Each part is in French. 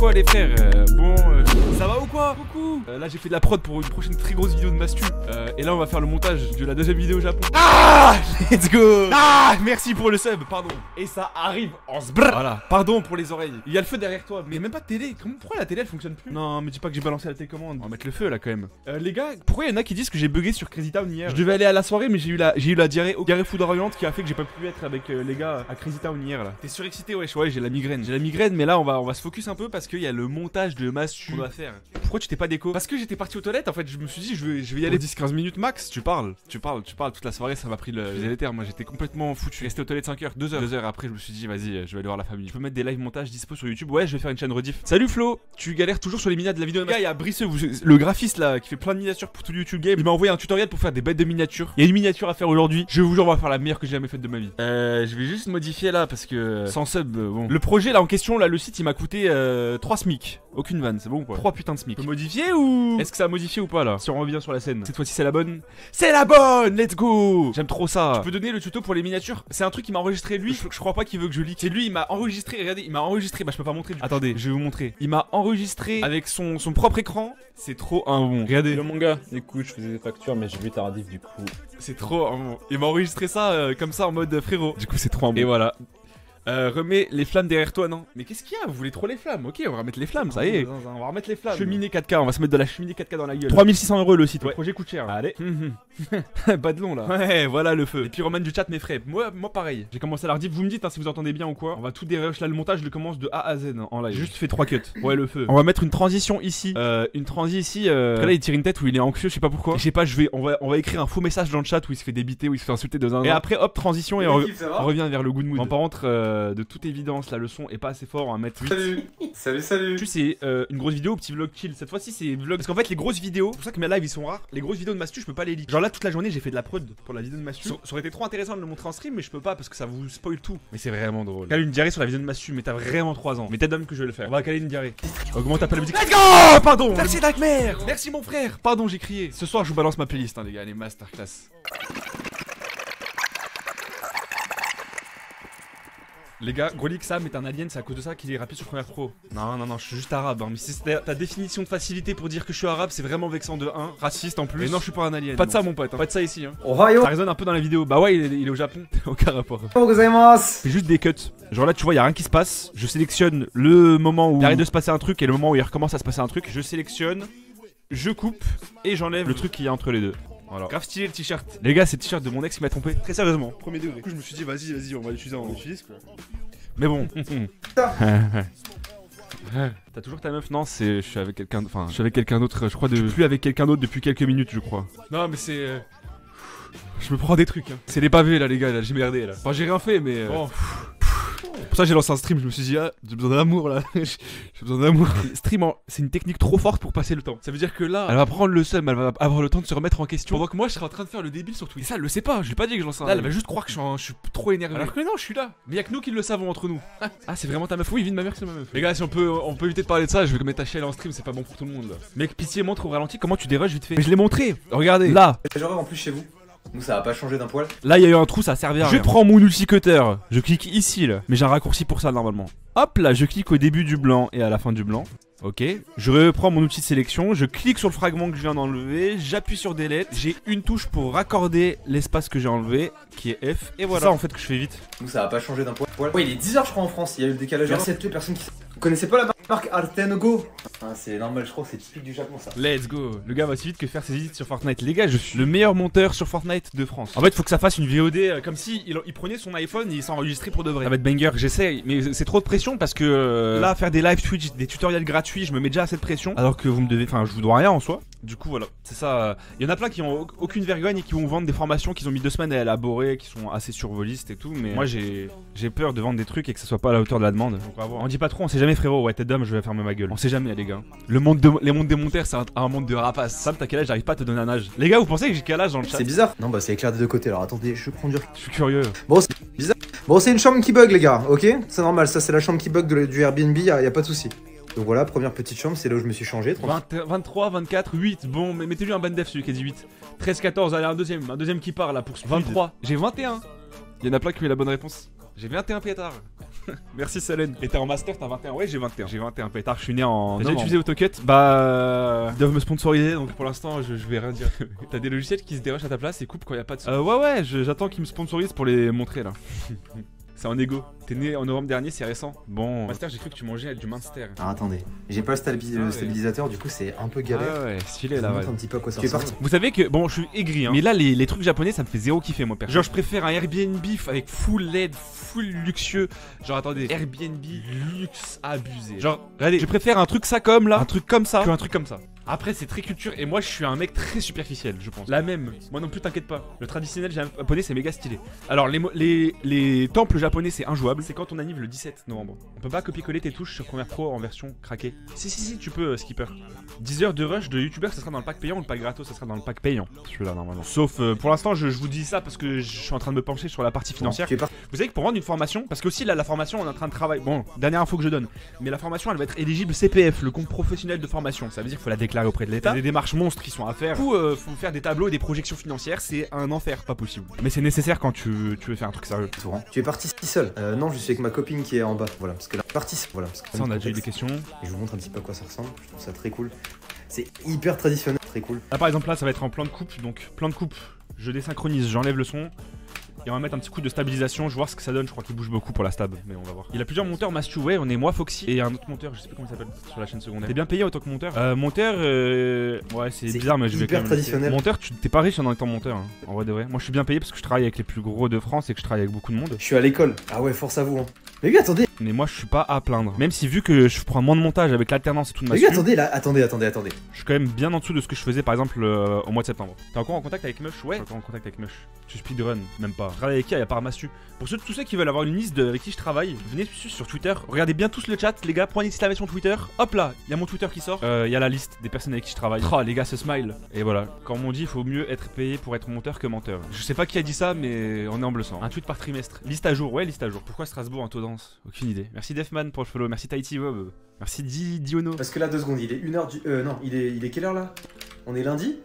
quoi les frères Euh, Bon, euh, Coucou Euh, Là j'ai fait de la prod pour une prochaine très grosse vidéo de Mastu. Euh, et là on va faire le montage de la deuxième vidéo au Japon. Ah Let's go Ah Merci pour le sub, pardon. Et ça arrive en sbrr Voilà, pardon pour les oreilles. Il y a le feu derrière toi, mais même pas de télé. Comment, pourquoi la télé elle fonctionne plus? Non, mais dis pas que j'ai balancé la télécommande. On va mettre le feu là quand même. Euh, les gars, pourquoi y en a qui disent que j'ai bugué sur Crazy Town hier? Je devais aller à la soirée, mais j'ai eu la, j'ai eu la diarrhée, diarrhée foudroyante qui a fait que j'ai pas pu être avec euh, les gars à Crazy Town hier là. T'es surexcité, wesh, ouais, j'ai la migraine. J'ai la migraine, mais là on va, on va se focus un peu parce qu'il y a le montage de Mastu qu'on doit faire. Pourquoi tu t'es pas déco Parce que j'étais parti aux toilettes en fait, je me suis dit je vais, je vais y aller 10-15 minutes max. Tu parles, tu parles, tu parles toute la soirée, ça m'a pris le délétère. Moi j'étais complètement foutu. Je suis resté aux toilettes 5 heures, 2 heures. 2 heures après, je me suis dit vas-y, je vais aller voir la famille. Je peux mettre des live montages dispo sur YouTube. Ouais, je vais faire une chaîne rediff. Salut Flo, tu galères toujours sur les miniatures de la vidéo. Gars, il y a Brisseux, le graphiste là qui fait plein de miniatures pour tout le YouTube game. Il m'a envoyé un tutoriel pour faire des bêtes de miniatures. Il y a une miniature à faire aujourd'hui. Je vous jure, on va faire la meilleure que j'ai jamais faite de ma vie. Euh, je vais juste modifier là parce que sans sub, euh, bon. Le projet là en question, là, le site il m'a coûté euh, 3 SMIC. Aucune vanne, c'est bon quoi 3 putains de SMIC. Peut modifier ou Est-ce que ça a modifié ou pas là Si on revient sur la scène. Cette fois-ci c'est la bonne. C'est la bonne Let's go J'aime trop ça. Tu peux donner le tuto pour les miniatures C'est un truc qui m'a enregistré lui. Je, je crois pas qu'il veut que je leak. C'est lui, il m'a enregistré. Regardez, il m'a enregistré. Bah je peux pas montrer. Attendez, je vais vous montrer. Il m'a enregistré avec son, son propre écran. C'est trop un bon. Regardez. Le manga, écoute, je faisais des factures, mais j'ai vu ta rediff du coup. C'est trop un bon. Il m'a enregistré ça euh, comme ça en mode euh, frérot. Du coup, c'est trop un bon. Et voilà. Euh, remets les flammes derrière toi, non? Mais qu'est-ce qu'il y a? Vous voulez trop les flammes Ok, on va remettre les flammes, ça y est. On va remettre les flammes. Cheminée 4K, on va se mettre de la cheminée 4K dans la gueule. 3600 euros le site, ouais. Le projet coûte cher. Allez. pas de long là. Ouais, voilà le feu. Et puis Roman du chat, mes frères. Moi, moi pareil. J'ai commencé à la rediff. Vous me dites hein, si vous entendez bien ou quoi. On va tout dérush là. Le montage, je le commence de A à Z hein, en live. Juste fait 3 cuts. Ouais, le feu. On va mettre une transition ici. Euh, une transition ici. Euh... parce que Là, il tire une tête où il est anxieux, je sais pas pourquoi. Je sais pas, je vais. On va, on va écrire un faux message dans le chat où il se fait débiter, où il se fait insulter de zinzin. Et après, hop, transition et on, on revient vers le good mood. En par contre, euh, de toute évidence, la leçon est pas assez fort. On va mettre 8. Salut Salut, salut Tu c'est euh, une grosse vidéo ou petit vlog chill. Cette fois-ci, c'est vlog. Parce qu'en fait, les grosses vidéos, c'est pour ça que mes lives ils sont rares. Les grosses vidéos de Mastu, je peux pas les leak. Genre là, toute la journée, j'ai fait de la prod pour la vidéo de Mastu. Ça, ça aurait été trop intéressant de le montrer en stream, mais je peux pas parce que ça vous spoil tout. Mais c'est vraiment drôle. Cale une diarrhée sur la vidéo de Mastu, mais t'as vraiment 3 ans. Mais t'es d'homme que je vais le faire. On va caler une diarrhée. Augmente un peu la musique. Let's go Pardon Merci Nightmare Merci mon frère Pardon, j'ai crié. Ce soir, je vous balance ma playlist, hein, les gars, les masterclass. Les gars, Grolik Sam est un alien, c'est à cause de ça qu'il est rapide sur Premiere Pro. Non, non, non, je suis juste arabe. Hein. Mais si c'était ta définition de facilité pour dire que je suis arabe, c'est vraiment vexant de 1. Raciste en plus. Et non, je suis pas un alien. Pas de ça, mon pote. hein. Pas de ça ici. Hein. Ohio Ça résonne un peu dans la vidéo. Bah ouais, il est, il est au Japon. Aucun rapport. C'est juste des cuts. Genre là, tu vois, il y a rien qui se passe. Je sélectionne le moment où il arrête de se passer un truc et le moment où il recommence à se passer un truc. Je sélectionne, je coupe et j'enlève le truc qui y a entre les deux. Voilà. Grave stylé le t-shirt. Les gars, c'est le t-shirt de mon ex qui m'a trompé. Très sérieusement. Premier degré. Du coup, je me suis dit, vas-y, vas-y, on va l'utiliser en utilise quoi. Mais bon. T'as toujours ta meuf? Non, c'est je suis avec quelqu'un. Enfin, je suis avec quelqu'un d'autre. Je crois de. Je suis plus avec quelqu'un d'autre depuis quelques minutes, je crois. Non, mais c'est. euh, Je me prends des trucs. Hein. C'est les pavés là, les gars. Là, j'ai merdé là. Enfin, j'ai rien fait, mais. euh, Pour ça, j'ai lancé un stream. Je me suis dit, ah, j'ai besoin d'amour là. j'ai besoin d'amour. Stream, en- c'est une technique trop forte pour passer le temps. Ça veut dire que là, elle va prendre le seum, elle va avoir le temps de se remettre en question. Pendant que moi, je serai en train de faire le débile sur Twitch. Et ça, elle le sait pas. Je lui ai pas dit que je lance un. Là, elle va juste croire que je suis, en- je suis trop énervé. Alors que non, je suis là. Mais y a que nous qui le savons entre nous. ah, c'est vraiment ta meuf. Oui, vite ma mère, c'est ma meuf. Les gars, si on peut, on peut éviter de parler de ça, je vais mettre ta chaîne en stream. C'est pas bon pour tout le monde. Là. Mec, pitié, montre au ralenti comment tu déroges vite fait. Mais je l'ai montré. Regardez. Là, Genre en plus chez vous Nous ça va pas changer d'un poil Là, il y a eu un trou, ça a servi à rien. Je prends mon ulti cutter, je clique ici là, mais j'ai un raccourci pour ça normalement. Hop là, je clique au début du blanc et à la fin du blanc. Ok, je reprends mon outil de sélection, je clique sur le fragment que je viens d'enlever, j'appuie sur delete, j'ai une touche pour raccorder l'espace que j'ai enlevé, qui est F, et voilà. C'est ça en fait que je fais vite. Nous ça va pas changer d'un poil Ouais il est 10h je crois en France, il y a eu le décalage. Merci à toutes les personnes qui... Vous connaissez pas la marque Arten Go? Ah, C'est normal je crois que c'est typique du Japon ça. Let's go. Le gars va aussi vite que faire ses edits sur Fortnite. Les gars, je suis le meilleur monteur sur Fortnite de France. En fait, faut que ça fasse une VOD euh, comme si il, il prenait son iPhone et il s'enregistrait pour de vrai. Ça va être banger, j'essaye, mais c'est trop de pression parce que euh, là, faire des live Twitch, des tutoriels gratuits, je me mets déjà à cette pression. Alors que vous me devez, enfin, je vous dois rien en soi. Du coup, voilà, c'est ça. euh, Il y en a plein qui ont au- aucune vergogne et qui vont vendre des formations qu'ils ont mis deux semaines à élaborer, qui sont assez survolistes et tout. Mais moi, j'ai j'ai peur de vendre des trucs et que ça soit pas à la hauteur de la demande. Donc, on va voir. On dit pas trop, on sait jamais, frérot. Ouais, tête d'homme, je vais fermer ma gueule. On sait jamais, les gars. Le monde de, les mondes des monteurs, c'est un, un monde de rapaces. Sam, t'as quel âge? J'arrive pas à te donner un âge. Les gars, vous pensez que j'ai quel âge dans le chat? C'est bizarre Non bah c'est éclair des deux côtés alors attendez je prends du. Je suis curieux. Bon c'est bizarre Bon c'est une chambre qui bug les gars ok C'est normal ça c'est la chambre qui bug de- du Airbnb y a, y a pas de souci Donc voilà première petite chambre c'est là où je me suis changé tranquille. 20 23, 24, 8. Bon, mais mettez-lui un ban def celui qui a dit 8. 13, 14, allez, un deuxième. Un deuxième qui part là pour 23. J'ai 21. Il y en a plein qui ont eu la bonne réponse. J'ai 21 pétards. Merci Salen. Et t'es en master, t'as 21 Ouais, j'ai 21. J'ai 21 pétard, je suis né en. T'as déjà utilisé AutoCut Bah. Ils doivent me sponsoriser donc pour l'instant je, je vais rien dire. t'as des logiciels qui se dérochent à ta place et coupent quand y a pas de. Euh, ouais, ouais, j'attends qu'ils me sponsorisent pour les montrer là. C'est en égo. T'es né en novembre dernier, c'est récent. Bon. Master, j'ai cru que tu mangeais du Munster. Ah, attendez, j'ai pas le, stabi- Ah ouais. stabilisateur, du coup c'est un peu galère. Ah ouais, stylé vous là, ouais. un petit peu à quoi ça ressemble. Vous savez que, bon, je suis aigri, hein, mais là, les, les trucs japonais, ça me fait zéro kiffer, moi, perso. Genre, je préfère un Airbnb avec full LED, full luxueux. Genre, attendez, Airbnb luxe abusé. Genre, regardez, je préfère un truc ça comme là, un truc comme ça, qu'un truc comme ça. Après, c'est très culture, et moi, je suis un mec très superficiel, je pense. La même. Moi non plus, t'inquiète pas. Le traditionnel japonais, c'est méga stylé. Alors, les, les, les temples japonais, c'est injouable. C'est quand on annive le 17 novembre. On peut pas copier-coller tes touches sur Premiere Pro en version craquée. Si, si, si, tu peux, euh, skipper. 10 heures de rush de youtubeur, ça sera dans le pack payant ou le pack gratos, ça sera dans le pack payant. Celui-là, normalement. Sauf, euh, pour l'instant, je, je vous dis ça parce que je suis en train de me pencher sur la partie financière. Vous savez que pour vendre une formation, parce que aussi là, la formation, on est en train de travailler. Bon, dernière info que je donne, mais la formation, elle va être éligible CPF, le compte professionnel de formation. Ça veut dire qu'il faut la déclarer auprès de l'État. Il y a des démarches monstres qui sont à faire. Du coup, euh, faut faire des tableaux et des projections financières, c'est un enfer, pas possible. Mais c'est nécessaire quand tu, tu veux faire un truc sérieux. Hein. Tu es parti si seul Euh, Non, je suis avec ma copine qui est en bas. Voilà, parce que là, parti. Voilà, parce que Ça, on a déjà eu des questions. Et je vous montre un petit peu à quoi ça ressemble. Je trouve ça très cool. C'est hyper traditionnel, très cool. Là, par exemple, là, ça va être en plan de coupe. Donc, plan de coupe, je désynchronise, j'enlève le son. Et on va mettre un petit coup de stabilisation, je vais voir ce que ça donne. Je crois qu'il bouge beaucoup pour la stab, mais on va voir. Il a plusieurs monteurs Mastu, ouais, on est moi, Foxy, et un autre monteur, je sais plus comment il s'appelle, sur la chaîne secondaire. T'es bien payé en tant que monteur? Euh, Monteur, euh, ouais, c'est bizarre, mais je vais quand même. traditionnel. Monteur, tu t'es pas riche en étant monteur, hein, en vrai de vrai. Moi, je suis bien payé parce que je travaille avec les plus gros de France et que je travaille avec beaucoup de monde. Je suis à l'école. Ah ouais, force à vous. Hein. Les gars, attendez. Mais moi, je suis pas à plaindre. Même si, vu que je prends moins de montage avec l'alternance et tout de Mastu, gars, attendez là. Attendez, attendez, attendez. je suis quand même bien en dessous de ce que je faisais par exemple euh, au mois de septembre. T'es encore en contact avec Mush? Ouais, suis encore en contact avec Mush. Tu speedrun, même pas. Je travaille avec qui à part Mastu Pour ceux, tous ceux qui veulent avoir une liste de, avec qui je travaille, venez sur Twitter. Regardez bien tous le chat, les gars. Point d'exclamation Twitter. Hop là, il y a mon Twitter qui sort. Euh, Il y a la liste des personnes avec qui je travaille. Oh, les gars, ce smile. Et voilà. Comme on dit, il faut mieux être payé pour être monteur que menteur. Je sais pas qui a dit ça, mais on est en bleu sang. Un tweet par trimestre. Liste à jour, ouais, liste à jour. Pourquoi Strasbourg en taux dense? Aucune Merci Defman pour le follow. Merci Tahiti Web. Merci Di Diono. Parce que là, deux secondes, il est une heure du. Euh, non, il est, il est quelle heure là? On est lundi?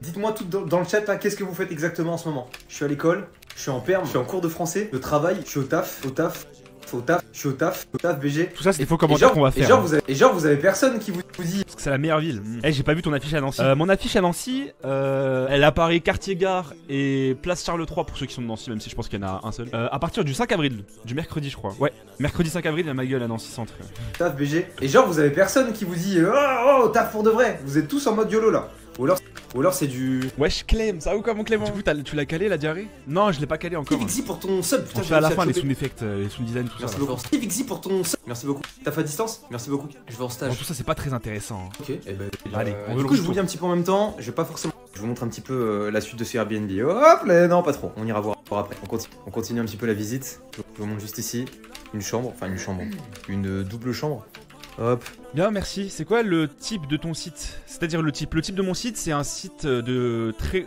Dites-moi tout dans, dans le chat là, qu'est-ce que vous faites exactement en ce moment? Je suis à l'école, je suis en perme, je suis en cours de français, je travaille, je suis au taf, au taf, au taf, je suis au taf, au taf, BG. Tout ça, c'est des faux Et commentaires genre, qu'on va et faire. genre, hein. vous avez, et genre, vous avez personne qui vous, vous dit. Parce que c'est la meilleure ville. Eh, j'ai pas vu ton affiche à Nancy. Euh, mon affiche à Nancy, euh, elle apparaît quartier-gare et place Charles III pour ceux qui sont de Nancy, même si je pense qu'il y en a un seul. Euh, à partir du 5 avril, du mercredi, je crois. Ouais, mercredi 5 avril, il y a ma gueule à Nancy Centre. Taf BG. Et genre, vous avez personne qui vous dit Oh, oh taf pour de vrai. Vous êtes tous en mode YOLO là. Ou alors, c'est du. Wesh, Clem, ça va ou quoi, mon Clément Du coup, t'as- tu l'as calé la diarrhée Non, je l'ai pas calé encore. Steve Xy pour ton sub. Putain, j'ai fait à la fin les sound effects, euh, les sound design, tout Merci ça. beaucoup. Pour ton sub. Merci beaucoup. Taf à distance Merci beaucoup. Je vais en Bon, stage. tout ça, c'est pas très intéressant. hein. Ok, eh ben, Allez, on veut du coup, je vous lis un petit peu en même temps. Je vais pas forcément. Je vous montre un petit peu euh, la suite de ce Airbnb. Hop là, non, pas trop. On ira voir après. On continue, on continue un petit peu la visite. Je vous montre juste ici une chambre, enfin une chambre, une euh, double chambre. Hop. Bien, merci. C'est quoi le type de ton site? C'est-à-dire le type. Le type de mon site, c'est un site euh, de très.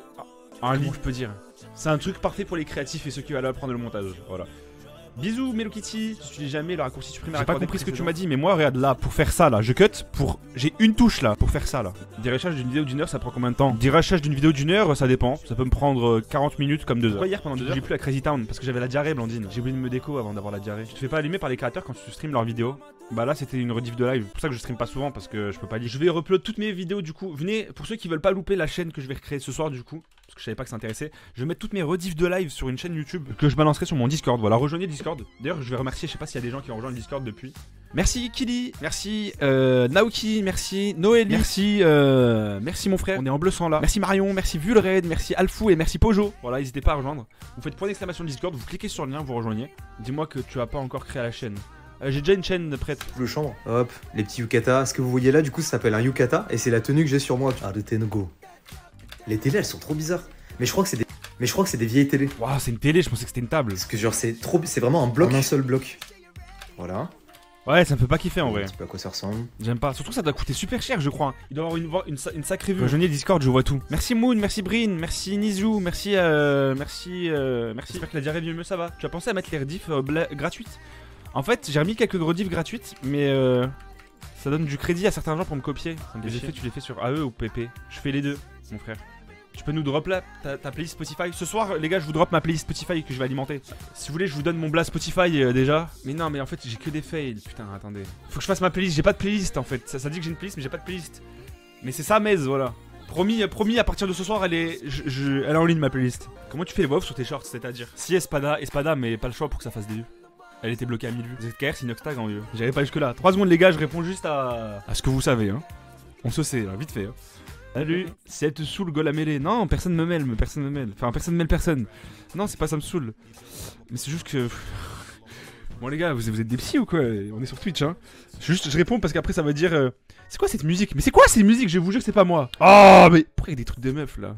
Un lit, je peux dire. C'est un truc parfait pour les créatifs et ceux qui veulent apprendre le montage. Voilà. Bisous Mello Kitty, j'utilise jamais le raccourci supprimer. J'ai pas compris ce que tu m'as dit, mais moi regarde là, pour faire ça là, je cut pour. J'ai une touche là, pour faire ça là. Déraissage d'une vidéo d'une heure, ça prend combien de temps? Déraissage d'une vidéo d'une heure, ça dépend. Ça peut me prendre euh, 40 minutes comme deux heures. Pourquoi hier pendant deux heures? J'ai plus à Crazy Town parce que j'avais la diarrhée, Blandine. J'ai oublié de me déco avant d'avoir la diarrhée. Tu te fais pas allumer par les créateurs quand tu streams leurs vidéos? Bah là c'était une rediff de live, c'est pour ça que je stream pas souvent parce que je peux pas lire. Je vais upload toutes mes vidéos du coup. Venez, pour ceux qui veulent pas louper la chaîne que je vais recréer ce soir du coup, parce que je savais pas que ça intéressait, je vais mettre toutes mes rediffs de live sur une chaîne YouTube que je balancerai sur mon Discord. Voilà, rejoignez Discord. D'ailleurs je vais remercier, je sais pas s'il y a des gens qui ont rejoint le Discord depuis. Merci Kili, merci euh, Naoki, merci Noélie, merci euh, merci mon frère, on est en bleu sang là. Merci Marion, merci Vulred, merci Alfou et merci Pojo. Voilà, n'hésitez pas à rejoindre. Vous faites point d'exclamation Discord, vous cliquez sur le lien, vous rejoignez. Dis-moi que tu as pas encore créé la chaîne. Euh, J'ai déjà une chaîne prête. Double chambre. Hop. Les petits yukata. Ce que vous voyez là, du coup, ça s'appelle un yukata et c'est la tenue que j'ai sur moi. Ah, de Tengo. Les télés, elles sont trop bizarres. Mais je crois que c'est des. Mais je crois que c'est des vieilles télés. Waouh, c'est une télé, je pensais que c'était une table. Parce que genre c'est trop. C'est vraiment un bloc. En un seul bloc. Voilà. Ouais, ça me fait pas kiffer en vrai. petit peu à quoi ça ressemble. J'aime pas. Surtout que ça doit coûter super cher, je crois. Il doit avoir une, une, une sacrée vue. Rejoignez le Discord, je vois tout. Merci Moon, merci Brin, merci Nizu, merci. Euh, merci. Euh, merci. J'espère que la diarrhée vient mieux, ça va. Tu as pensé à mettre les rediffs euh, gratuites? En fait, j'ai remis quelques rediffs gratuites, mais. Euh, ça donne du crédit à certains gens pour me copier. Ça me fait chier. tu les fais sur AE ou PP Je fais les deux, mon frère. Tu peux nous drop là ta, ta playlist Spotify Ce soir, les gars, je vous drop ma playlist Spotify que je vais alimenter. Si vous voulez, je vous donne mon blast Spotify euh, déjà. Mais non, mais en fait, j'ai que des fails. Putain, attendez. Faut que je fasse ma playlist. J'ai pas de playlist en fait. Ça, ça dit que j'ai une playlist, mais j'ai pas de playlist. Mais c'est ça, Mez, voilà. Promis, euh, promis, à partir de ce soir, elle est, je, je- elle est en ligne ma playlist. Comment tu fais les voix sur tes shorts, c'est-à-dire? Si Espada, Espada, mais pas le choix pour que ça fasse des vues. Elle était bloquée à 1000 vues. C'est Inoxtag en vieux. J'avais pas jusque là. 3 secondes, les gars, je réponds juste à, à ce que vous savez. Hein. On se sait, là, vite fait. Hein. Salut, si elle te saoule, go la mêlée. Non, personne me mêle, personne me mêle. Enfin, personne mêle personne. Non, c'est pas ça me saoule. Mais c'est juste que. Bon, les gars, vous, vous êtes des psys ou quoi? On est sur Twitch, hein. Juste, je réponds parce qu'après, ça va dire. euh, c'est quoi cette musique? Mais c'est quoi ces musiques? Je vous jure que c'est pas moi. Oh, mais pourquoi il y a des trucs de meufs là?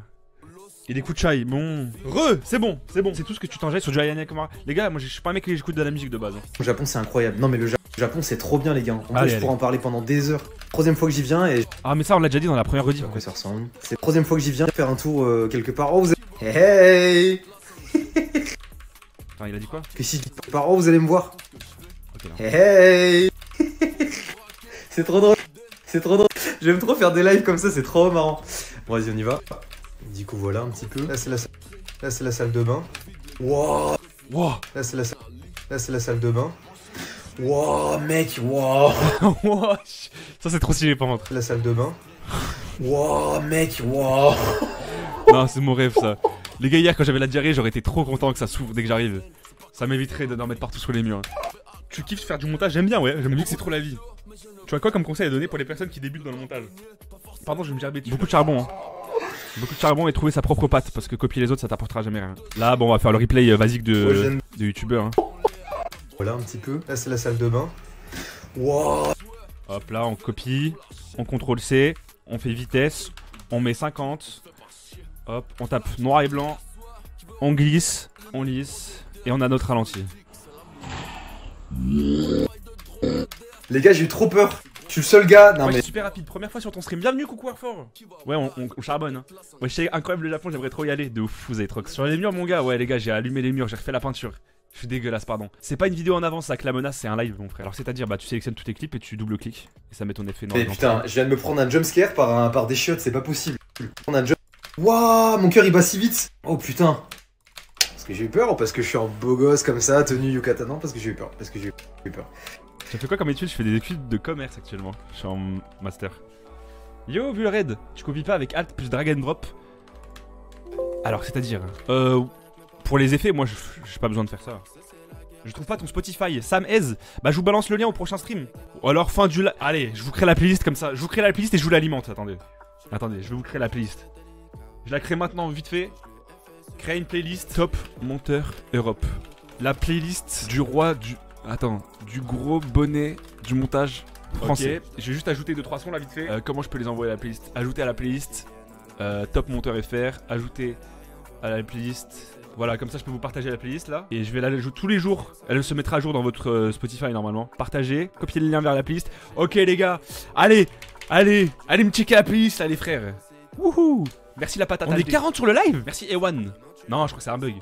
Et des coups de chai, bon. Re, c'est bon, c'est bon. C'est tout ce que tu t'en jettes sur Giant Kamara. Les gars, moi je suis pas un mec qui j'écoute de la musique de base. hein. Le Japon, c'est incroyable. Non, mais le Ja- Japon, c'est trop bien, les gars. En Allez, plus, je allez. pourrais en parler pendant des heures. Troisième fois que j'y viens et. Ah, mais ça, on l'a déjà dit dans la première À rediff. quoi ça ressemble C'est la troisième fois que j'y viens faire un tour euh, quelque part. Oh, vous allez. Hey Enfin, il a dit quoi? Que si je dis quelque part, oh, vous allez me voir. Ok, non. Hey C'est trop drôle. C'est trop drôle. J'aime trop faire des lives comme ça, c'est trop marrant. Bon, vas-y, on y va. Du coup, voilà un petit peu. Là, c'est la, là, c'est la salle de bain. Wow Wow Là, c'est la, là, c'est la salle de bain. Wow, mec, wow. Ça, c'est trop stylé par contre. La salle de bain. Wow, mec, wow non, c'est mon rêve ça. Les gars, hier, quand j'avais la diarrhée, j'aurais été trop content que ça s'ouvre dès que j'arrive. Ça m'éviterait de d'en mettre partout sur les murs. Tu kiffes faire du montage? J'aime bien, ouais. J'aime bien que c'est trop la vie. Tu as quoi comme conseil à donner pour les personnes qui débutent dans le montage? Pardon, je vais me gerber dessus. Beaucoup de charbon, hein. Beaucoup de charbon et trouver sa propre patte parce que copier les autres ça t'apportera jamais rien. Là, bon, on va faire le replay euh, basique de, de youtubeur. Hein. Voilà un petit peu. Là, c'est la salle de bain. Wow Hop là, on copie, on contrôle C, on fait vitesse, on met 50. Hop, on tape noir et blanc, on glisse, on lisse et on a notre ralenti. Les gars, j'ai eu trop peur. Je suis le seul gars. Non, Ouais, mais. c'est super rapide, première fois sur ton stream. Bienvenue, coucou Warfort. Ouais, on, on- on charbonne. Hein. Ouais, je sais, incroyable le Japon, j'aimerais trop y aller. De ouf, vous avez trop. Sur les murs, mon gars, ouais, les gars, j'ai allumé les murs, j'ai refait la peinture. Je suis dégueulasse, pardon. C'est pas une vidéo en avance, ça que la menace, c'est un live, mon frère. Alors, c'est-à-dire, bah, tu sélectionnes tous tes clips et tu double-cliques. Et ça met ton effet noir. Mais putain, je viens de me prendre un jumpscare par, un, par des chiottes, c'est pas possible. On a un jump. Waouh, mon cœur il bat si vite. Oh putain. Parce que j'ai eu peur ou parce que je suis un beau gosse comme ça, tenu yukata Non, parce que j'ai eu peur. Parce que j'ai eu peur. Tu fais quoi comme étude? Je fais des études de commerce actuellement. Je suis en master. Yo, vu le raid, tu copies pas avec Alt plus drag and drop? Alors, c'est-à-dire Euh. Pour les effets, moi, j'ai pas besoin de faire ça. Je trouve pas ton Spotify. Sam Hez, bah je vous balance le lien au prochain stream. Ou alors fin du. Allez, je vous crée la playlist comme ça. Je vous crée la playlist et je vous l'alimente. Attendez. Attendez, je vais vous créer la playlist. Je la crée maintenant, vite fait. Créer une playlist Top Monteur Europe. La playlist du roi du. Attends, du gros bonnet du montage français. Je vais juste ajouter 2-3 sons là vite fait. Euh, comment je peux les envoyer à la playlist? Ajouter à la playlist euh, Top Monteur FR. Ajouter à la playlist. Voilà, comme ça je peux vous partager la playlist là. Et je vais la ajouter tous les jours. Elle se mettra à jour dans votre euh, Spotify normalement. Partagez, copiez le lien vers la playlist. Ok les gars, allez, allez, allez me checker la playlist là les frères. Wouhou Merci la patate. On est 40 sur le live? Merci Ewan. Non, je crois que c'est un bug.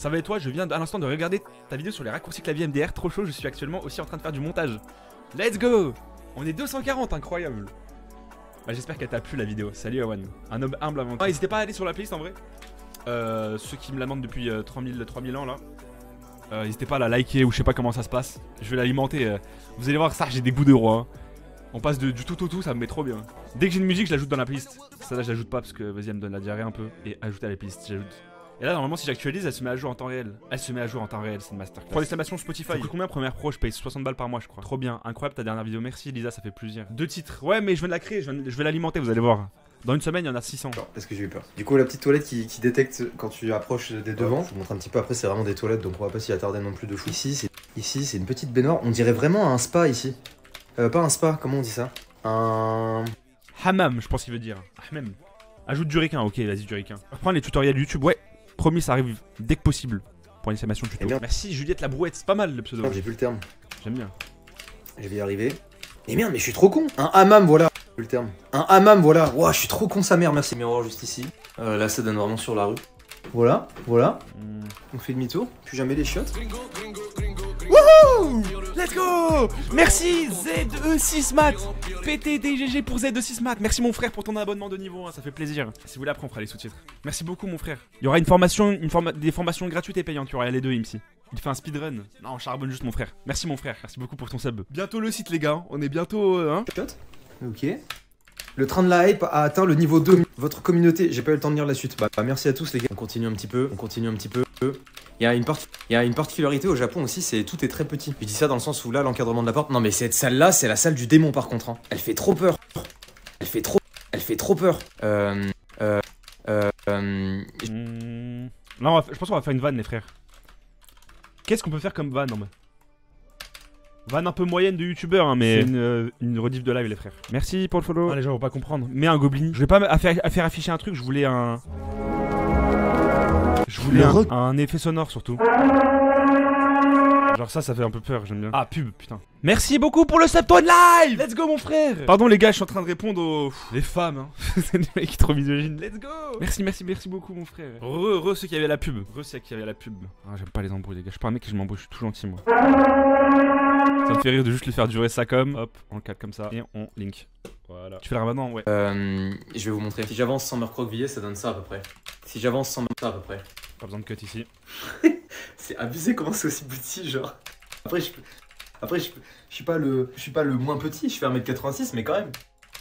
Ça va et toi, je viens à l'instant de regarder ta vidéo sur les raccourcis clavier MDR, trop chaud, je suis actuellement aussi en train de faire du montage. Let's go On est 240, incroyable bah, J'espère qu'elle t'a plu la vidéo. Salut Ewan, un homme humble avant tout. Ah, N'hésitez pas à aller sur la playlist en vrai. Euh, ceux qui me la demandent depuis euh, 3000, 3000 ans là. Euh, N'hésitez pas à la liker ou je sais pas comment ça se passe. Je vais l'alimenter. euh. Vous allez voir ça, j'ai des goûts de roi. hein. On passe du tout au tout, ça me met trop bien. Dès que j'ai une musique, je l'ajoute dans la playlist. Ça là, je l'ajoute pas parce que vas-y, elle me donne la diarrhée un peu. Et ajouter à la playlist, j'ajoute. Et là, normalement, si j'actualise, elle se met à jour en temps réel. Elle se met à jour en temps réel, c'est une masterclass. Pour l'exclamation Spotify, ça coûte combien première pro? Je paye 60 balles par mois, je crois. Trop bien, incroyable ta dernière vidéo. Merci Lisa, ça fait plaisir. Deux titres. Ouais, mais je viens de la créer, je, viens de- je vais l'alimenter, vous allez voir. Dans une semaine, il y en a 600. Parce que j'ai eu peur? Du coup, la petite toilette qui, qui détecte quand tu approches des devants. Je vous montre un petit peu après, c'est vraiment des toilettes donc on va pas s'y attarder non plus de fou. Ici, c'est ici, c'est une petite baignoire. On dirait vraiment un spa ici. Euh, pas un spa, comment on dit ça? Un. Hammam, je pense qu'il veut dire. Hammam. Ajoute du requin, ok, vas-y, du requin. Reprends les tutoriels YouTube, ouais. Promis, ça arrive dès que possible. Pour l'exclamation tuto. Eh bien. Merci Juliette la brouette, c'est pas mal le pseudo. J'ai plus le terme. J'aime bien. Je vais y arriver. Mais merde, mais je suis trop con. Un hammam, voilà. Le terme. Un hammam, voilà. Ouah, je suis trop con sa mère, merci. Miroir juste ici. Euh, là, ça donne vraiment sur la rue. Voilà, voilà. Hmm. On fait demi-tour. Plus jamais les chiottes. Let's go Merci ZE6 Mat PTDGG pour ZE6 Mat Merci mon frère pour ton abonnement de niveau 1, ça fait plaisir. Si vous voulez après on fera les sous-titres. Merci beaucoup mon frère. Il y aura une formation, une des formations gratuites et payantes, tu auras les deux IMSI. Il fait un speedrun. Non, charbonne juste mon frère. Merci mon frère. Merci beaucoup pour ton sub. Bientôt le site les gars. On est bientôt euh, hein. Ok. Le train de la hype a atteint le niveau 2. Votre communauté, j'ai pas eu le temps de lire la suite. Bah, merci à tous les gars. On continue un petit peu, on continue un petit peu. Il y, a une il y a une particularité au Japon aussi, c'est tout est très petit. Je dis ça dans le sens où là, l'encadrement de la porte. Non mais cette salle là, c'est la salle du démon par contre. hein. Elle fait trop peur. Elle fait trop. Elle fait trop peur. Euh. Euh. Euh. euh, Hmm. Là, on va fa- je pense qu'on va faire une vanne les frères. Qu'est-ce qu'on peut faire comme vanne en mode Vanne un peu moyenne de youtubeur, hein, mais c'est une, euh, une rediff de live, les frères. Merci pour le follow. Ah, les gens vont pas comprendre. Mais un goblin. Je voulais pas à faire, à faire afficher un truc, je voulais un. Je voulais un, effet sonore surtout. Genre ça, ça fait un peu peur, j'aime bien. Ah, pub, putain. Merci beaucoup pour le subtone live Let's go, mon frère Pardon, les gars, je suis en train de répondre aux... Les femmes, hein. C'est des mecs trop misogynes. Let's go Merci, merci, merci beaucoup, mon frère. Re, re, ceux qui avaient la pub. Re, ceux qui avaient la pub. Ah, j'aime pas les embrouilles, les gars. Je suis pas un mec qui je m'embrouille, je suis tout gentil, moi. Ça me fait rire de juste les faire durer ça comme. Hop, on le calme comme ça. Et on link. Voilà. Tu fais le ramadan, ouais. euh, je vais vous montrer. Si j'avance sans me recroqueviller, ça donne ça à peu près. Si j'avance sans me ça à peu près. Pas besoin de cut ici. C'est abusé comment c'est aussi petit, genre. Après, je, après, je, je suis pas le, je suis pas le moins petit. Je fais 1m86, mais quand même.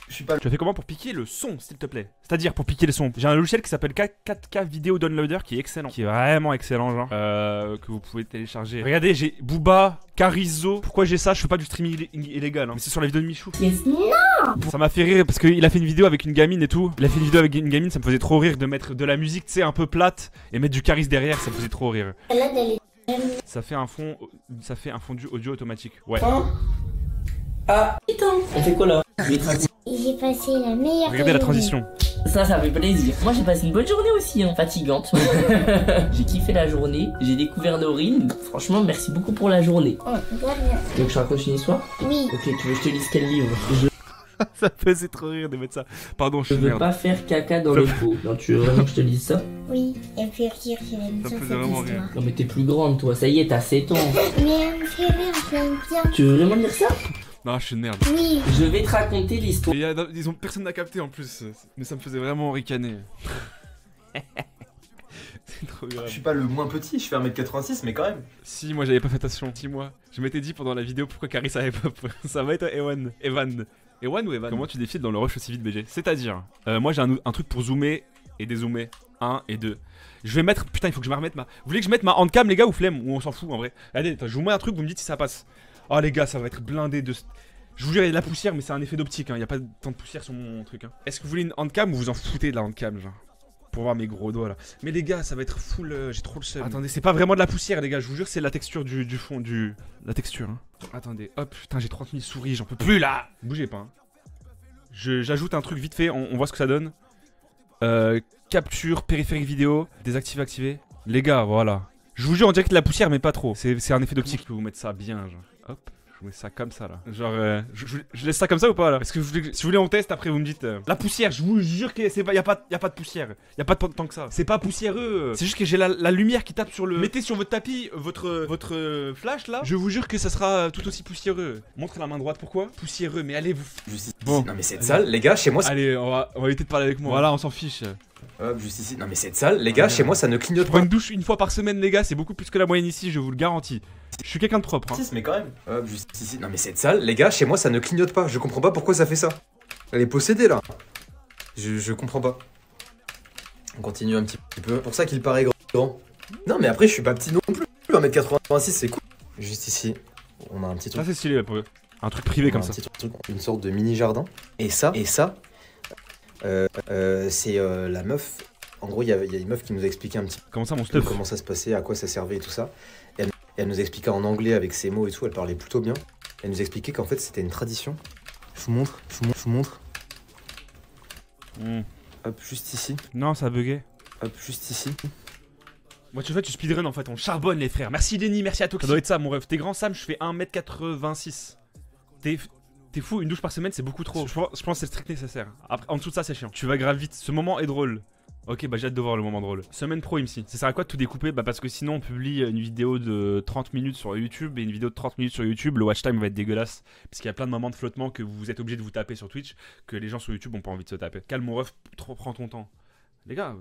Je suis pas. le- Tu as fait comment pour piquer le son, s'il te plaît? C'est-à-dire pour piquer le son. J'ai un logiciel qui s'appelle 4K Video Downloader qui est excellent. Qui est vraiment excellent, genre. Euh, que vous pouvez télécharger. Regardez, j'ai Booba, Carizo. Pourquoi j'ai ça? Je fais pas du streaming illé- illégal. hein. Mais c'est sur la vidéo de Michou. Ça m'a fait rire parce qu'il a fait une vidéo avec une gamine et tout. Il a fait une vidéo avec une gamine, ça me faisait trop rire de mettre de la musique, tu sais, un peu plate et mettre du charisme derrière, ça me faisait trop rire. Ça fait un fond, ça fait un fondu audio automatique. Ouais. Ah, putain, on fait quoi là? J'ai passé la meilleure Regardez la transition. Ça, ça fait plaisir. Moi, j'ai passé une bonne journée aussi, hein, fatigante. j'ai kiffé la journée, j'ai découvert Norine. Franchement, merci beaucoup pour la journée. Oh, que je raconte une histoire? Oui, Ok, tu veux que je te lise quel livre? Je ça me faisait trop rire de mettre ça. Pardon, je je veux merde. pas faire caca dans le pot. Non, tu veux vraiment que je te lise ça? Oui. Et puis rire, j'aime Ça bien faisait vraiment histoire. Non, mais t'es plus grande, toi. Ça y est, t'as 7 ans. Mais elle me fait rire, j'aime bien. Tu veux vraiment lire ça? Non, je suis une merde. Oui, Je vais te raconter l'histoire. Ils ont personne n'a capté en plus, mais ça me faisait vraiment ricaner. C'est trop grave. Je suis pas le moins petit. Je fais 1m86, mais quand même. Si moi j'avais pas fait attention, si moi. Je m'étais dit pendant la vidéo pourquoi Caris avait pop. Ça va être Ewan. Evan. Ewan ou Evan? Comment tu défiles dans le rush aussi vite BG C'est-à-dire, euh, moi j'ai un, un truc pour zoomer et dézoomer. 1 et 2. Je vais mettre. Putain, il faut que je me remette ma. Vous voulez que je mette ma handcam, les gars, ou flemme? Ou on s'en fout en vrai? Regardez, attends, je vous mets un truc, vous me dites si ça passe. Oh les gars, ça va être blindé de. Je vous jure, il y a de la poussière, mais c'est un effet d'optique. hein. Il y a pas tant de poussière sur mon truc. hein. Est-ce que vous voulez une handcam ou vous en foutez de la handcam, genre? Pour voir mes gros doigts là. Mais les gars, ça va être full. euh, J'ai trop le seum. Attendez, c'est pas vraiment de la poussière, les gars. Je vous jure, c'est la texture du, du fond, du. La texture. Hein. Attendez, hop, putain, j'ai 30 000 souris, j'en peux plus là. Bougez pas. hein. Je- J'ajoute un truc vite fait, on, on voit ce que ça donne. Euh, capture, périphérique vidéo, désactiver, activer. Les gars, voilà. Je vous jure, on dirait que de la poussière, mais pas trop. C'est un effet d'optique que vous mettre ça bien, genre? Hop. Je mets ça comme ça là. Genre, euh, je, je- je laisse ça comme ça ou pas là? Parce que si vous voulez, on teste après, vous me dites. euh, la poussière, je vous jure que c'est pas, y a pas, y a pas de poussière. Y a pas de tant que ça. C'est pas poussiéreux. C'est juste que j'ai la, la lumière qui tape sur le. Mettez sur votre tapis votre votre euh, flash là. Je vous jure que ça sera euh, tout aussi poussiéreux. Montrez la main droite. Pourquoi? Poussiéreux. Mais allez vous. Juste. Bon. Non mais cette salle, les gars, chez moi. c'est- Allez, on va, on va éviter de parler avec moi. Voilà, on s'en fiche. Hop, juste ici. Non mais cette salle, les gars, chez moi, ça ne Je clignote prends pas. une douche une fois par semaine, les gars. C'est beaucoup plus que la moyenne ici, je vous le garantis. Je suis quelqu'un de propre. hein. mais quand même. Hop, juste ici. Non mais cette salle, les gars, chez moi, ça ne clignote pas. Je comprends pas pourquoi ça fait ça. Elle est possédée là. Je, je comprends pas. On continue un petit peu. Pour ça qu'il paraît grand. Non mais après, je suis pas petit non plus. 1m86, c'est cool. Juste ici, on a un petit truc. Ça, c'est stylé pour eux. Un truc privé comme un ça. petit truc, une sorte de mini jardin. Et ça, et ça, euh, euh, c'est euh, la meuf. En gros, il y, a- il y a une meuf qui nous a expliqué un petit Comment ça, mon peu stuff? comment ça se passait, à quoi ça servait et tout ça. Elle, nous expliquait en anglais avec ses mots et tout. Elle parlait plutôt bien. Elle nous expliquait qu'en fait, c'était une tradition. Je vous montre, je vous montre, je vous montre. Hmm. Hop, juste ici. Non, ça a bugué. Hop, juste ici. Moi, tu fais, tu speedrun en fait, on charbonne les frères. Merci Lenny, merci à toi. Ça doit être ça, mon rêve. T'es grand Sam, je fais 1m86. T'es. T'es fou, une douche par semaine c'est beaucoup trop. Je pense, je pense que c'est le strict nécessaire. Après, en dessous de ça c'est chiant. Tu vas grave vite. Ce moment est drôle. Ok, bah j'ai hâte de voir le moment drôle. Semaine pro, IMSI. Ça sert à quoi de tout découper? Bah parce que sinon on publie une vidéo de 30 minutes sur YouTube et une vidéo de 30 minutes sur YouTube. Le watch time va être dégueulasse. Parce qu'il y a plein de moments de flottement que vous êtes obligé de vous taper sur Twitch que les gens sur YouTube ont pas envie de se taper. Calme mon ref, trop prends ton temps. Les gars,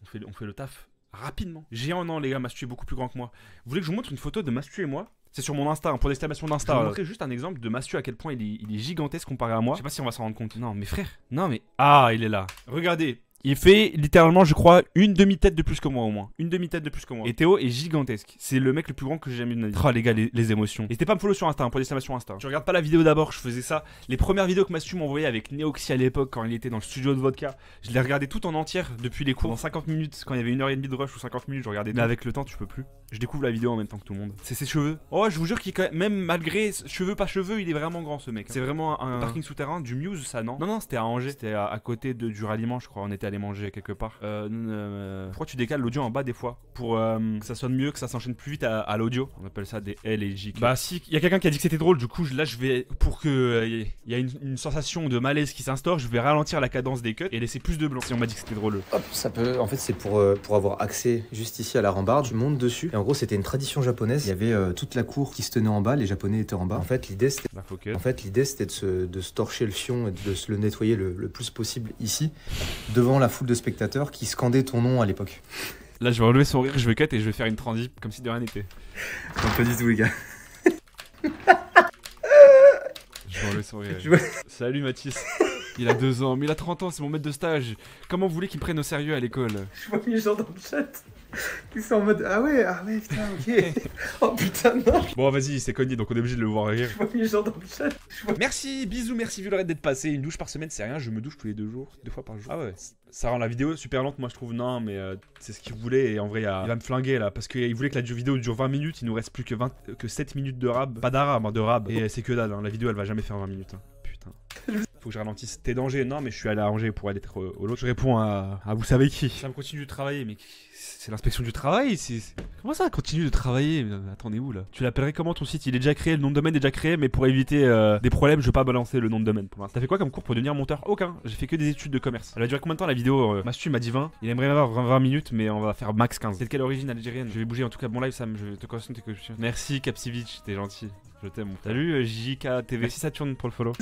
on fait, on fait le taf rapidement. Géant, non, les gars, Mastu est beaucoup plus grand que moi. Vous voulez que je vous montre une photo de Mastu et moi? C'est sur mon Insta, un point d'exclamation d'Insta. Je vais vous montrer juste un exemple de Mastu à quel point il est, il est gigantesque comparé à moi. Je sais pas si on va s'en rendre compte. Non, mais frère. Non, mais. Ah, il est là. Regardez. Il fait littéralement, je crois, une demi-tête de plus que moi au moins. Une demi-tête de plus que moi. Et Théo est gigantesque. C'est le mec le plus grand que j'ai jamais vu de ma vie. Oh les gars, les, les émotions. N'hésitez pas à me follow sur Insta, hein, pour d'exclamation Insta. Je regarde pas la vidéo d'abord, je faisais ça. Les premières vidéos que Mastu m'envoyait avec Neoxy à l'époque, quand il était dans le studio de vodka, je les regardais tout en entière depuis les cours. En 50 minutes, quand il y avait une heure et demie de rush ou 50 minutes, je regardais. Mais avec le temps, tu peux plus. Je découvre la vidéo en même temps que tout le monde. C'est ses cheveux. Oh, je vous jure qu'il est quand même, même malgré cheveux pas cheveux, il est vraiment grand ce mec. C'est vraiment un, parking souterrain du Muse, ça non? Non, non, c'était à Angers. C'était à, à, côté de, du ralliement, je crois. On était allé manger quelque part. Euh, euh, pourquoi tu décales l'audio en bas des fois? Pour euh, que ça sonne mieux, que ça s'enchaîne plus vite à, à l'audio. On appelle ça des L et J. Bah, si, il y a quelqu'un qui a dit que c'était drôle, du coup, là, je vais. Pour que il y a une, une, sensation de malaise qui s'instaure, je vais ralentir la cadence des cuts et laisser plus de blanc. Si on m'a dit que c'était drôle. Hop, ça peut. En fait, c'est pour, pour avoir accès juste ici à la rambarde. Tu montes dessus. Et en gros, c'était une tradition japonaise. Il y avait euh, toute la cour qui se tenait en bas, les japonais étaient en bas. En fait, l'idée c'était en fait, l'idée c'était de se, de se torcher le fion et de se le nettoyer le, le plus possible ici, devant la foule de spectateurs qui scandaient ton nom à l'époque. Là, je vais relever son rire, je vais cut et je vais faire une transi comme si de rien n'était. Non, pas du tout, les gars. je vais relever son rire. Salut Mathis. Il a deux ans, mais il a 30 ans, c'est mon maître de stage. Comment vous voulez qu'il me prenne au sérieux à l'école? Je vois les gens dans le chat qui sont en mode Ah ouais, ah ouais, putain, ok. oh putain, non. Bon, vas-y, il s'est cogné donc on est obligé de le voir rire. Je vois les gens dans le chat. Vois... Merci, bisous, merci Violette d'être passé. Une douche par semaine, c'est rien, je me douche tous les deux jours, deux fois par jour. Ah ouais, ça rend la vidéo super lente, moi je trouve. Non, mais euh, c'est ce qu'il voulait et en vrai, il, va me flinguer là parce qu'il voulait que la vidéo dure 20 minutes, il nous reste plus que, 20... que 7 minutes de rab. Pas d'arabe, hein, de rab. Et c'est que dalle, hein. la vidéo elle va jamais faire 20 minutes. Hein. Putain. Faut que je ralentisse. T'es danger Non, mais je suis allé à Angers pour aller être au lot. Je réponds à, à vous savez qui. Ça me continue de travailler, mais c'est l'inspection du travail. C'est comment ça continue de travailler Attendez où là? Tu l'appellerais comment ton site? Il est déjà créé, le nom de domaine est déjà créé, mais pour éviter euh, des problèmes, je vais pas balancer le nom de domaine pour l'instant. T'as fait quoi comme cours pour devenir monteur? Aucun. J'ai fait que des études de commerce. Elle a duré combien de temps la vidéo euh, Mastu m'a dit 20. Il aimerait avoir 20, 20, minutes, mais on va faire max 15. C'est de quelle origine algérienne? Je vais bouger en tout cas bon live, Sam. Je te correspond tes Merci Capsivich, t'es gentil. Je t'aime. Salut euh, JKTV. Merci Saturne pour le follow.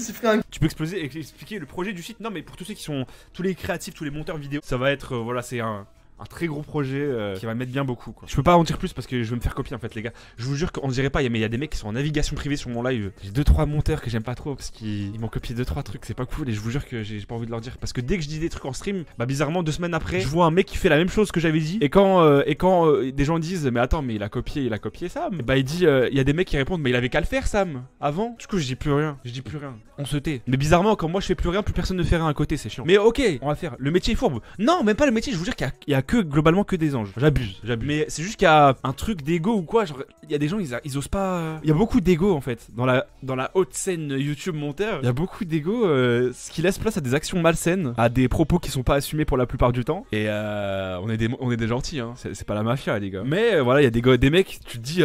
Tu peux exploser et expliquer le projet du site? Non, mais pour tous ceux qui sont tous les créatifs, tous les monteurs vidéo, ça va être euh, voilà, c'est un un très gros projet euh, qui va mettre bien beaucoup quoi. Je peux pas en dire plus parce que je vais me faire copier en fait les gars. Je vous jure qu'on dirait pas mais il y a des mecs qui sont en navigation privée sur mon live. J'ai deux trois monteurs que j'aime pas trop parce qu'ils m'ont copié deux trois trucs, c'est pas cool et je vous jure que j'ai pas envie de leur dire parce que dès que je dis des trucs en stream, bah bizarrement deux semaines après, je vois un mec qui fait la même chose que j'avais dit et quand euh, et quand euh, des gens disent mais attends mais il a copié, il a copié Sam. Bah il dit il y a des mecs qui répondent mais il avait qu'à le faire Sam avant. Du coup je dis plus rien, je dis plus rien. On se tait. Mais bizarrement quand moi je fais plus rien, plus personne ne fait rien à côté, c'est chiant. Mais OK, on va faire le métier est fourbe. Non, même pas le métier, je vous jure qu'il y, y, a que globalement que des anges. J'abuse, j'abuse. Mais c'est juste qu'il y a un truc d'ego ou quoi. Genre, il y a des gens, ils, ils osent pas. Il y a beaucoup d'ego en fait. Dans la, dans la haute scène YouTube monteur, il y a beaucoup d'ego, euh, ce qui laisse place à des actions malsaines, à des propos qui sont pas assumés pour la plupart du temps. Et euh, on, est des, on est des gentils, hein. C'est pas la mafia, les gars. Mais euh, voilà, il y a des, des mecs, tu te dis.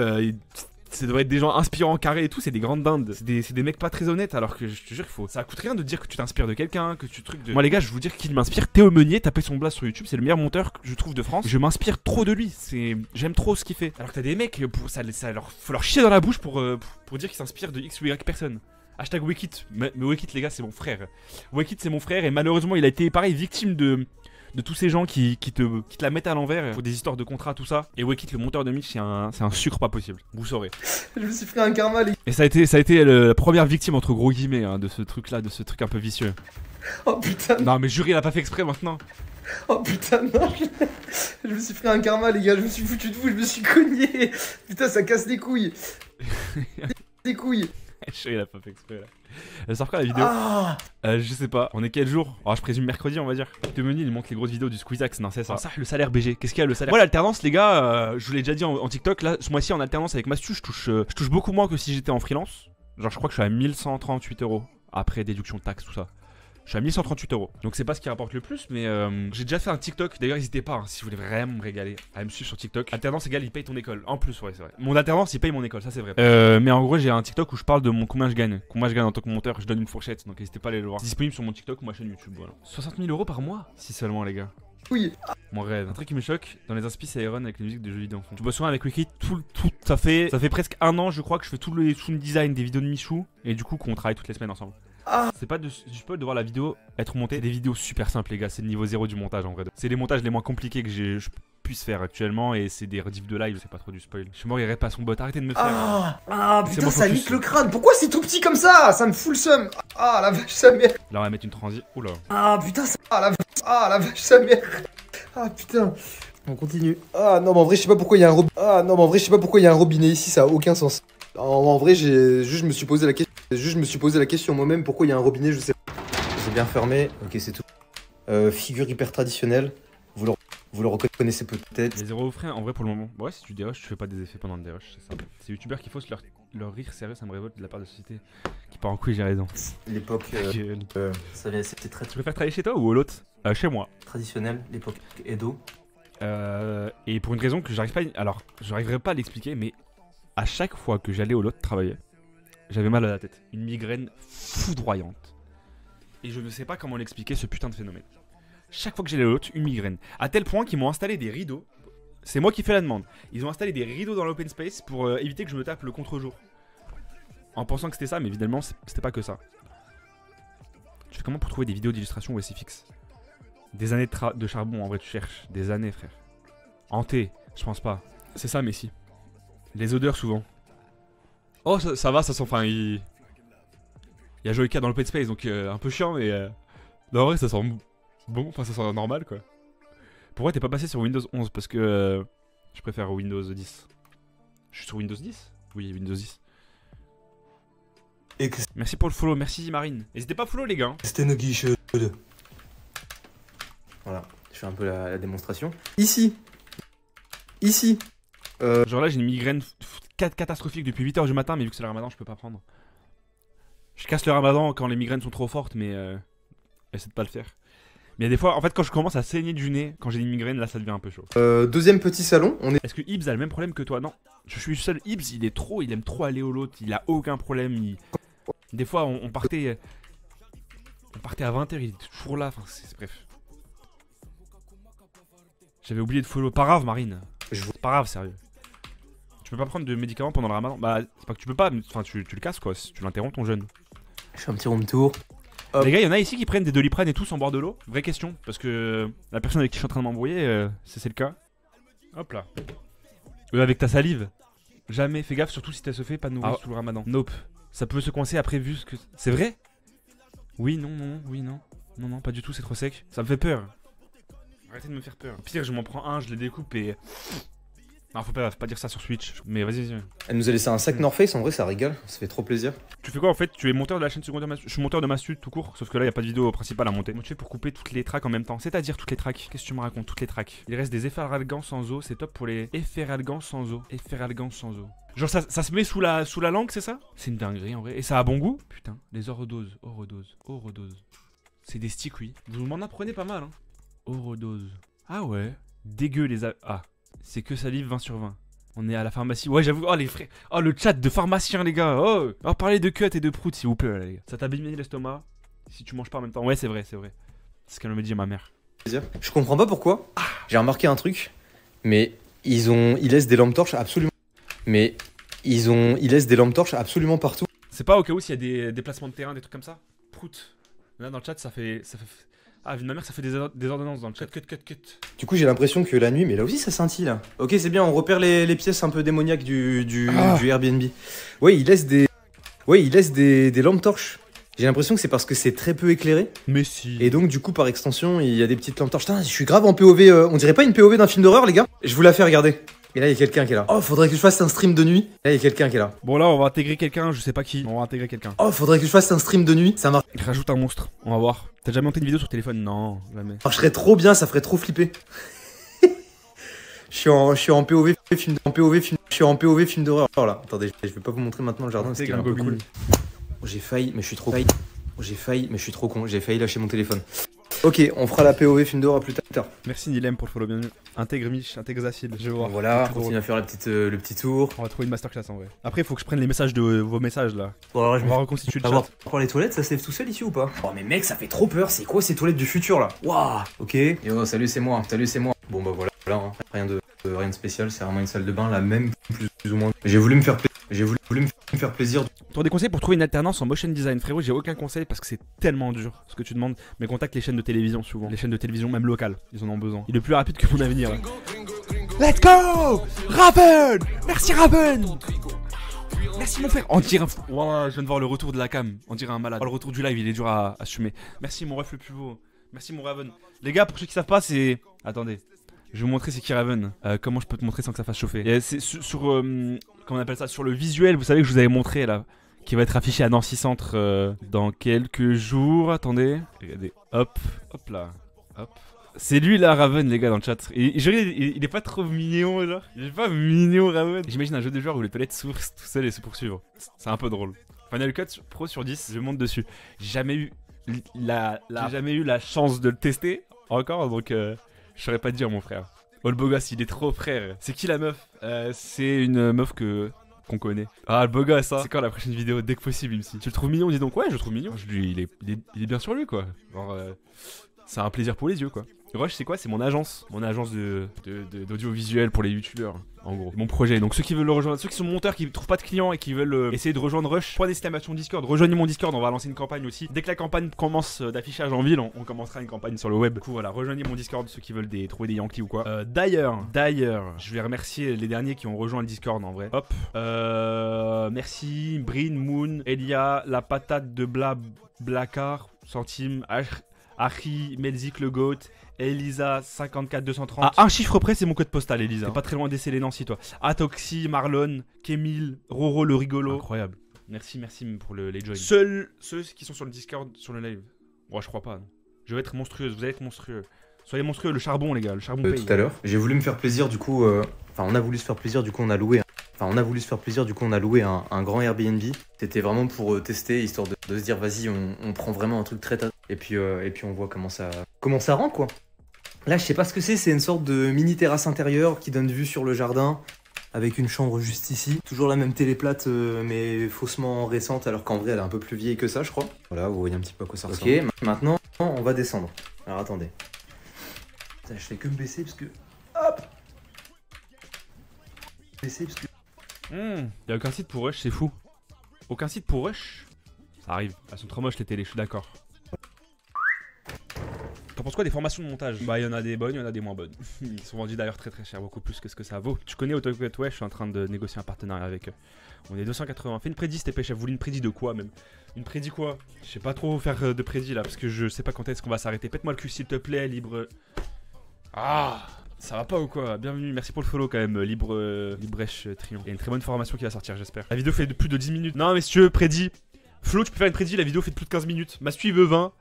Ça devrait être des gens inspirants, carrés et tout, c'est des grandes dindes. C'est des, des, mecs pas très honnêtes, alors que je te jure qu'il faut. Ça coûte rien de dire que tu t'inspires de quelqu'un, que tu trucs de. Moi, les gars, je vous dire qu'il m'inspire. Théo Meunier, tapez son blast sur YouTube, c'est le meilleur monteur que je trouve de France. Je m'inspire trop de lui, c'est. J'aime trop ce qu'il fait. Alors que t'as des mecs, pour... ça, ça leur... faut leur chier dans la bouche pour, euh, pour dire qu'ils s'inspirent de X ou Y personne. Hashtag Wekit. Mais, mais Wekit, les gars, c'est mon frère. Wekit, c'est mon frère, et malheureusement, il a été pareil, victime de de tous ces gens qui, qui, te, qui te la mettent à l'envers pour des histoires de contrat, tout ça. Et Wekit, le monteur de Mitch, c'est un, un sucre pas possible. Vous saurez. Je me suis fait un karma, les Et ça a été, ça a été le, la première victime, entre gros guillemets, hein, de ce truc-là, de ce truc un peu vicieux. Oh putain. Non, mais jury, il a pas fait exprès maintenant. Oh putain, non. Je... je me suis fait un karma, les gars. Je me suis foutu de vous, je me suis cogné. Putain, ça casse les couilles. les couilles. il a pas fait exprès là. Elle sort quand la vidéo ah euh, Je sais pas. On est quel jour? Alors je présume mercredi on va dire. De menu il montre les grosses vidéos du Squeezax. Non c'est ça. ça le salaire BG. Qu'est-ce qu'il y a le salaire Moi l'alternance les gars, euh, je vous l'ai déjà dit en, en, TikTok. Là ce mois-ci en alternance avec Mastu je touche, euh, je touche beaucoup moins que si j'étais en freelance. Genre je crois que je suis à 1138 euros après déduction de taxes tout ça. Je suis à 1138 euros. Donc c'est pas ce qui rapporte le plus, mais euh, j'ai déjà fait un TikTok. D'ailleurs, n'hésitez pas, hein, si vous voulez vraiment me régaler, à me suivre sur TikTok. Alternance égale, il paye ton école. En plus, ouais, c'est vrai. Mon alternance, il paye mon école, ça c'est vrai. Euh, mais en gros, j'ai un TikTok où je parle de mon combien je gagne. Combien je gagne en tant que monteur, je donne une fourchette. Donc n'hésitez pas à aller le voir. C'est disponible sur mon TikTok ou ma chaîne YouTube. Voilà. 60 000 euros par mois? Si seulement, les gars. couilles. Mon rêve. Un truc qui me choque dans les inspi, c'est Iron avec les musiques de jeux vidéo en fond. Je bosse souvent avec Wiki tout, tout. Ça fait, ça fait presque un an, je crois, que je fais tout le sound design des vidéos de Michou. Et du coup, qu'on travaille toutes les semaines ensemble. Ah. C'est pas de, je peux de voir la vidéo être montée. C'est des vidéos super simples, les gars. C'est le niveau zéro du montage en vrai. C'est les montages les moins compliqués que j'ai, je puisse faire actuellement. Et c'est des rediffs de live, c'est pas trop du spoil. Je suis mort, il répète pas son bot. Arrêtez de me faire. Ah, ah putain, ça nique le crâne. Pourquoi c'est tout petit comme ça? Ça me fout le seum. Ah la vache sa mère. Là, on va mettre une transi. Oula. Ah putain, ça... ah la vache, ah la vache sa mère. Ah putain. On continue. Ah non, mais en vrai, je sais pas pourquoi il y a un robinet. Ah non, mais en vrai, je sais pas pourquoi il y a un robinet ici, ça a aucun sens. En, en vrai, j'ai juste je me suis posé la question. Juste je me suis posé la question moi-même pourquoi il y a un robinet, je sais pas. J'ai bien fermé. OK, c'est tout. Euh, figure hyper traditionnelle. Vous le, vous le reconnaissez peut-être. Les zéro frais, en vrai, pour le moment. Ouais, si tu dérush, tu fais pas des effets pendant le dérush, c'est ça. Ces youtubeurs qui faussent leur, leur rire sérieux, ça me révolte de la part de la société. Qui part en couille, j'ai raison. L'époque euh, euh, c'était très Tu préfères travailler chez toi ou au l'autre? Euh, Chez moi. traditionnel, l'époque Edo. Euh, et pour une raison que j'arrive pas. à- Alors, j'arriverai pas à l'expliquer, mais à chaque fois que j'allais au lot travailler, j'avais mal à la tête. Une migraine foudroyante. Et je ne sais pas comment l'expliquer ce putain de phénomène. Chaque fois que j'allais au lot, une migraine. À tel point qu'ils m'ont installé des rideaux. C'est moi qui fais la demande. Ils ont installé des rideaux dans l'open space pour euh, éviter que je me tape le contre-jour. En pensant que c'était ça, mais évidemment, c'était pas que ça. Tu fais comment pour trouver des vidéos d'illustration au Des années de, de charbon, en vrai, tu cherches. Des années, frère. Hanté, je pense pas. C'est ça, Messi. Les odeurs, souvent. Oh, ça, ça va, ça sent. Enfin, il. Il y a Joyka dans l'open space, donc euh, un peu chiant, mais. euh, Non, en vrai, ça sent bon. Enfin, ça sent normal, quoi. Pourquoi t'es pas passé sur Windows 11 Parce que. euh, Je préfère Windows 10. Je suis sur Windows 10 Oui, Windows 10. Merci pour le follow, merci Marine. N'hésitez pas à follow, les gars. hein. C'était nos guiches. Voilà, je fais un peu la, la démonstration. Ici. Ici. Genre là, j'ai une migraine catastrophique depuis 8h du matin, mais vu que c'est le ramadan, je peux pas prendre. Je casse le ramadan quand les migraines sont trop fortes, mais euh, essaie de pas le faire. Mais des fois, en fait, quand je commence à saigner du nez, quand j'ai des migraines, là, ça devient un peu chaud. Euh, deuxième petit salon, on est. Est-ce que Ibs a le même problème que toi? Non. Je suis seul. Ibs, il est trop, il aime trop aller au lot, il a aucun problème. il- Des fois, on, on partait. euh, On partait à 20h, il était toujours là. Enfin, c'est bref. J'avais oublié de follow. Pas grave, Marine. Je vous- C'est pas grave, sérieux. Tu peux pas prendre de médicaments pendant le ramadan Bah, c'est pas que tu peux pas, mais enfin, tu, tu le casses quoi. si Tu l'interromps ton jeûne. Je fais un petit room tour. Hop. Les gars, il y en a ici qui prennent des doliprane et tout sans boire de l'eau? Vraie question. Parce que la personne avec qui je suis en train de m'embrouiller, euh, c'est le cas. Hop là. Euh, avec ta salive. Jamais, fais gaffe, surtout si t'as se fait pas de nourrice Ah. sous le ramadan. Nope. Ça peut se coincer après vu ce que. C'est vrai? Oui, non, non, non, oui, non. Non, non, pas du tout, c'est trop sec. Ça me fait peur. Arrêtez de me faire peur. Pire, je m'en prends un, je les découpe et. Non, faut pas, faut pas dire ça sur Switch. Mais vas-y, vas-y. Elle nous a laissé un sac North Face, en vrai, ça régale. Ça fait trop plaisir. Tu fais quoi en fait? Tu es monteur de la chaîne secondaire Mastu Je suis monteur de Mastu tout court, sauf que là il a pas de vidéo principale à monter. Comment tu fais pour couper toutes les tracks en même temps C'est-à-dire toutes les tracks Qu'est-ce que tu me racontes Toutes les tracks? Il reste des efferalgans sans eau, c'est top pour les efferalgans sans eau. Efferalgans sans eau. Genre ça, ça se met sous la, sous la langue, c'est ça? C'est une dinguerie en vrai. Et ça a bon goût? Putain, les orodoses, orodoses, orodoses. C'est des sticks, oui. Vous m'en apprenez pas mal, hein. Orodose. Ah ouais. Dégueu les a... Ah, c'est que salive 20 sur 20. On est à la pharmacie. Ouais, j'avoue. Oh, les frères. Oh, le chat de pharmacien, les gars. Oh, oh parlez de cut et de prout, s'il vous plaît, là, les gars. Ça t'abîme l'estomac si tu manges pas en même temps. Ouais, c'est vrai, c'est vrai. C'est ce qu'elle me dit, ma mère. Je comprends pas pourquoi. J'ai remarqué un truc, mais ils ont, ils laissent des lampes torches absolument. Mais ils ont, ils laissent des lampes torches absolument partout. C'est pas au cas où s'il y a des déplacements de terrain, des trucs comme ça? Prout. Là, dans le chat, ça fait. Ça fait... Ah, vu de ma mère, ça fait des, des ordonnances dans le chat. Cut, cut, cut. Du coup, j'ai l'impression que la nuit, mais là aussi ça scintille. Là. Ok, c'est bien, on repère les, les pièces un peu démoniaques du, du, Ah. du Airbnb. Ouais, ils laissent des, ouais, ils laissent des, des lampes torches. J'ai l'impression que c'est parce que c'est très peu éclairé. Mais si. Et donc, du coup, par extension, il y a des petites lampes torches. Putain, je suis grave en POV. euh, on dirait pas une POV d'un film d'horreur, les gars? Je vous la fais regarder. Et là, il y a quelqu'un qui est là. Oh, faudrait que je fasse un stream de nuit. Là, il y a quelqu'un qui est là. Bon, là, on va intégrer quelqu'un, je sais pas qui. On va intégrer quelqu'un. Oh, faudrait que je fasse un stream de nuit. Ça mar- Rajoute un monstre. On va voir. T'as déjà monté une vidéo sur téléphone? Non, jamais. marcherait trop bien, ça ferait trop flipper. Je suis en, je suis en POV film, en POV film, je suis en POV film d'horreur Oh là. Attendez, je je vais pas vous montrer maintenant le jardin parce qu'il est un peu cool. Oh, J'ai failli, mais je suis trop failli. Oh, J'ai failli, mais je suis trop con. J'ai failli lâcher mon téléphone. Ok, on fera la POV film d'horreur plus tard. Merci Nilem pour le follow, bienvenue. Intègre Mich, intègre Zacil, je vais voir. Voilà, Trop continue à faire la petite, euh, le petit tour. On va trouver une masterclass en vrai. Après, il faut que je prenne les messages de vos messages là. Bon, alors je On me va reconstituer le chat. pour les toilettes, ça se lève tout seul ici ou pas? Oh mais mec, ça fait trop peur, c'est quoi ces toilettes du futur là? Waouh Ok. Yo, salut, c'est moi, salut, c'est moi. Bon bah voilà, voilà hein. rien, de, de- rien de spécial, c'est vraiment une salle de bain, la même, plus, plus ou moins. J'ai voulu me faire plaisir, j'ai voulu, me faire plaisir. Pour des conseils pour trouver une alternance en motion design, frérot, j'ai aucun conseil parce que c'est tellement dur ce que tu demandes. Mais contacte les chaînes de télévision souvent. Les chaînes de télévision, même locales, ils en ont besoin. Il est plus rapide que mon avenir. Let's go Raven Merci Raven Merci mon frère On dirait un... Ouah, je viens de voir le retour de la cam. On dirait un malade. Oh, le retour du live, il est dur à assumer. Merci mon ref le plus beau. Merci mon Raven. Les gars, pour ceux qui savent pas, c'est... Attendez. Je vais vous montrer c'est qui Raven. Euh, comment je peux te montrer sans que ça fasse chauffer Et C'est sur... sur, euh, comment on appelle ça Sur le visuel, vous savez que je vous avais montré là qui va être affiché à Nancy Centre euh, dans quelques jours. Attendez, regardez, hop, hop là, hop. C'est lui là, Raven, les gars, dans le chat. Et, je regarde, il, il est pas trop mignon, genre. Il est pas mignon, Raven. J'imagine un jeu de joueur où les toilettes s'ouvrent tout seul et se poursuivre. C'est un peu drôle. Final Cut Pro sur 10, je monte dessus. J'ai jamais eu la, jamais eu la chance de le tester encore, donc euh, je saurais pas te dire, mon frère. Oh le beau gosse, il est trop frère. C'est qui la meuf? Euh, C'est une meuf que qu'on connaît. Ah le beau gosse, hein. C'est quand la prochaine vidéo? Dès que possible, MC. Tu le trouves mignon? Dis donc ouais, je le trouve mignon. Je lui, il est, il est, il est bien sur lui quoi. Genre, euh, c'est un plaisir pour les yeux quoi. Rush, c'est quoi C'est mon agence, mon agence de d'audiovisuel pour les youtubeurs. En gros, mon projet. Donc ceux qui veulent le rejoindre, ceux qui sont monteurs, qui trouvent pas de clients et qui veulent euh, essayer de rejoindre Rush, point d'exclamation Discord, rejoignez mon Discord, on va lancer une campagne aussi. Dès que la campagne commence euh, d'affichage en ville, on, commencera une campagne sur le web. Du coup voilà, rejoignez mon Discord, ceux qui veulent des, trouver des Yankees ou quoi. Euh, d'ailleurs, d'ailleurs, je vais remercier les derniers qui ont rejoint le Discord en vrai. Hop. Merci Brin, Moon, Elia, la patate de Bla Blacard, Centime, H- Harry, Melzik le Goat, Elisa 54230. À un chiffre près, c'est mon code postal, Elisa. T'es pas très loin d'essayer les Nancy, toi. Atoxy, Marlon, Kémil, Roro le rigolo. Incroyable. Merci, merci pour le, les joins. Seuls ceux qui sont sur le Discord, sur le live. Ouais, je crois pas. non. Je vais être monstrueuse, vous allez être monstrueux. Soyez monstrueux, le charbon, les gars, le charbon Euh, paye. tout à l'heure. J'ai voulu me faire plaisir, du coup. euh, Enfin, on a voulu se faire plaisir, du coup, on a loué. Enfin, on a voulu se faire plaisir, du coup, on a loué un, un grand Airbnb. C'était vraiment pour euh, tester, histoire de, de se dire, vas-y, on, on prend vraiment un truc très. Et puis, euh, et puis, on voit comment ça, comment ça rend, quoi. Là, je sais pas ce que c'est. C'est une sorte de mini terrasse intérieure qui donne vue sur le jardin. Avec une chambre juste ici. Toujours la même télé plate, euh, mais faussement récente, alors qu'en vrai, elle est un peu plus vieille que ça, je crois. Voilà, vous voyez un petit peu à quoi ça ressemble. Ok, maintenant, on va descendre. Alors, attendez. Putain, je fais que me baisser parce que. Hop Baisser parce que. Hmm, y a aucun site pour Rush, c'est fou. Aucun site pour Rush? Ça arrive. Elles sont trop moches les télés, je suis d'accord. T'en penses quoi des formations de montage? Bah, il y en a des bonnes, il y en a des moins bonnes. Ils sont vendus d'ailleurs très très cher, beaucoup plus que ce que ça vaut. Tu connais AutoCAD Ouais, je suis en train de négocier un partenariat avec eux. On est 280. Fais une prédit, c'était chef. Vous voulez une prédit de quoi même? Une prédit quoi? Je sais pas trop faire euh, de prédit là, parce que je sais pas quand est-ce qu'on va s'arrêter. Pète-moi le cul s'il te plaît, libre. Ah ça va pas ou quoi? Bienvenue, merci pour le follow quand même, libre euh, Librèche euh, Trion. Il y a une très bonne formation qui va sortir, j'espère. La vidéo fait de plus de 10 minutes. Non, mais si tu veux, prédit. Flo, tu peux faire une prédit, la vidéo fait de plus de 15 minutes. Mastu, il veut 20.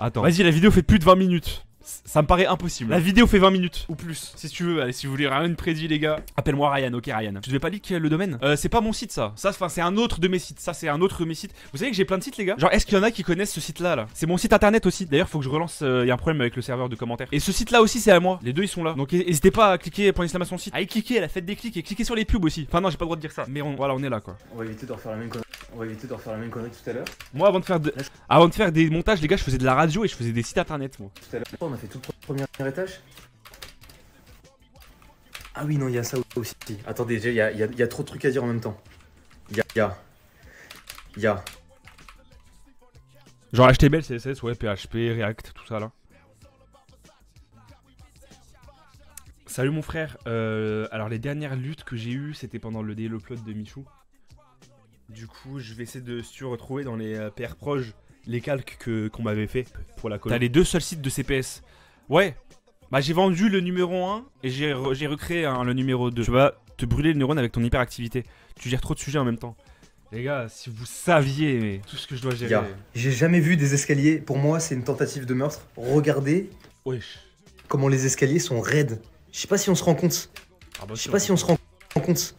Attends. Vas-y, la vidéo fait de plus de 20 minutes. Ça me paraît impossible. La vidéo fait 20 minutes ou plus. Si tu veux, allez, si vous voulez rien une prédit, les gars, appelle-moi Ryan. Ok, Ryan. Tu devais pas leak le domaine euh, C'est pas mon site, ça. Ça, enfin, c'est un autre de mes sites. Ça, c'est un autre de mes sites. Vous savez que j'ai plein de sites, les gars Genre, est-ce qu'il y en a qui connaissent ce site-là là C'est mon site internet aussi. D'ailleurs, faut que je relance. Il y a un problème avec le serveur de commentaires. Et ce site-là aussi, c'est à moi. Les deux, ils sont là. Donc, n'hésitez pas à cliquer pour l'exclamation site. Allez, cliquer, la fête des clics et cliquez sur les pubs aussi. Enfin, non, j'ai pas le droit de dire ça. Mais on, voilà, on est là, quoi. On va éviter de refaire la même connerie. On va éviter de refaire la même connerie tout à l'heure. Moi, avant de faire, de... avant de faire des montages, les gars, je faisais de la radio et je faisais des sites internet, moi. Tout à l'heure, on a fait tout le premier étage. Ah oui, non, il y a ça aussi. Attendez, il y a, y y trop de trucs à dire en même temps. Il y a. Il y a. Il y a. Genre HTML, CSS, ouais, PHP, React, tout ça là. Salut mon frère. Euh, alors les dernières luttes que j'ai eues, c'était pendant le upload de Michou. Du coup, je vais essayer de se retrouver dans les euh, PR Proj, les calques que qu'on m'avait fait pour la colo. T'as les deux seuls sites de CPS. Ouais. Bah j'ai vendu le numéro 1 et j'ai re- j'ai recréé un- le numéro 2. Tu vas te brûler le neurone avec ton hyperactivité. Tu gères trop de sujets en même temps. Les gars, si vous saviez mais, tout ce que je dois gérer. Gars, J'ai jamais vu des escaliers. Pour moi, c'est une tentative de meurtre. Regardez Wesh. comment les escaliers sont raides. Je sais pas si on se rend compte. Ah bah, Je sais pas si on se rend compte.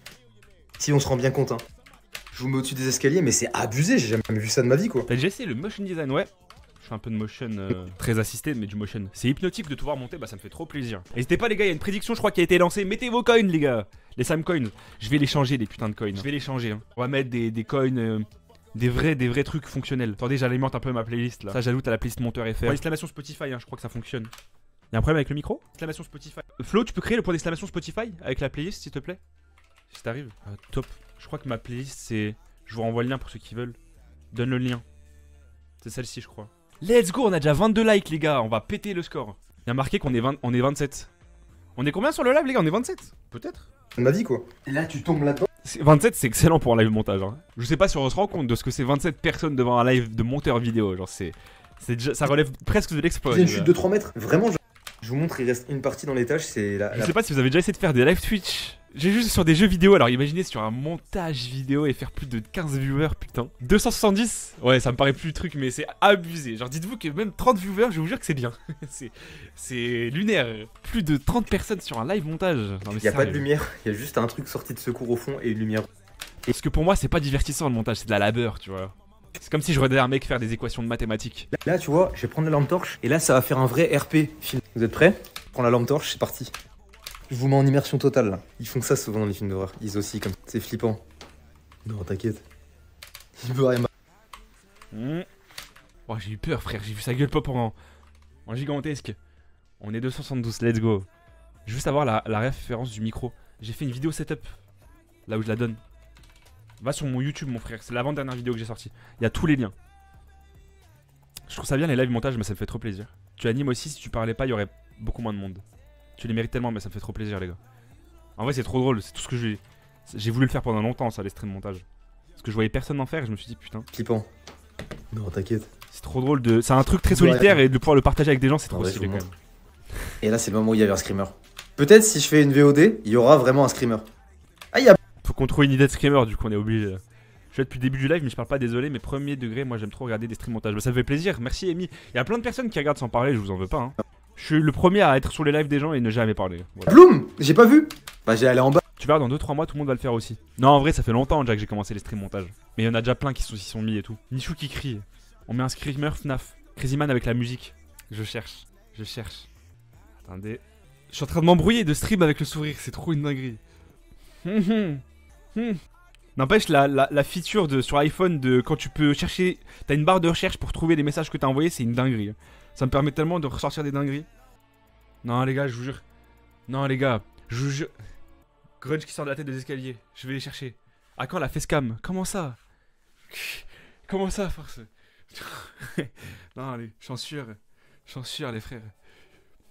Si on se rend bien compte, hein. Je vous mets au-dessus des escaliers, mais c'est abusé. J'ai jamais vu ça de ma vie, quoi. T'as déjà essayé le motion design, ouais. Je fais un peu de motion euh, très assisté, mais du motion. C'est hypnotique de te voir monter, bah ça me fait trop plaisir. N'hésitez pas les gars, il y a une prédiction je crois qui a été lancée. Mettez vos coins les gars. Les Sam coins. Je vais les changer les putains de coins. Je vais les changer. hein. On va mettre des, des coins. euh, des vrais, des vrais trucs fonctionnels. Attendez, j'alimente un peu ma playlist là. Ça, j'ajoute à la playlist monteur FR. Point d'exclamation Spotify, hein, je crois que ça fonctionne. Y'a un problème avec le micro? Exclamation Spotify. Flo, tu peux créer le point d'exclamation Spotify avec la playlist s'il te plaît? Si t'arrives. Ah, top. Je crois que ma playlist c'est. Je vous renvoie le lien pour ceux qui veulent. Donne le lien. C'est celle-ci, je crois. Let's go, on a déjà 22 likes, les gars. On va péter le score. Il y a marqué qu'on est, 20 on est 27. On est combien sur le live, les gars? On est 27 Peut-être? Ma vie quoi? Et là, tu tombes là-dedans. C'est- 27, c'est excellent pour un live montage. hein. Je sais pas si on se rend compte de ce que c'est 27 personnes devant un live de monteur vidéo. Genre, c'est. c'est déjà- ça relève presque de l'exploit. Une chute de 3 mètres. Vraiment, je, je vous montre, il reste une partie dans l'étage, c'est la. Je sais pas si vous avez déjà essayé de faire des live Twitch. J'ai juste sur des jeux vidéo, alors imaginez sur un montage vidéo et faire plus de 15 viewers, putain. 270 Ouais, ça me paraît plus le truc, mais c'est abusé. Genre, dites-vous que même 30 viewers, je vous jure que c'est bien. c'est, c'est lunaire. Plus de 30 personnes sur un live montage. Non, mais y a pas de lumière, il y a juste un truc sorti de secours au fond et une lumière. Parce que pour moi, c'est pas divertissant le montage, c'est de la labeur, tu vois. C'est comme si je regardais un mec faire des équations de mathématiques. Là, tu vois, je vais prendre la lampe torche et là, ça va faire un vrai RP. film. Vous êtes prêts? Prends la lampe torche, c'est parti. Je vous mets en immersion totale là. Ils font ça souvent dans les films d'horreur. Ils aussi comme c'est flippant. Non, t'inquiète. Il peut rien. Mmh. Oh, j'ai eu peur, frère. J'ai vu sa gueule pop en, en gigantesque. On est 272, let's go. Je veux juste avoir la, la référence du micro. J'ai fait une vidéo setup. Là où je la donne. Va sur mon YouTube, mon frère. C'est l'avant-dernière vidéo que j'ai sortie. Il y a tous les liens. Je trouve ça bien les live montages, mais ça me fait trop plaisir. Tu animes aussi, si tu parlais pas, il y aurait beaucoup moins de monde. Tu les mérites tellement, mais ça me fait trop plaisir, les gars. En vrai, c'est trop drôle. C'est tout ce que j'ai. J'ai voulu le faire pendant longtemps, ça, les streams montage. Parce que je voyais personne en faire et je me suis dit, putain. Flippant. Non, t'inquiète. C'est trop drôle de. C'est un truc très solitaire et de pouvoir le partager avec des gens, c'est trop stylé quand même. Et là, c'est le moment où il y avait un screamer. Peut-être si je fais une VOD, il y aura vraiment un screamer. Faut qu'on trouve une idée de screamer, du coup, on est obligé. Je suis là depuis le début du live, mais je parle pas, désolé, mais premier degré, moi j'aime trop regarder des streams montage. Bah, ça me fait plaisir, merci Amy. Il y a plein de personnes qui regardent sans parler, je vous en veux pas. Hein. Je suis le premier à être sur les lives des gens et ne jamais parler. Voilà. Bloom J'ai pas vu Bah, j'ai allé en bas. Tu verras, dans 2-3 mois, tout le monde va le faire aussi. Non, en vrai, ça fait longtemps déjà que j'ai commencé les streams montage. Mais il y en a déjà plein qui s'y sont mis et tout. Nichou qui crie. On met un screamer FNAF. Crazy Man avec la musique. Je cherche. Je cherche. Attendez. Je suis en train de m'embrouiller de stream avec le sourire. C'est trop une dinguerie. Hum, hum. Hum. N'empêche, la, la, la feature de, sur iPhone de quand tu peux chercher. T'as une barre de recherche pour trouver les messages que t'as envoyés, c'est une dinguerie. Ça me permet tellement de ressortir des dingueries. Non, les gars, je vous jure. Non, les gars, je vous jure. Grunge qui sort de la tête des escaliers. Je vais les chercher. À quand la facecam? Comment ça? Comment ça, force? Non, allez, j'en suis sûr. J'en suis sûr, les frères.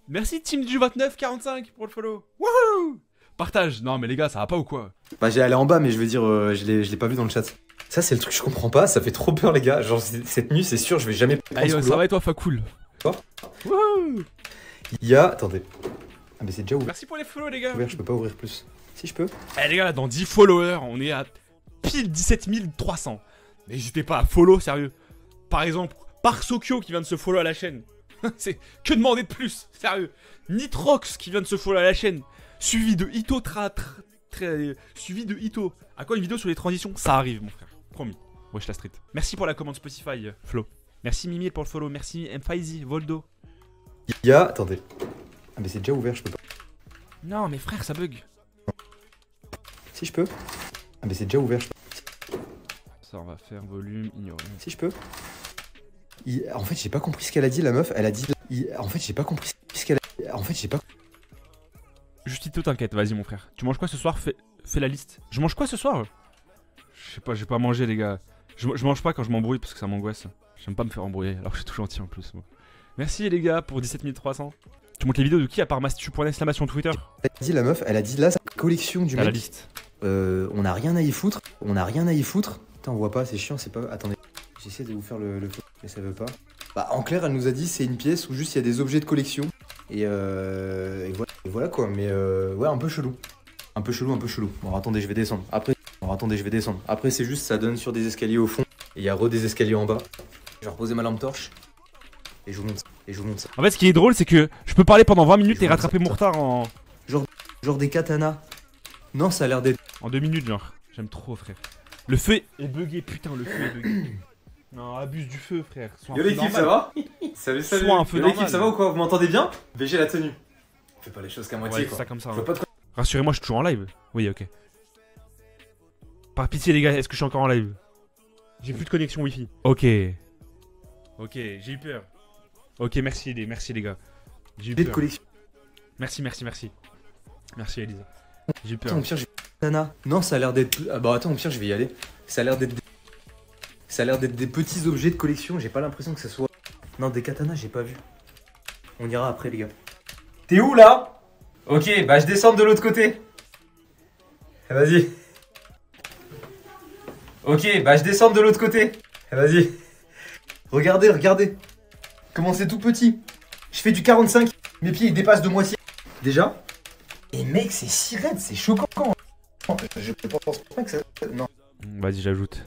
Merci, Team du 2945 pour le follow. Wouhou Partage. Non, mais les gars, ça va pas ou quoi? Bah, j'ai allé en bas, mais je veux dire, euh, je l'ai pas vu dans le chat. Ça, c'est le truc que je comprends pas, ça fait trop peur, les gars. Genre, cette nuit, c'est sûr, je vais jamais Allez, ça va et toi, fa cool Quoi Wouhou Il y a. Attendez. Ah, mais c'est déjà ouvert. Merci pour les follow, les gars. ouvert, je peux pas ouvrir plus. Si, je peux. Eh les gars, dans 10 followers, on est à pile 17 300. N'hésitez pas à follow, sérieux. Par exemple, Park Sokyo qui vient de se follow à la chaîne. C'est que demander de plus, sérieux. Nitrox qui vient de se follow à la chaîne. Suivi de Ito tra, tra- tra- suivi de Ito. À quoi une vidéo sur les transitions? Ça arrive, mon frère. Promis. Wesh la street. Merci pour la commande Spotify, Flo. Merci Mimi pour le follow. Merci M. Voldo. Il y a. Attendez. Ah, mais c'est déjà ouvert, je peux pas. Non, mais frère, ça bug. Si, je peux. Ah, mais c'est déjà ouvert, je peux. Ça, on va faire volume, ignorer. Si, je peux. Il- En fait, j'ai pas compris ce qu'elle a dit, la meuf. Elle a dit. Il- En fait, j'ai pas compris ce qu'elle a dit. En fait, j'ai pas. Justito, t'inquiète, vas-y mon frère. Tu manges quoi ce soir? Fais, fais la liste. Je mange quoi ce soir? Je sais pas, j'ai pas mangé les gars. Je, je mange pas quand je m'embrouille parce que ça m'angoisse. J'aime pas me faire embrouiller, alors que je suis tout gentil en plus. moi. Merci les gars pour 17 300. Tu montes les vidéos de qui à part mastu.exclamation Twitter Elle a dit, la meuf, elle a dit là, la collection du la mec. liste. Euh, on a rien à y foutre. On a rien à y foutre. Putain, on voit pas, c'est chiant, c'est pas. Attendez. J'essaie de vous faire le, le faux, mais ça veut pas. Bah, en clair, elle nous a dit c'est une pièce où juste il y a des objets de collection. Et, euh, et voilà, et voilà quoi. Mais euh, ouais, un peu chelou. Un peu chelou, un peu chelou. Bon, attendez, je vais descendre. Après, bon, attendez, je vais descendre. Après, c'est juste, ça donne sur des escaliers au fond. Et il y a re des escaliers en bas. Je vais reposer ma lampe torche. Et je vous montre ça. Et je vous montre ça. En fait, ce qui est drôle, c'est que je peux parler pendant 20 minutes et rattraper ça. mon retard en, Genre des katanas. Non, ça a l'air d'être. en 2 minutes, genre. J'aime trop, frère. Le feu est bugué, putain, le feu est bugué. Non, abuse du feu, frère. Sois un Yo l'équipe, ça va Salut, salut. Sois un peu Yo l'équipe, ça va ou quoi Vous m'entendez bien VG la tenue. Fais pas les choses qu'à moitié Ouais, quoi. ça comme ça. Je hein. pas de. Rassurez-moi, je suis toujours en live. Oui, ok. Par pitié, les gars, est-ce que je suis encore en live? J'ai plus de connexion Wi-Fi. Ok. Ok, j'ai eu peur. Ok, merci, les, merci les gars. J'ai eu peur. collection. Merci, merci, merci. Merci, Elisa. J'ai eu Attends, peur. au pire, j'ai. Nana. Non, ça a l'air d'être. Ah bah attends, au pire, je vais y aller. Ça a l'air d'être. des- Ça a l'air d'être des petits objets de collection. J'ai pas l'impression que ça soit. Non, des katanas, j'ai pas vu. On ira après, les gars. T'es où là? Ok, bah je descends de l'autre côté. Vas-y. Ok, bah je descends de l'autre côté. Vas-y. Regardez, regardez. Comment c'est tout petit. Je fais du 45. Mes pieds ils dépassent de moitié. Déjà. Et mec, c'est si raide, c'est choquant. Je pense pas que ça. Non. Vas-y, j'ajoute.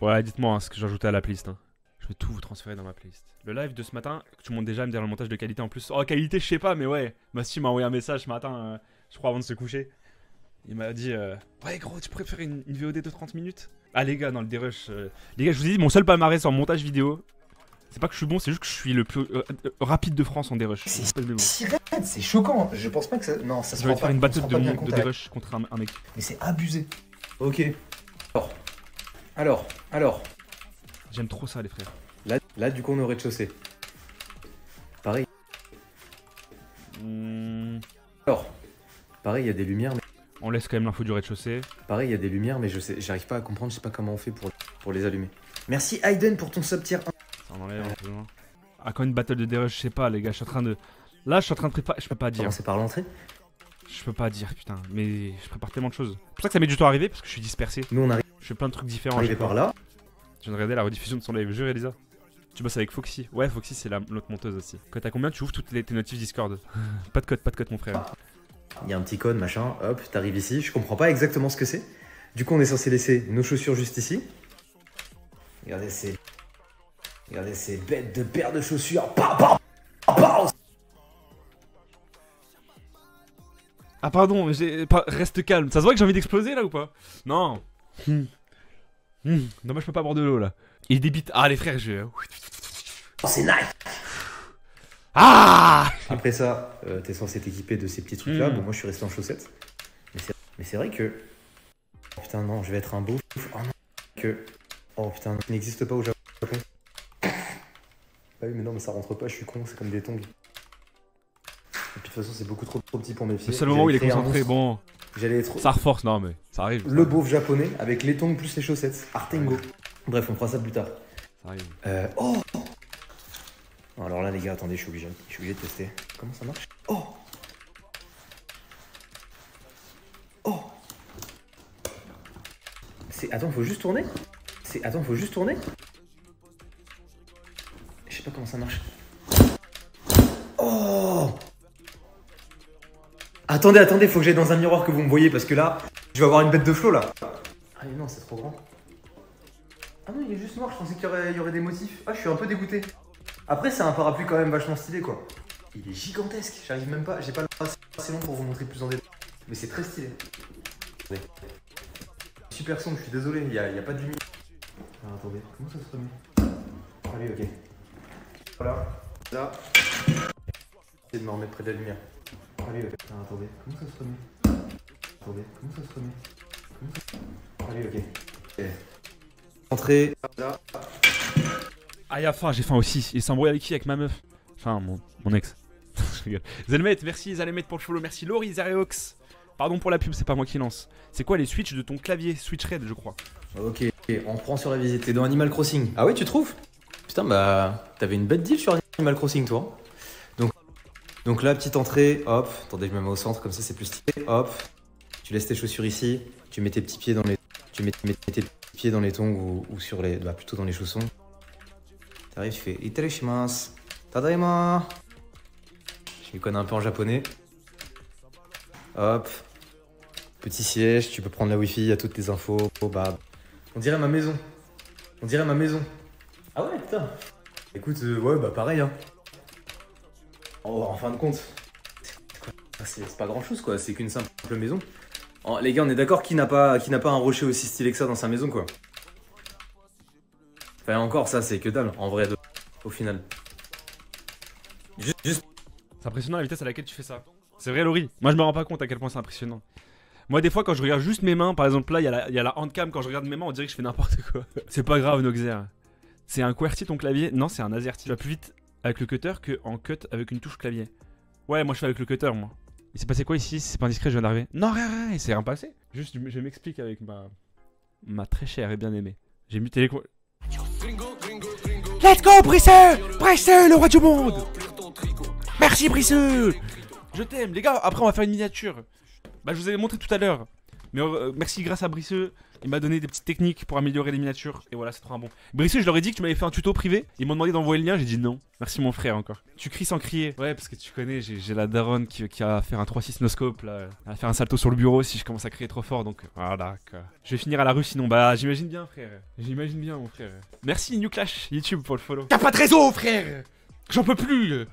Ouais, dites-moi hein, ce que j'ai ajouté à la playlist. hein. Je vais tout vous transférer dans ma playlist. Le live de ce matin, tu montes déjà me dire le montage de qualité en plus. Oh, qualité, je sais pas, mais ouais. Massi m'a envoyé un message ce matin, euh, je crois avant de se coucher. Il m'a dit euh, Ouais, gros, tu préfères une VOD de 30 minutes? Ah, les gars, dans le dérush. euh, Les gars, je vous ai dit, mon seul palmarès en montage vidéo, c'est pas que je suis bon, c'est juste que je suis le plus euh, euh, rapide de France en dérush. C'est- choquant. Je pense pas que ça. Non, ça se Je vais faire une battle de, mon- de dérush contre un, un mec. Mais c'est abusé. Ok. Alors. Alors. Alors. J'aime trop ça, les frères. Là, là du coup, on est au rez-de-chaussée. Pareil. Hmm, Alors. Pareil, il y a des lumières, mais. On laisse quand même l'info du rez-de-chaussée. Pareil, il y a des lumières, mais je sais, j'arrive pas à comprendre, je sais pas comment on fait pour, pour les allumer. Merci Hayden pour ton sub tier 1. Ça en enlève un peu. hein. Ah, quand une battle de dérush, je sais pas, les gars, je suis en train de. Là, je suis en train de préparer. Je peux pas dire. Commencer par l'entrée. Je peux pas dire, putain. Mais je prépare tellement de choses. C'est pour ça que ça met du temps à arriver, parce que je suis dispersé. Nous, on arrive Je fais plein de trucs différents. arrivé par là. Je viens de regarder la rediffusion de son live. Jure, Elisa. Tu bosses avec Foxy. Ouais, Foxy, c'est la- l'autre monteuse aussi. Quand t'as combien, tu ouvres toutes les, tes notifs Discord. pas de code, pas de code, mon frère. Il y a un petit code, machin. Hop, t'arrives ici. Je comprends pas exactement ce que c'est. Du coup, on est censé laisser nos chaussures juste ici. Regardez ces. Regardez ces bêtes de paires de chaussures. Ah, pardon, mais j'ai- pas- reste calme. Ça se voit que j'ai envie d'exploser là ou pas? Non. Hmm. Hmm. Dommage, je peux pas boire de l'eau là. Il débite. Ah, les frères, je. Oh, c'est nice. Ah Après ça, euh, t'es censé t'équiper de ces petits trucs là. Mm. Bon, moi je suis resté en chaussettes. Mais c'est- Mais c'est vrai que. Oh, putain, non, je vais être un beau. Oh non. Que. Oh putain, il n'existe pas au Japon. Ah oui, mais non, mais ça rentre pas, je suis con, c'est comme des tongs. Et puis de toute façon, c'est beaucoup trop, trop petit pour mes pieds. Le seul moment où il est concentré, bon, J'allais être ça reforce, non mais ça arrive. le beauf japonais avec les tongs plus les chaussettes. Artengo. Bref, on fera ça plus tard. Ça arrive. Euh, oh Alors là, les gars, attendez, je suis obligé. Je suis obligé de tester. Comment ça marche? Oh Oh C'est. Attends, faut juste tourner? C'est. Attends, faut juste tourner? Je sais pas comment ça marche. Oh Attendez, attendez, faut que j'aille dans un miroir que vous me voyez parce que là, je vais avoir une bête de flot là. Ah mais non, c'est trop grand. Ah non, il est juste noir, je pensais qu'il y y aurait des motifs. Ah, je suis un peu dégoûté. Après, c'est un parapluie quand même vachement stylé quoi. Il est gigantesque, j'arrive même pas, j'ai pas le bras assez- long pour vous montrer plus en détail. Mais c'est très stylé. Super son, je suis désolé, il y a, il y a pas de lumière. Attendez, comment ça se remet? Allez, ok. Voilà, là. J'essaie de me remettre près de la lumière. Allez, ok. Attendez, comment ça se remet? Attendez, comment ça se remet? Comment ça- Allez, ok. Ok. Entrée, là. Ah, y'a faim, j'ai faim aussi. Il s'embrouille avec qui Avec ma meuf? Enfin, mon, mon ex. Zelmet, merci Zelmet pour le follow. Merci Laurie, Zareox. Pardon pour la pub, c'est pas moi qui lance. C'est quoi les switches de ton clavier? Switch Red, je crois. Ok, on prend sur la visite. T'es dans Animal Crossing. Ah ouais, tu trouves? Putain, bah, t'avais une bête deal sur Animal Crossing, toi. Donc, donc là, petite entrée, hop. Attendez, je me mets au centre, comme ça, c'est plus stylé. Hop. Tu laisses tes chaussures ici. Tu mets tes petits pieds dans les, tu mets, mets tes petits pieds dans les tongs ou, ou sur les, bah, plutôt dans les chaussons. T'arrives, tu fais Itarishimasu. Tadaima. Je m'y connais un peu en japonais. Hop. Petit siège, tu peux prendre la wifi, il y a toutes tes infos. On dirait ma maison. On dirait ma maison. Ah ouais, putain. Écoute, euh, ouais, bah pareil, hein. Oh, en fin de compte, c'est quoi c'est pas grand chose, quoi. C'est qu'une simple maison. Les gars, on est d'accord qui n'a pas, qui pas un rocher aussi stylé que ça dans sa maison, quoi. Encore, ça, c'est que dalle, en vrai, de- au final. C'est impressionnant la vitesse à laquelle tu fais ça. C'est vrai, Laurie. Moi, je me rends pas compte à quel point c'est impressionnant. Moi, des fois, quand je regarde juste mes mains, par exemple, là, il y, a la- handcam. Quand je regarde mes mains, on dirait que je fais n'importe quoi. c'est pas grave, Noxer. C'est un QWERTY ton clavier? Non, c'est un AZERTY. Tu vas plus vite avec le cutter que en cut avec une touche clavier. Ouais, moi, je fais avec le cutter, moi. Il s'est passé quoi ici? C'est pas indiscret, je viens d'arriver. Non, rien, rien, il s'est rien passé. Juste, je m'explique avec ma. ma très chère et bien aimée. J'ai muté les. Let's go, Brisseux Brisseux, le roi du monde Merci, Brisseux Je t'aime, les gars. Après, on va faire une miniature. Bah, je vous avais montré tout à l'heure. Mais euh, merci, grâce à Brisseux, il m'a donné des petites techniques pour améliorer les miniatures. Et voilà, c'est trop un bon. Brisseux, je leur ai dit que tu m'avais fait un tuto privé. Ils m'ont demandé d'envoyer le lien. J'ai dit non. Merci, mon frère, encore. Tu cries sans crier. Ouais, parce que tu connais, j'ai la daronne qui, qui va faire un 3-6 noscope là. Elle va faire un salto sur le bureau si je commence à crier trop fort. Donc voilà, quoi. Je vais finir à la rue sinon. Bah, j'imagine bien, frère. J'imagine bien, mon frère. Merci, New Clash YouTube pour le follow. T'as pas de réseau, frère J'en peux plus euh.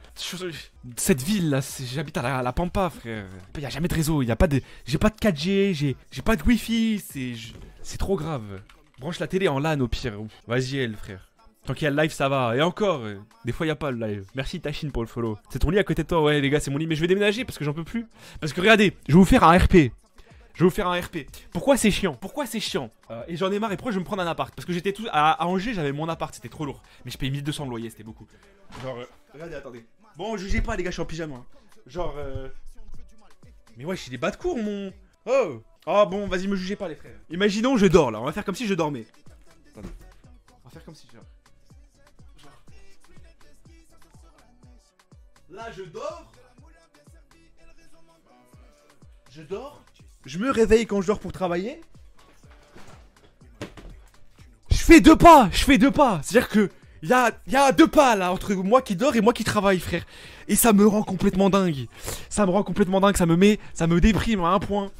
Cette ville là, j'habite à la, Pampa frère. Y a jamais de réseau, y a pas de, j'ai pas de 4G, j'ai, pas de Wi-Fi, c'est, c'est trop grave. Branche la télé en LAN au pire. Vas-y elle frère. Tant qu'il y a le live ça va. Et encore, euh, des fois y a pas le live. Merci Tachine pour le follow. C'est ton lit à côté de toi, ouais les gars c'est mon lit. Mais je vais déménager parce que j'en peux plus. Parce que regardez, je vais vous faire un RP. Je vais vous faire un RP. Pourquoi c'est chiant Pourquoi c'est chiant Euh, Et j'en ai marre et pourquoi je vais me prendre un appart Parce que j'étais tout à, à Angers, j'avais mon appart, c'était trop lourd. Mais je paye 1200 de loyer, c'était beaucoup. Genre, euh, regardez, attendez. Bon, jugez pas les gars, je suis en pyjama. hein. Genre, euh... Mais ouais, j'ai des bas de cours, mon. Oh Oh bon, vas-y, me jugez pas les frères. Imaginons, je dors là, on va faire comme si je dormais. Attendez. On va faire comme si genre. Genre. Là, je dors. Je dors. Je me réveille quand je dors pour travailler. Je fais deux pas, je fais deux pas. C'est-à-dire que il y a, y a deux pas là entre moi qui dors et moi qui travaille, frère. Et ça me rend complètement dingue. Ça me rend complètement dingue, ça me met, ça me déprime à un point.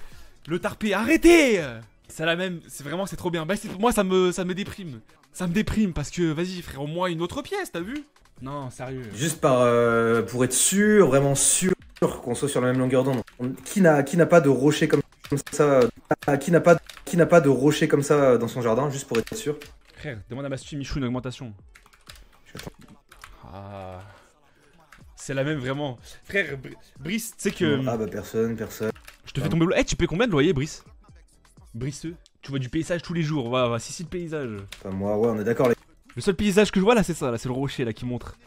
Le tarpé, arrêtez C'est la même, c'est vraiment, c'est trop bien. Bah, moi, ça me, ça me déprime. Ça me déprime parce que, vas-y, frère, au moins une autre pièce, t'as vu? Non, sérieux. Juste par, euh, pour être sûr, vraiment sûr qu'on soit sur la même longueur d'onde. On- Qui n'a qui n'a pas de rocher comme ça ah, Qui n'a pas qui n'a pas de rocher comme ça dans son jardin Juste pour être sûr. Frère, demande à Mastu Michou une augmentation. Ah. C'est la même vraiment. Frère, Br- Brice, tu sais que. Ah bah personne, personne. Je te fais tomber le. Eh, tu payes combien de loyer, Brice? Brisseux Tu vois du paysage tous les jours. Va, va, si, si, le paysage. Enfin moi, ouais, on est d'accord. les- Le seul paysage que je vois là, c'est ça. Là, c'est le rocher là qui montre.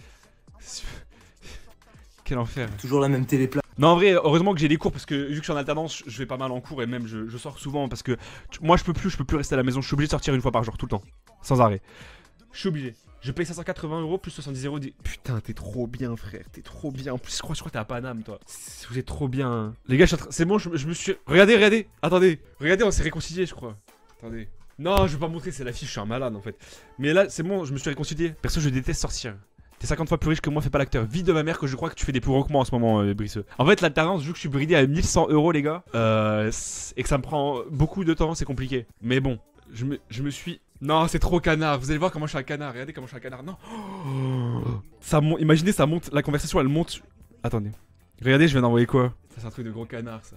Quel enfer. Toujours la même télé plate. Non, en vrai, heureusement que j'ai des cours parce que vu que je suis en alternance, je vais pas mal en cours et même je, je sors souvent parce que tu- moi je peux plus, je peux plus rester à la maison. Je suis obligé de sortir une fois par jour, tout le temps, sans arrêt. Je suis obligé. Je paye 580 euros plus 70 euros. Putain, t'es trop bien, frère. T'es trop bien. En plus, je crois, je crois que t'es à Paname, toi. Vous êtes trop bien. Les gars, c'est bon, je, je me suis. Regardez, regardez. Attendez. Regardez, on s'est réconcilié, je crois. Attendez. Non, je vais pas montrer, c'est l'affiche, je suis un malade en fait. Mais là, c'est bon, je me suis réconcilié. Perso, je déteste sortir. T'es 50 fois plus riche que moi, fais pas l'acteur. Vie de ma mère que je crois que tu fais des plus que moi en ce moment, euh. En fait, l'alternance, vu que je suis bridé à 1100 euros, les gars, euh, et que ça me prend beaucoup de temps, c'est compliqué. Mais bon, je me, je me suis. Non, c'est trop canard. Vous allez voir comment je suis un canard. Regardez comment je suis un canard. Non. Ça monte. Imaginez, ça monte. La conversation, elle monte. Attendez. Regardez, je viens d'envoyer quoi? Ça, c'est un truc de gros canard, ça.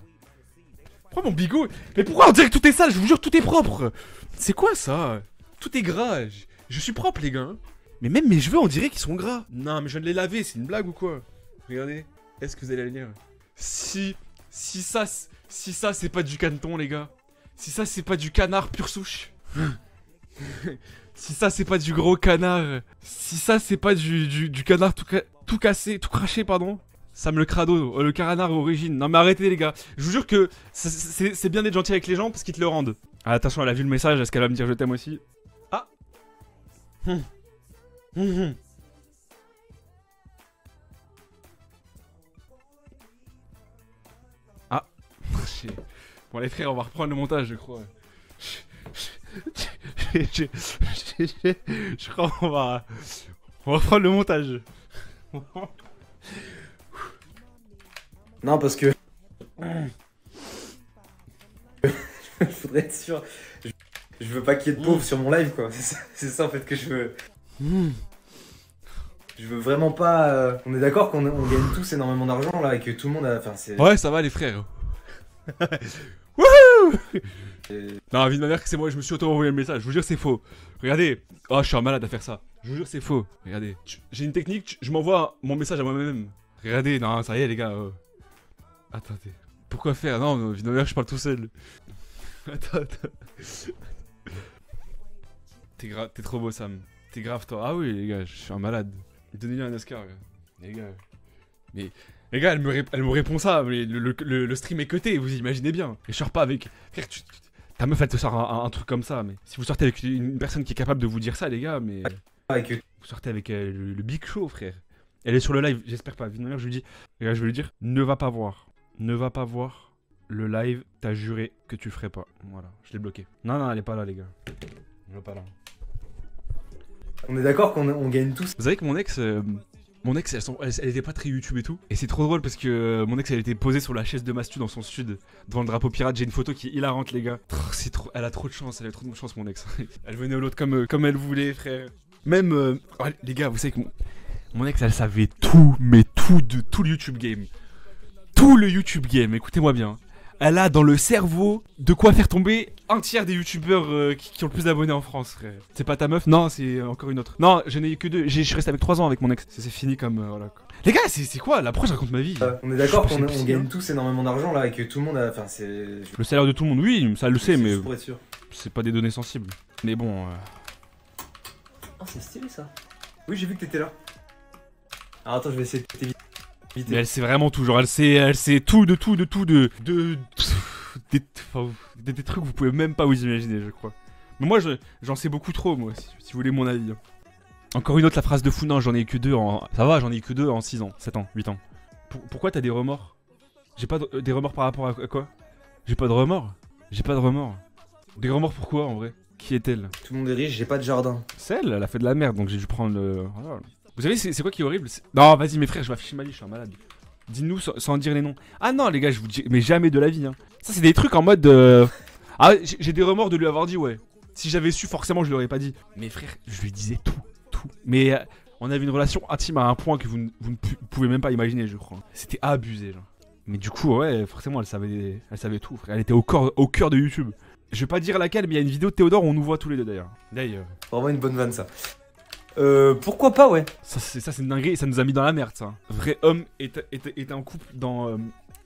Pourquoi mon bigot Mais pourquoi on dirait que tout est sale? Je vous jure, tout est propre. C'est quoi ça? Tout est gras. Je, je suis propre, les gars. Mais même mes cheveux, on dirait qu'ils sont gras. Non, mais je viens de les laver. C'est une blague ou quoi Regardez. Est-ce que vous allez le lire Si. Si ça. Si ça, c'est pas du caneton, les gars. Si ça, c'est pas du canard pure souche. si ça, c'est pas du gros canard. Si ça, c'est pas du, du, du canard tout, ca- tout cassé, tout craché, pardon. Ça me le crado, euh, le canard origine. Non mais arrêtez les gars. Je vous jure que c'est bien d'être gentil avec les gens parce qu'ils te le rendent. Ah, attention, elle a vu le message, est-ce qu'elle va me dire je t'aime aussi? Ah Hum. Hum. Ah Bon les frères, on va reprendre le montage je crois. Je- je- je- je- Je crois qu'on va... On va reprendre le montage. Non parce que. Je voudrais être sûr. Je, veux pas qu'il y ait de pauvres sur mon live quoi. C'est ça, c'est ça en fait que je veux. Je veux vraiment pas. euh, On est d'accord qu'on on gagne tous énormément d'argent là et que tout le monde a. Enfin c'est. Ouais, ça va les frères. Wouhou Et- Non, vie de ma mère, que c'est moi, je me suis auto-envoyé le message. Je vous jure, c'est faux. Regardez. Oh, je suis un malade à faire ça. Je vous jure, c'est faux. Regardez. Tu- J'ai une technique, tu- je m'envoie mon message à moi-même. Regardez, non, ça y est, les gars. euh. Attendez. Pourquoi faire? Non, vie de ma mère, je parle tout seul. Attends, attends. T'es gra- t'es trop beau, Sam. T'es grave, toi. Ah oui, les gars, je suis un malade. Donnez-lui un Oscar, gars. Les gars. Mais. Les gars, elle me, elle me répond ça, mais le, le- le- le stream est cuté, vous imaginez bien. Et je sors pas avec. Frère, tu- tu- ta meuf, elle te sort un, un- un truc comme ça, mais si vous sortez avec une, personne qui est capable de vous dire ça, les gars, mais. Avec Vous sortez avec euh, le, le Big Show, frère. Elle est sur le live, j'espère pas. Vite, je lui dis, les gars, je vais lui dire, ne va pas voir. Ne va pas voir le live, t'as juré que tu ferais pas. Voilà, je l'ai bloqué. Non, non, elle est pas là, les gars. Elle est pas là. On est d'accord qu'on on gagne tous. Vous savez que mon ex, euh, mon ex, elle, était pas très YouTube et tout. Et c'est trop drôle parce que euh, mon ex, elle était posée sur la chaise de Mastu dans son sud, devant le drapeau pirate. J'ai une photo qui est hilarante, les gars. C'est trop, elle a trop de chance, elle a trop de chance, mon ex. elle venait au l'autre comme, euh, comme elle voulait, frère. Même, oh, les gars, vous savez que mon ex, elle savait tout, mais tout de tout le YouTube game. Tout le YouTube game, écoutez-moi bien. Elle a dans le cerveau de quoi faire tomber un tiers des youtubeurs euh, qui, qui ont le plus d'abonnés en France, frère. C'est pas ta meuf? Non, c'est encore une autre. Non, je n'ai eu que deux. J'ai- Je suis resté avec 3 ans avec mon ex. C'est fini comme. euh, voilà, quoi. Les gars, c'est quoi? Là Pourquoi je raconte ma vie Euh, on est d'accord qu'on gagne bien. tous énormément d'argent là et que tout le monde a. Enfin, c'est. Le salaire de tout le monde, oui, ça le sait, mais c'est pas des données sensibles. Mais bon. euh, Ah, c'est stylé ça. Oui, j'ai vu que t'étais là. Alors attends, je vais essayer de t'éviter. Mais elle sait vraiment tout, genre elle sait, elle sait tout de tout, de tout, de. de. des, enfin, des, des trucs que vous pouvez même pas vous imaginer, je crois. Mais moi, je- j'en sais beaucoup trop, moi, si, si vous voulez mon avis. hein. Encore une autre, la phrase de fou, non, j'en ai eu que deux en. Ça va, j'en ai eu que deux en 6 ans, 7 ans, 8 ans. Pour- pourquoi t'as des remords? J'ai pas de- euh, des remords par rapport à, à quoi? J'ai pas de remords J'ai pas de remords. Des remords pourquoi en vrai? Qui est-elle? Tout le monde est riche, j'ai pas de jardin. Celle, elle a fait de la merde, donc j'ai dû prendre le. voilà. Vous savez, c'est quoi qui est horrible? Non, vas-y, mes frères, je vais afficher ma vie, je suis un malade. Dis-nous sans, sans dire les noms. Ah non, les gars, je vous dis, mais jamais de la vie. Hein. Ça, c'est des trucs en mode. euh, Ah, j'ai des remords de lui avoir dit, ouais. Si j'avais su, forcément, je lui aurais pas dit. Mais frère, je lui disais tout, tout. Mais euh, on avait une relation intime à un point que vous, ne- vous ne pu- pouvez même pas imaginer, je crois. C'était abusé, genre. Mais du coup, ouais, forcément, elle savait, elle savait tout, frère. Elle était au, corps, au cœur de YouTube. Je vais pas dire laquelle, mais il y a une vidéo de Théodore où on nous voit tous les deux d'ailleurs. D'ailleurs. Vraiment une bonne vanne ça. Euh, pourquoi pas, ouais. Ça, c'est une dinguerie, ça nous a mis dans la merde, ça. Vrai homme est en couple dans, euh,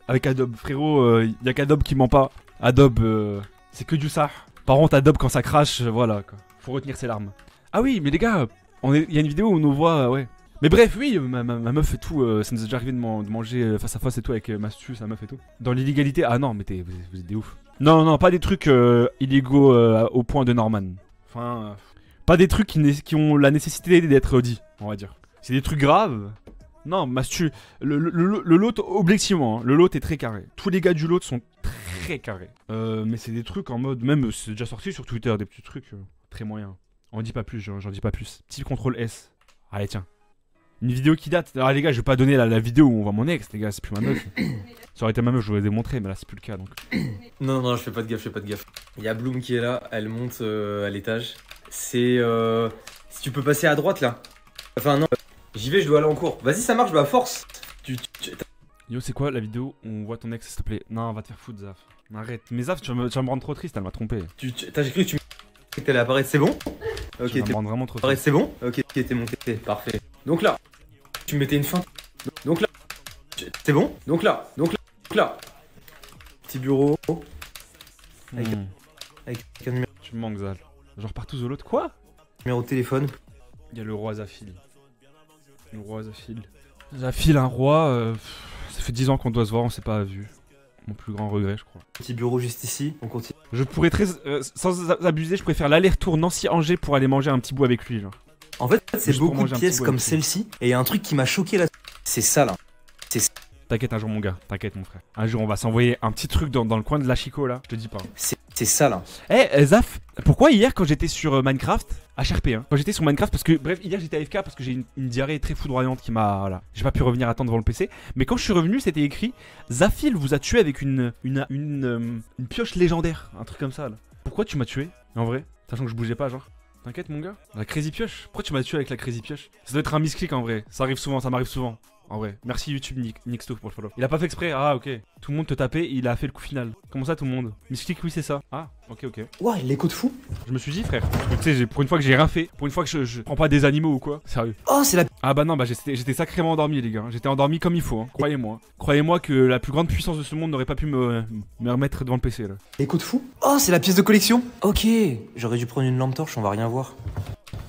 avec Adobe. Frérot, il y a qu'Adobe qui ment pas. Adobe, euh, c'est que du ça. Par contre, Adobe, quand ça crache, euh, voilà, quoi. Faut retenir ses larmes. Ah oui, mais les gars, il y a une vidéo où on nous voit, euh, ouais. Mais bref, oui, ma, ma- meuf et tout, euh, ça nous est déjà arrivé de, man- de manger euh, face à face et tout avec euh, Mastu, sa meuf et tout. Dans l'illégalité, ah non, mais t'es- vous, êtes- vous êtes des ouf. Non, non, pas des trucs euh, illégaux euh, au point de Norman. Enfin, euh, pas des trucs qui, ont la nécessité d'être dits, on va dire. C'est des trucs graves. Non, Mastu, le, le, le- lot, objectivement, hein, le lot est très carré. Tous les gars du lot sont très carrés. Euh, mais c'est des trucs en mode, même c'est déjà sorti sur Twitter, des petits trucs euh, très moyens. On dit pas plus, j'en dis pas plus. Petit contrôle S. Allez, tiens. Une vidéo qui date. Ah, les gars, je vais pas donner la, la vidéo où on voit mon ex, les gars, c'est plus ma meuf. Ça aurait été ma meuf, je vous l'aurais démontré, mais là, c'est plus le cas donc. Non, non, je fais pas de gaffe, je fais pas de gaffe. Il y a Bloom qui est là, elle monte euh, à l'étage. C'est. Euh... Si tu peux passer à droite là. Enfin, non, j'y vais, je dois aller en cours. Vas-y, ça marche, bah force. Tu, tu- Yo, c'est quoi la vidéo où on voit ton ex, s'il te plaît? Non, va te faire foutre, Zaf. Arrête. Mais Zaf, tu vas me, tu vas me rendre trop triste, elle m'a trompé. tu, tu- T'as cru que tu que t'allais apparaître, c'est bon Ok, tu vraiment trop c'est bon Ok, ok, t'es monté, parfait. Donc là, tu mettais une fin. Donc là, c'est bon Donc là, donc là, donc là. Petit bureau avec- Hmm, avec un numéro, Tu me manques, Zal. Genre partout de l'autre. Quoi numéro de téléphone. Il y a le roi Zafil. Le roi Zafil. Zafil, un roi. euh, ça fait 10 ans qu'on doit se voir, on s'est pas vu. Mon plus grand regret, je crois. Petit bureau juste ici, on continue. Je pourrais très. euh, sans abuser, je pourrais faire l'aller-retour Nancy-Angers pour aller manger un petit bout avec lui, genre. En fait, c'est beaucoup de pièces comme celle-ci. Et il y a un truc qui m'a choqué là. C'est ça là. T'inquiète un jour, mon gars. T'inquiète, mon frère. Un jour, on va s'envoyer un petit truc dans, dans le coin de la Chico, là. Je te dis pas. C'est c'est ça là. Eh, euh, Zaf, pourquoi hier, quand j'étais sur euh, Minecraft, HRP, hein, quand j'étais sur Minecraft, parce que, bref, hier j'étais AFK parce que j'ai une, diarrhée très foudroyante qui m'a. Voilà. J'ai pas pu revenir à temps devant le PC. Mais quand je suis revenu, c'était écrit Zafil vous a tué avec une, euh, pioche légendaire. Un truc comme ça, là. Pourquoi tu m'as tué, en vrai? Sachant que je bougeais pas, genre. T'inquiète, mon gars La crazy pioche? Pourquoi tu m'as tué avec la crazy pioche? Ça doit être un misclick en vrai. Ça arrive souvent, ça m'arrive souvent. En vrai. Merci YouTube Nick, Nixto pour le follow. Il a pas fait exprès. Ah, ok. Tout le monde te tapait, il a fait le coup final. Comment ça, tout le monde? Mystique, oui, c'est ça. Ah, ok, ok. Ouah, l'écho de fou. Je me suis dit, frère. Tu sais, pour une fois que j'ai rien fait, pour une fois que je, je prends pas des animaux ou quoi. Sérieux. Oh, c'est la. Ah bah non, bah j'étais j'étais sacrément endormi, les gars. J'étais endormi comme il faut, hein. croyez-moi. Croyez-moi que la plus grande puissance de ce monde n'aurait pas pu me, me remettre devant le PC là. L'écho de fou. Oh, c'est la pièce de collection. Ok, j'aurais dû prendre une lampe torche, on va rien voir.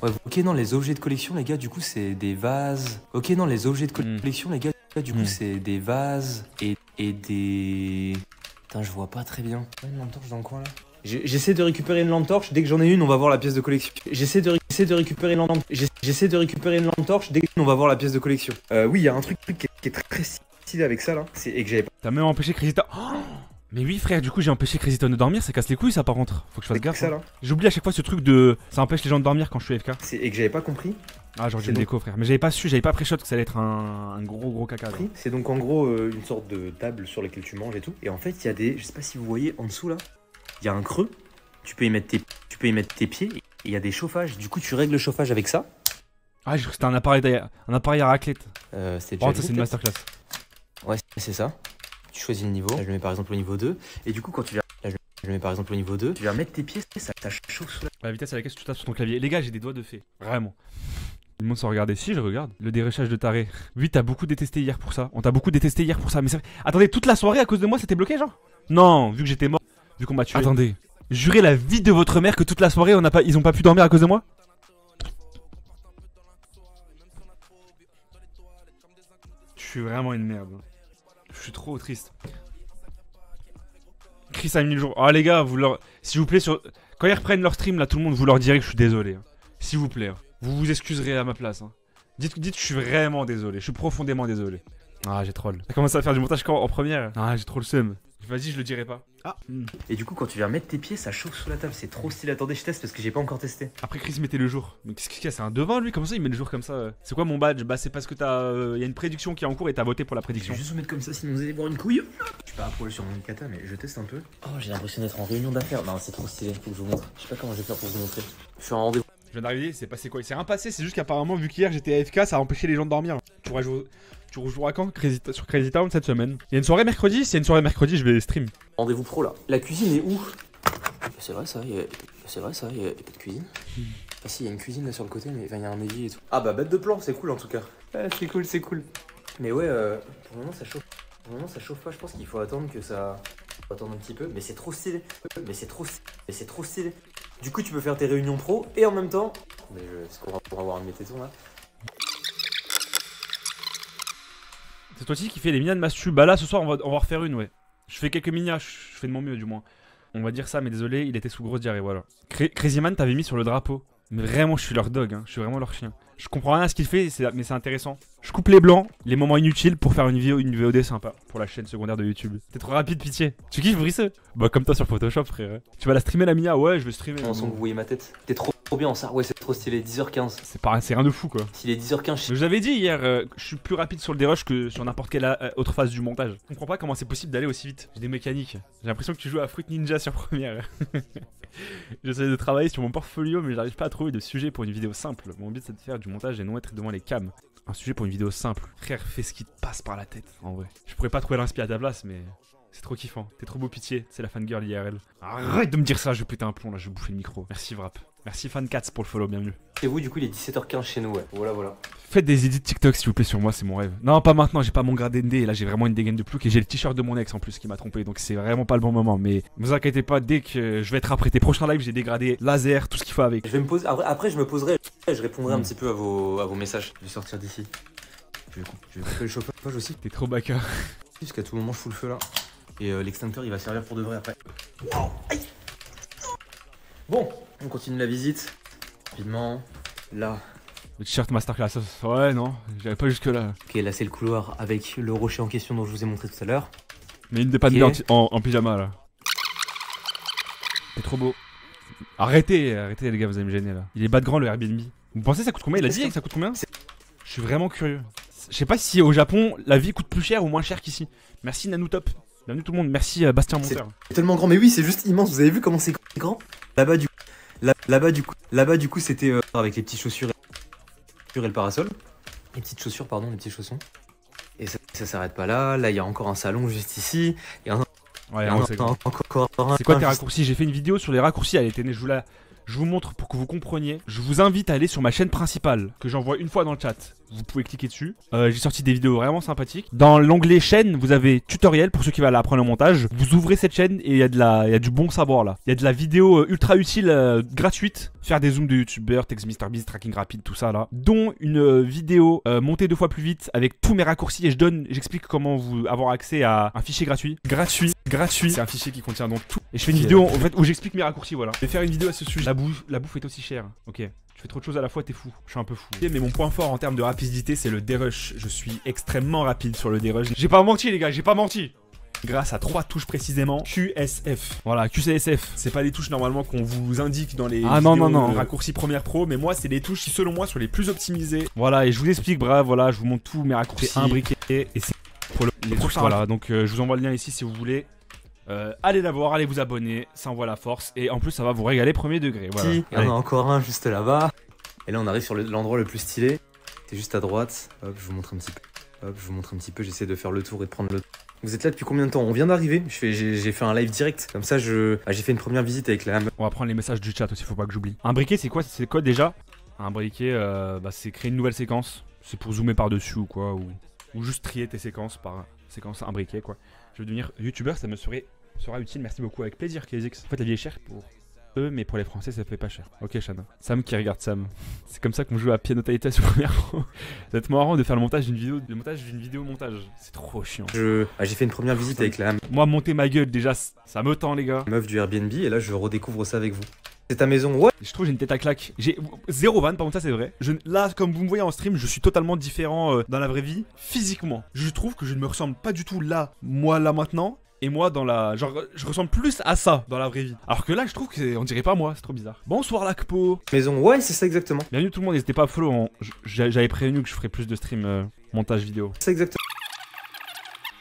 Ouais, ok, non, les objets de collection, les gars, du coup, c'est des vases. Ok, non, les objets de Hmm. collection, les gars, du coup, Hmm. c'est des vases et, et des. Putain, je vois pas très bien. Une lampe torche dans le coin là. J'essaie de récupérer une lampe torche. Dès que j'en ai une, on va voir la pièce de collection. J'essaie de, de récupérer une lampe. J'essaie de récupérer une lampe torche. Dès qu'on va voir la pièce de collection. Euh, oui, il y a un truc qui est, qui est très, très stylé avec ça là. C'est et que j'avais pas. T'as même empêché Town. Oh mais oui, frère, du coup, j'ai empêché Crazy Town de dormir, ça casse les couilles ça par contre. Faut que je fasse gaffe. ça hein. là. J'oublie à chaque fois ce truc de. Ça empêche les gens de dormir quand je suis FK. C'est et que j'avais pas compris. Ah, genre C'est j'ai déco, frère. Mais j'avais pas su, j'avais pas pré-shot que ça allait être un, un gros gros caca. C'est donc en gros euh, une sorte de table sur laquelle tu manges et tout. Et en fait, il y a des. Je sais pas si vous voyez en dessous là. Il y a un creux. Tu peux y mettre tes, tu peux y mettre tes pieds. Et il y a des chauffages. Du coup, tu règles le chauffage avec ça. Ah, j'ai cru que c'était un appareil, d'ailleurs- un appareil à raclette. Euh, c'est ça, c'est une masterclass. Ouais, c'est ça. Tu choisis le niveau. Là, je le mets par exemple au niveau 2. Et du coup, quand tu viens. Là, je je le mets par exemple au niveau 2. Tu viens mettre tes pieds, ça, ça chauffe sous la. La vitesse à laquelle tu tapes sur ton clavier. Les gars, j'ai des doigts de fée. Vraiment. Tout le monde sans regarder. Si, je regarde. Le déréchage de taré. Oui, t'as beaucoup détesté hier pour ça. On t'a beaucoup détesté hier pour ça. Mais c'est- Attendez, toute la soirée à cause de moi, c'était bloqué, genre? Non, vu que j'étais mort. Vu qu'on m'a tué. Attendez. Jurez la vie de votre mère que toute la soirée, on a pas... ils ont pas pu dormir à cause de moi? Je suis vraiment une merde. Je suis trop triste. Chris a mis le jour. Ah les gars, vous leur... s'il vous plaît, sur... quand ils reprennent leur stream, là, tout le monde, vous leur direz que je suis désolé. hein. S'il vous plaît. hein. Vous vous excuserez à ma place. hein. Dites, dites que je suis vraiment désolé. Je suis profondément désolé. Ah, j'ai troll. T'as commencé à faire du montage quand en première? Ah, j'ai trop le seum. Vas-y, je le dirai pas. Ah. Et du coup, quand tu viens mettre tes pieds, ça chauffe sous la table. C'est trop stylé. Attendez, je teste parce que j'ai pas encore testé. Après, Chris mettait le jour. Mais qu'est-ce qu'il y a? C'est un devin, lui Comment ça, il met le jour comme ça? Euh C'est quoi mon badge? Bah, c'est parce que t'as. euh, Il y a une prédiction qui est en cours et t'as voté pour la Je prédiction. vais juste vous mettre comme ça, sinon vous allez voir une couille. Je suis pas à poil sur mon kata, mais je teste un peu. Oh, j'ai l'impression d'être en réunion d'affaires. Non, c'est trop stylé. Faut que je vous montre. Je sais pas comment je vais faire pour vous montrer. Je suis en rendez-vous. Je viens d'arriver, c'est passé quoi? Il s'est rien passé, c'est juste qu'apparemment, vu qu'hier j'étais AFK, ça a empêché les gens de dormir. Tu rejoues, tu rejoueras quand Crazy- sur Crazy Town cette semaine? Il y a une soirée mercredi S'il y a une soirée mercredi, je vais stream. Rendez-vous pro là. La cuisine est où? C'est vrai ça, a- c'est vrai ça, il y a il y a pas de cuisine. Ah si, il y a une cuisine là sur le côté, mais il y a un évier et tout. Ah bah bête de plan, c'est cool en tout cas. Ah, c'est cool, c'est cool. Mais ouais, euh, pour le moment ça chauffe. Pour le moment ça chauffe pas, je pense qu'il faut attendre que ça. Faut attendre un petit peu, mais c'est trop stylé. Mais c'est trop stylé. Mais c'est trop stylé. Du coup, tu peux faire tes réunions pro et en même temps. Mais je... Est-ce qu'on va pouvoir avoir un de mes tétons là C'est toi aussi qui fait les minas de Mastu. Bah là, ce soir, on va, on refaire une, ouais. Je fais quelques minas, je fais de mon mieux du moins. On va dire ça, mais désolé, il était sous grosse diarrhée, voilà. Cra- Crazy Man, t'avais mis sur le drapeau. Mais vraiment, je suis leur dog, hein. je suis vraiment leur chien. Je comprends rien à ce qu'il fait, mais c'est intéressant. Je coupe les blancs, les moments inutiles pour faire une, vidéo, une VOD sympa pour la chaîne secondaire de YouTube. T'es trop rapide, pitié. Tu kiffes, Brisseux Bah, comme toi sur Photoshop, frère. Tu vas la streamer, la Mia? Ouais, je vais streamer. On sent que vous voyez ma tête. T'es trop, trop bien en ça. Ouais, c'est trop stylé. 10h15. C'est pas, c'est rien de fou, quoi. S'il est 10h15, je Je vous avais dit hier, euh, je suis plus rapide sur le dérush que sur n'importe quelle euh, autre phase du montage. Je comprends pas comment c'est possible d'aller aussi vite. J'ai des mécaniques. J'ai l'impression que tu joues à Fruit Ninja sur première. J'essaie de travailler sur mon portfolio, mais j'arrive pas à trouver de sujet pour une vidéo simple. Mon but c'est de faire du montage et non être devant les cams. Un sujet pour une vidéo simple. Frère, fais ce qui te passe par la tête, en vrai. Je pourrais pas trouver l'inspi à ta place, mais c'est trop kiffant. T'es trop beau pitié, c'est la fangirl IRL. Arrête de me dire ça, je vais péter un plomb là, je vais bouffer le micro. Merci Vrap. Merci Fancats pour le follow, bienvenue. Chez vous, du coup, il est 17h15 chez nous, ouais. Voilà, voilà. Faites des edits TikTok s'il vous plaît sur moi, c'est mon rêve. Non, pas maintenant, j'ai pas mon grade ND, là j'ai vraiment une dégaine de plouc et j'ai le t-shirt de mon ex en plus qui m'a trompé, donc c'est vraiment pas le bon moment. Mais ne vous inquiétez pas, dès que je vais être apprêté, prochain live, j'ai dégradé laser, tout ce qu'il faut avec. Je vais me poser. Après, après, je me poserai. Je répondrai un Mm. petit peu à vos, à vos messages. Je vais sortir d'ici. Je vais, couper, je vais couper le chauffage aussi. T'es trop bacard. Jusqu'à tout moment, je fous le feu là. Et euh, l'extincteur, il va servir pour de vrai après. Wow, aïe. Bon, on continue la visite. Rapidement. Là. Le t-shirt masterclass, ouais, non, j'avais pas jusque là. Ok, là, c'est le couloir avec le rocher en question dont je vous ai montré tout à l'heure. Mais une des pas de Ok. en, en pyjama là. C'est trop beau. Arrêtez, arrêtez les gars, vous allez me gêner là. Il est bas de grand le Airbnb. Vous pensez que ça coûte combien? Il a dit que ça coûte combien? Je suis vraiment curieux. Je sais pas si au Japon la vie coûte plus cher ou moins cher qu'ici. Merci Nanutop. Bienvenue tout le monde. Merci euh, Bastien Monteur. C'est tellement grand, mais oui, c'est juste immense. Vous avez vu comment c'est grand? Là-bas, du coup. Là- Là-bas, du coup. Là-bas, du coup, c'était euh, avec les petites chaussures et et le parasol. Les petites chaussures, pardon, les petits chaussons. Et ça, ça s'arrête pas là. Là, il y a encore un salon juste ici. Il y a, Ouais, c'est encore, encore un. C'est quoi tes raccourcis? J'ai fait une vidéo sur les raccourcis, elle était née, je vous la... Je vous montre pour que vous compreniez. Je vous invite à aller sur ma chaîne principale, que j'envoie une fois dans le chat. Vous pouvez cliquer dessus. Euh, J'ai sorti des vidéos vraiment sympathiques. Dans l'onglet chaîne, vous avez tutoriel pour ceux qui veulent apprendre le montage. Vous ouvrez cette chaîne et il y, a de la- il y a du bon savoir là. Il y a de la vidéo euh, ultra utile, euh, gratuite. Faire des zooms de youtubeurs, texte MrBeast, tracking rapide, tout ça là. Dont une vidéo euh, montée deux fois plus vite avec tous mes raccourcis et je donne, j'explique comment vous avoir accès à un fichier gratuit. Gratuit, gratuit. C'est un fichier qui contient donc tout. Et je fais une vidéo en fait où j'explique mes raccourcis, voilà. Je vais faire une vidéo à ce sujet. La bouffe, la bouffe est aussi chère. Ok. Tu fais trop de choses à la fois, t'es fou. Je suis un peu fou. Mais mon point fort en termes de rapidité, c'est le dérush. Je suis extrêmement rapide sur le dérush. J'ai pas menti, les gars, j'ai pas menti. Grâce à trois touches précisément, QSF. Voilà, QCSF. C'est pas des touches normalement qu'on vous indique dans les Ah non, non, non. de raccourcis Premiere Pro, mais moi c'est des touches qui selon moi sont les plus optimisées. Voilà, et je vous explique, bref, voilà, je vous montre tous mes raccourcis imbriqués et c'est pour le, les. Voilà, donc euh, je vous envoie le lien ici si vous voulez. Euh, allez la voir, allez vous abonner, ça envoie la force et en plus ça va vous régaler premier degré. Voilà. Il y en a encore un juste là-bas. Et là, on arrive sur le- l'endroit le, plus stylé. C'est juste à droite. Hop, je vous montre un petit peu. Hop, je vous montre un petit peu. J'essaie de faire le tour et de prendre le. Vous êtes là depuis combien de temps? On vient d'arriver. Je fais- J'ai fait un live direct. Comme ça, je. ah, J'ai fait une première visite avec la. On va prendre les messages du chat aussi, faut pas que j'oublie. Un briquet, c'est quoi? C'est quoi déjà? Un briquet, euh, bah, c'est créer une nouvelle séquence. C'est pour zoomer par-dessus ou quoi, ou, ou juste trier tes séquences par séquence un briquet, quoi. Je veux devenir youtubeur, ça me serait, sera utile, merci beaucoup, avec plaisir, KZX. En fait, la vie est chère pour eux, mais pour les Français, ça fait pas cher. Ok, Shannon. Sam qui regarde Sam. C'est comme ça qu'on joue à Piano Taita sur première Pro. Ça va être marrant de faire le montage d'une vidéo, le montage d'une vidéo montage. C'est trop chiant. Je... ah, J'ai fait une première visite avec la Moi, monter ma gueule, déjà, ça me tend, les gars. meuf du Airbnb. Et là, je redécouvre ça avec vous. C'est ta maison Ouais. Je trouve que j'ai une tête à claque. J'ai zéro van, par contre ça c'est vrai. Je, là, comme vous me voyez en stream, je suis totalement différent euh, dans la vraie vie, physiquement. Je trouve que je ne me ressemble pas du tout là, moi là maintenant. Et moi dans la... Genre, je ressemble plus à ça dans la vraie vie. Alors que là, je trouve qu'on dirait pas moi, c'est trop bizarre. Bonsoir Lacpo. Maison Ouais, c'est ça exactement. Bienvenue tout le monde, n'hésitez pas à follow. J'avais prévenu que je ferais plus de stream euh, montage vidéo. C'est exactement.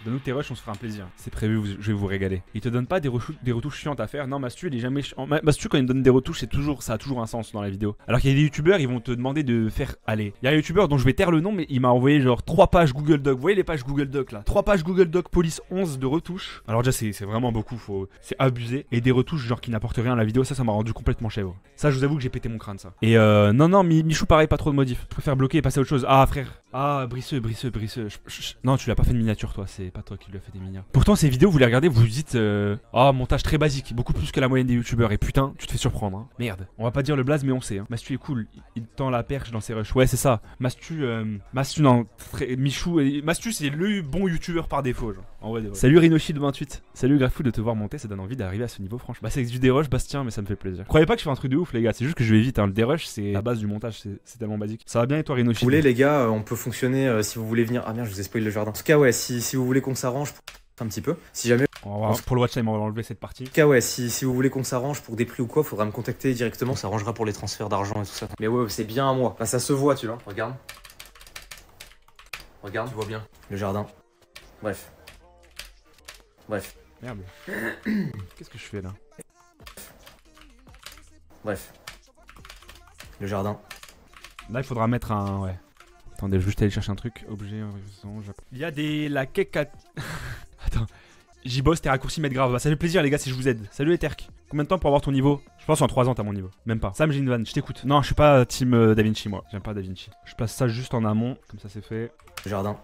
Donne-nous tes rushs, on se fera un plaisir. C'est prévu, je vais vous régaler. Il te donne pas des, des retouches chiantes à faire. Non, Mastu, il est jamais chiant. Ma- Mastu, quand il me donne des retouches, c'est toujours, ça a toujours un sens dans la vidéo. Alors qu'il y a des youtubeurs, ils vont te demander de faire. Allez, il y a un youtubeur dont je vais taire le nom, mais il m'a envoyé genre 3 pages Google Doc. Vous voyez les pages Google Doc là? 3 pages Google Doc Police 11 de retouches. Alors, déjà, c'est vraiment beaucoup, faut... c'est abusé. Et des retouches genre qui n'apportent rien à la vidéo, ça, ça m'a rendu complètement chèvre. Ça, je vous avoue que j'ai pété mon crâne, ça. Et euh, non, non, Mi- Michou, pareil, pas trop de modifs. Je préfère bloquer et passer à autre chose. Ah, frère. Ah, Brisseux, Brisseux, Brisseux. Non, tu l'as pas fait de miniature, toi. C'est pas toi qui lui as fait des miniatures. Pourtant, ces vidéos, vous les regardez, vous vous dites euh, Ah, montage très basique, beaucoup plus que la moyenne des youtubeurs. Et putain, tu te fais surprendre. hein. Merde. On va pas dire le blaze, mais on sait. Hein. Mastu est cool. Il, tend la perche dans ses rushs. Ouais, c'est ça. Mastu, euh, Mastu, non. très- Michou. et- Mastu, c'est le bon youtubeur par défaut. Genre. En vrai, de vrai. Salut Rhinoshield28. Salut Grafou de te voir monter. Ça donne envie d'arriver à ce niveau, franchement. Bah, c'est du dérush, Bastien, mais ça me fait plaisir. Croyez pas que je fais un truc de ouf, les gars. C'est juste que je vais vite. Hein. Le dérush, c'est la base du montage. C'est tellement basique. Ça va bien et toi, Vous Rhinoshield voulez les gars, euh, on peut fonctionner euh, si vous voulez venir. Ah merde, je vous ai spoilé le jardin. En tout cas, ouais, si, si vous voulez qu'on s'arrange pour- un petit peu. Si jamais. On va- pour le watch time, on va enlever cette partie. En tout cas, ouais, si, si vous voulez qu'on s'arrange pour des prix ou quoi, faudra me contacter directement. Ça arrangera pour les transferts d'argent et tout ça. Mais ouais, c'est bien à moi. Enfin, ça se voit, tu vois. Regarde. Regarde, tu vois bien. Le jardin. Bref. Bref. Merde. Qu'est-ce que je fais là? Bref. Le jardin. Là, il faudra mettre un. Ouais. Attendez, je vais juste aller chercher un truc. Objet, horizon, Japon. Il y a des. La cake. Attends. J'y bosse, tes raccourcis mettent grave. Bah, ça fait plaisir, les gars, si je vous aide. Salut les Terk. Combien de temps pour avoir ton niveau? Je pense en 3 ans, t'as mon niveau. Même pas. Sam, j'ai une vanne, je t'écoute. Non, je suis pas team euh, Da Vinci, moi. J'aime pas Da Vinci. Je place ça juste en amont, comme ça c'est fait. Jardin.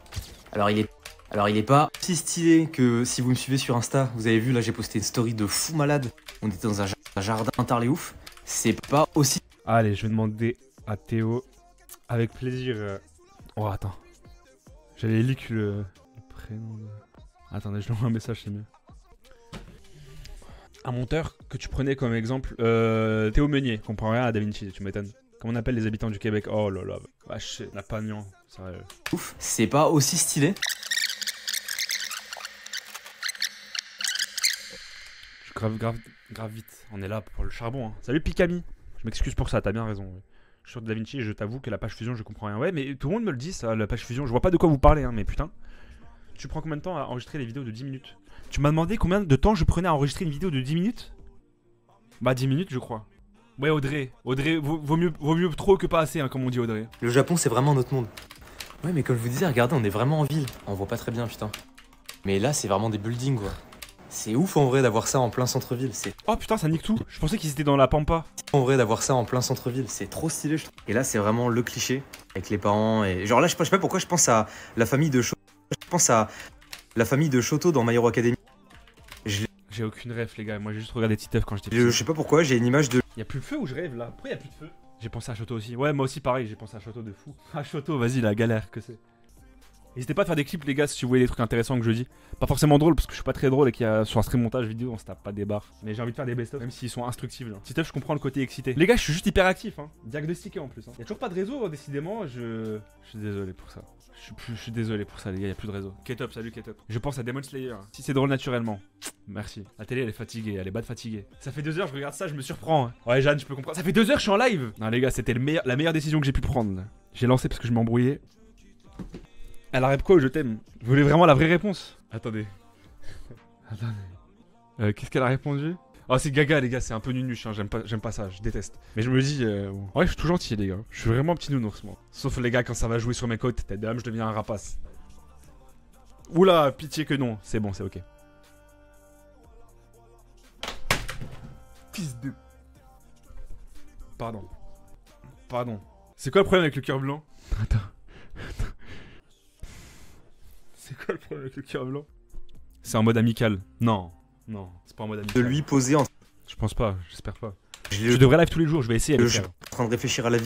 Alors il est. Alors il est pas si stylé que si vous me suivez sur Insta, vous avez vu là j'ai posté une story de fou malade. On était dans un, ja- un jardin tarlé ouf. C'est pas aussi Allez, je vais demander à Théo. Avec plaisir. euh, Oh, attends. J'allais leak le... le prénom de. Attendez, je lui envoie un message, c'est mieux. Un monteur que tu prenais comme exemple, euh, Théo Meunier, comprends rien à Da Vinci, tu m'étonnes. Comment on appelle les habitants du Québec Oh là là, vache, la pagnon, sérieux. ouf. C'est pas aussi stylé. Je grave, grave, grave vite. On est là pour le charbon. hein. Salut Pikami. Je m'excuse pour ça, t'as bien raison. ouais. Sur DaVinci je t'avoue que la page fusion, je comprends rien. Ouais, mais tout le monde me le dit, ça, la page fusion. Je vois pas de quoi vous parlez, hein, mais putain. Tu prends combien de temps à enregistrer les vidéos de 10 minutes? Tu m'as demandé combien de temps je prenais à enregistrer une vidéo de 10 minutes? Bah, 10 minutes, je crois. Ouais, Audrey. Audrey, vaut, vaut mieux, vaut mieux trop que pas assez, hein, comme on dit Audrey. Le Japon c'est vraiment notre monde. Ouais, mais comme je vous disais, regardez, on est vraiment en ville. On voit pas très bien, putain. Mais là, c'est vraiment des buildings, quoi. C'est ouf en vrai d'avoir ça en plein centre-ville. C'est Oh putain, ça nique tout. Je pensais qu'ils étaient dans la pampa. en vrai d'avoir ça en plein centre-ville. C'est trop stylé, je trouve. Et là, c'est vraiment le cliché avec les parents. Et genre là, je sais pas, pourquoi je pense à la famille de Shoto. Je pense à la famille de Shoto dans My Hero Academy. J'ai aucune ref, les gars. Moi, j'ai juste regardé Titeuf quand j'étais Je, sais pas pourquoi, j'ai une image de. Y a plus de feu ou je rêve là? Pourquoi y a plus de feu? J'ai pensé à Choto aussi. Ouais, moi aussi, pareil, j'ai pensé à Choto de fou. Ah, Choto, vas-y, la galère que c'est. N'hésitez pas à faire des clips, les gars, si vous voyez des trucs intéressants que je dis. Pas forcément drôle, parce que je suis pas très drôle et qu'il y a sur un stream montage vidéo, on se tape pas des barres. Mais j'ai envie de faire des best-of, même s'ils sont instructifs. Genre. Titeuf, je comprends le côté excité. Les gars, je suis juste hyper actif, hein. Diagnostiqué en plus. Hein. Y a toujours pas de réseau, décidément, je. Je suis désolé pour ça. Je suis, plus, je suis désolé pour ça, les gars, y a plus de réseau. Ketchup, salut Ketchup. Je pense à Demon Slayer. Si c'est drôle naturellement. Merci. La télé, elle est fatiguée, elle est bad fatiguée. Ça fait deux heures, je regarde ça, je me surprends. hein. Ouais, Jeanne, je peux comprendre. Ça fait deux heures, je suis en live. Non, les gars, c'était le meilleur, la meilleure décision que j'ai pu prendre. là. J'ai lancé parce que je m'embrouillais. Elle a rep quoi ou je t'aime Vous voulez vraiment la vraie réponse Attendez. Attendez. Euh, Qu'est-ce qu'elle a répondu? Oh, c'est gaga, les gars, c'est un peu nunuche, hein. j'aime pas, j'aime pas ça, je déteste. Mais je me dis, euh, ouais, je suis tout gentil, les gars. Je suis vraiment un petit nounours, moi. Sauf les gars, quand ça va jouer sur mes côtes, tête d'âme, je deviens un rapace. Oula, pitié que non, c'est bon, c'est ok. Fils de. Pardon. Pardon. C'est quoi le problème avec le cœur blanc? Attends. Attends. C'est quoi le problème avec le cœur blanc C'est en mode amical. Non. Non, c'est pas en mode de amical. lui posé en. Je pense pas, j'espère pas. Je devrais live tous les jours, je vais essayer. je suis en train de réfléchir à la vie.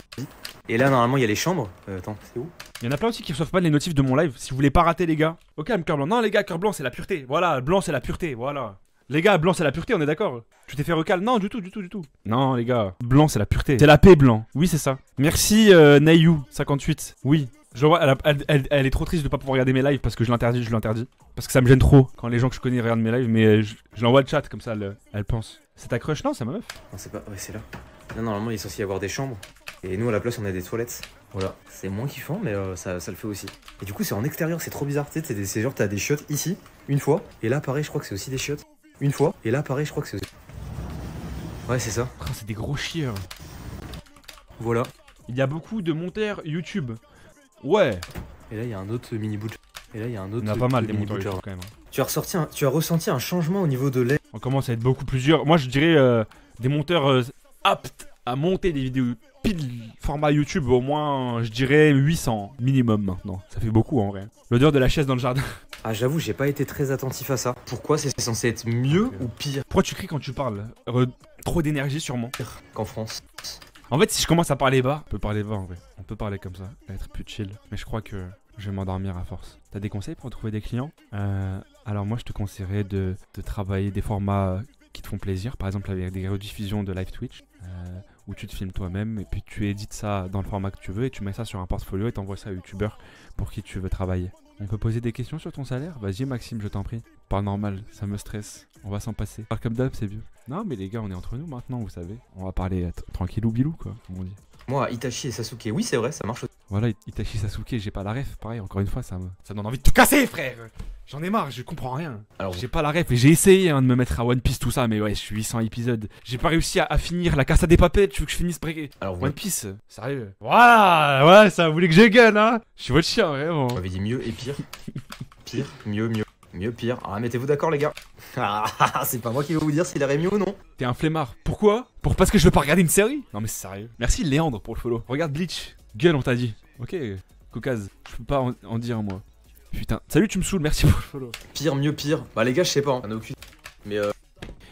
Et là, normalement, il y a les chambres. Euh, attends, c'est où Il y en a plein aussi qui reçoivent pas les notifs de mon live. Si vous voulez pas rater, les gars. Ok, un cœur blanc. Non, les gars, cœur blanc, c'est la pureté. Voilà, blanc, c'est la pureté. Voilà. Les gars, blanc, c'est la pureté, on est d'accord Tu t'es fait recal? Non, du tout, du tout, du tout. Non, les gars, blanc, c'est la pureté. C'est la paix, blanc. Oui, c'est ça. Merci, euh, Nayou58. Oui. Je vois, elle, a- elle- elle- elle est trop triste de pas pouvoir regarder mes lives parce que je l'interdis, je l'interdis. Parce que ça me gêne trop quand les gens que je connais regardent mes lives, mais je, je l'envoie le chat, comme ça, elle, elle pense. C'est ta crush Non, c'est ma meuf. Non, c'est pas. Ouais, c'est là. Là, normalement, il est censé y avoir des chambres. Et nous, à la place, on a des toilettes. Voilà. C'est moins kiffant, mais euh, ça, ça le fait aussi. Et du coup, c'est en extérieur, c'est trop bizarre. Tu sais, c'est genre, t'as des chiottes ici, une fois. Et là, pareil, je crois que c'est aussi des chiottes. Une fois. Et là, pareil, je crois que c'est aussi. Ouais, c'est ça. Oh, c'est des gros chieurs. Voilà. Il y a beaucoup de monteurs YouTube. Ouais, Et là, il y a un autre mini bout de. Et là, il y a un autre. on a pas mal des mini butcher. YouTube quand même. hein. Tu as, ressorti un- tu as ressenti un changement au niveau de l'air? On commence à être beaucoup plusieurs. Moi, je dirais euh, des monteurs euh, aptes à monter des vidéos pile format YouTube, au moins, je dirais 800 minimum maintenant. Ça fait beaucoup en vrai. L'odeur de la chaise dans le jardin. Ah, j'avoue, j'ai pas été très attentif à ça. Pourquoi c'est censé être mieux ou pire? Pourquoi tu cries quand tu parles? Trop d'énergie sûrement. qu'en France En fait, si je commence à parler bas, on peut parler bas en vrai. On peut parler comme ça, être plus chill. Mais je crois que je vais m'endormir à force. T'as des conseils pour trouver des clients? Euh, Alors moi, je te conseillerais de, travailler des formats qui te font plaisir. Par exemple, avec des rediffusions de live Twitch. euh, où tu te filmes toi-même et puis tu édites ça dans le format que tu veux et tu mets ça sur un portfolio et t'envoies ça à youtubeur pour qui tu veux travailler. On peut poser des questions sur ton salaire Vas-y Maxime, je t'en prie. Parle normal, ça me stresse. On va s'en passer. Parle comme d'hab, c'est mieux. Non mais les gars, on est entre nous maintenant, vous savez. On va parler euh, tranquillou bilou quoi, comme on dit. Moi, Itachi et Sasuke, oui, c'est vrai, ça marche aussi. Voilà, Itachi Sasuke, j'ai pas la ref. Pareil, encore une fois, ça me, ça me donne envie de tout casser, frère. J'en ai marre, je comprends rien. Alors, J'ai pas la ref et j'ai essayé hein, de me mettre à One Piece tout ça, mais ouais, je suis 800 épisodes. J'ai pas réussi à, à finir la Casa des Papels. Tu veux que je finisse break alors vous One Piece Sérieux Voilà, ouais, ça voulez que j'ai gun, hein Je suis votre chien, vraiment. m'avez dit mieux et pire. Pire, mieux, mieux. Mieux, pire. Ah, mettez-vous d'accord, les gars. Ah, c'est pas moi qui vais vous dire s'il aurait mieux ou non. T'es un flemmard. Pourquoi? Pour parce que je veux pas regarder une série? Non mais c'est sérieux. Merci Léandre pour le follow. Regarde Bleach. Gueule, on t'a dit. Ok, Caucase. Je peux pas en, en dire moi. Putain. Salut, tu me saoules, merci pour le follow. Pire, mieux, pire. Bah, les gars, je sais pas. hein. On a aucune. Mais euh,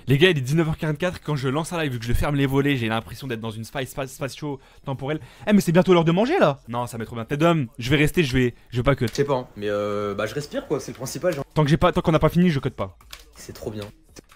Les gars, il est 19h44. Quand je lance un live, vu que je ferme les volets, j'ai l'impression d'être dans une faille spa- spatio-temporelle. Eh, mais c'est bientôt l'heure de manger là Non, ça met trop bien. D'homme, je vais rester, je vais, je vais pas cut. je sais pas. hein. Mais euh, bah, je respire quoi. C'est le principal. genre. Tant que j'ai pas, tant qu'on n'a pas fini, je cut pas. C'est trop bien.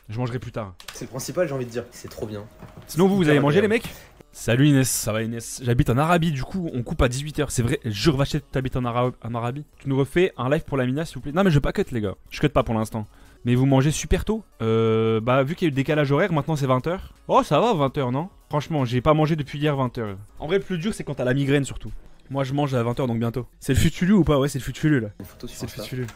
Je mangerai plus tard. C'est le principal, j'ai envie de dire. C'est trop bien. Sinon, vous, vous avez mangé les mecs? Salut Inès, ça va Inès? J'habite en Arabie, du coup, on coupe à 18h. C'est vrai, jure vacher, t'habites en, Ara- en Arabie. Tu nous refais un live pour la Mina, s'il vous plaît? Non, mais je pas cut, les gars. Je cut pas pour l'instant. Mais vous mangez super tôt? Euh, bah, vu qu'il y a eu le décalage horaire, maintenant c'est 20h. Oh, ça va, 20h, non? Franchement, j'ai pas mangé depuis hier 20h. En vrai, le plus dur, c'est quand t'as la migraine, surtout. Moi, je mange à 20h, donc bientôt. C'est le futulu ou pas? Ouais, c'est le futulu, là. C'est le futulu.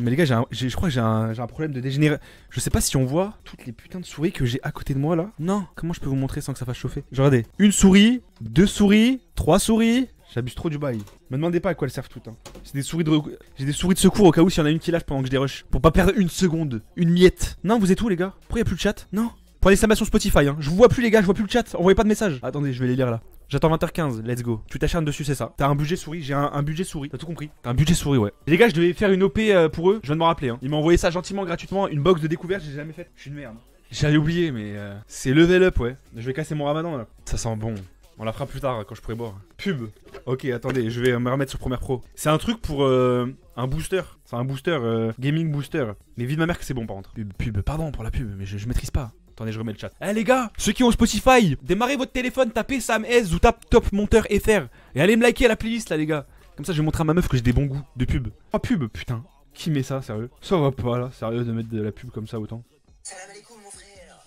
Non mais les gars, j'ai un- j'ai- je crois que j'ai un, j'ai un problème de dégénérer. Je sais pas si on voit toutes les putains de souris que j'ai à côté de moi là. Non, comment je peux vous montrer sans que ça fasse chauffer? Regardez, une souris, deux souris, trois souris. J'abuse trop du bail. Me demandez pas à quoi elles servent toutes. Hein. C'est des souris de J'ai des souris de secours au cas où s'il y en a une qui lâche pendant que je dérush. Pour pas perdre une seconde. Une miette. Non, vous êtes où les gars? Pourquoi y a plus de chat? Non. Prenez l'exclamation Spotify. Hein. Je vous vois plus les gars, je vois plus le chat. Envoyez pas de message. Attendez, je vais les lire là. J'attends 20h15, let's go. Tu t'acharnes dessus, c'est ça. T'as un budget souris, j'ai un, budget souris. T'as tout compris. T'as un budget souris, ouais. Les gars, je devais faire une OP euh, pour eux. Je viens de me rappeler. Hein. Ils m'ont envoyé ça gentiment, gratuitement. Une box de découverte, j'ai jamais fait. Je suis une merde. J'avais oublié, mais euh, c'est level up, ouais. Je vais casser mon ramadan là. Ça sent bon. On la fera plus tard quand je pourrai boire. Pub. Ok, attendez, je vais me remettre sur Première Pro. C'est un truc pour euh, un booster. C'est un booster, euh, gaming booster. Mais vide ma mère que c'est bon par contre. Pub, pub, pardon pour la pub, mais je, je maîtrise pas. Attendez, je remets le chat. Eh les gars, ceux qui ont Spotify, démarrez votre téléphone, tapez Sam S ou tape Top Monteur FR. Et allez me liker à la playlist là, les gars. Comme ça, je vais montrer à ma meuf que j'ai des bons goûts de pub. Oh, pub, putain. Qui met ça, sérieux? Ça va pas là, sérieux de mettre de la pub comme ça autant. Salam alaikum mon frère,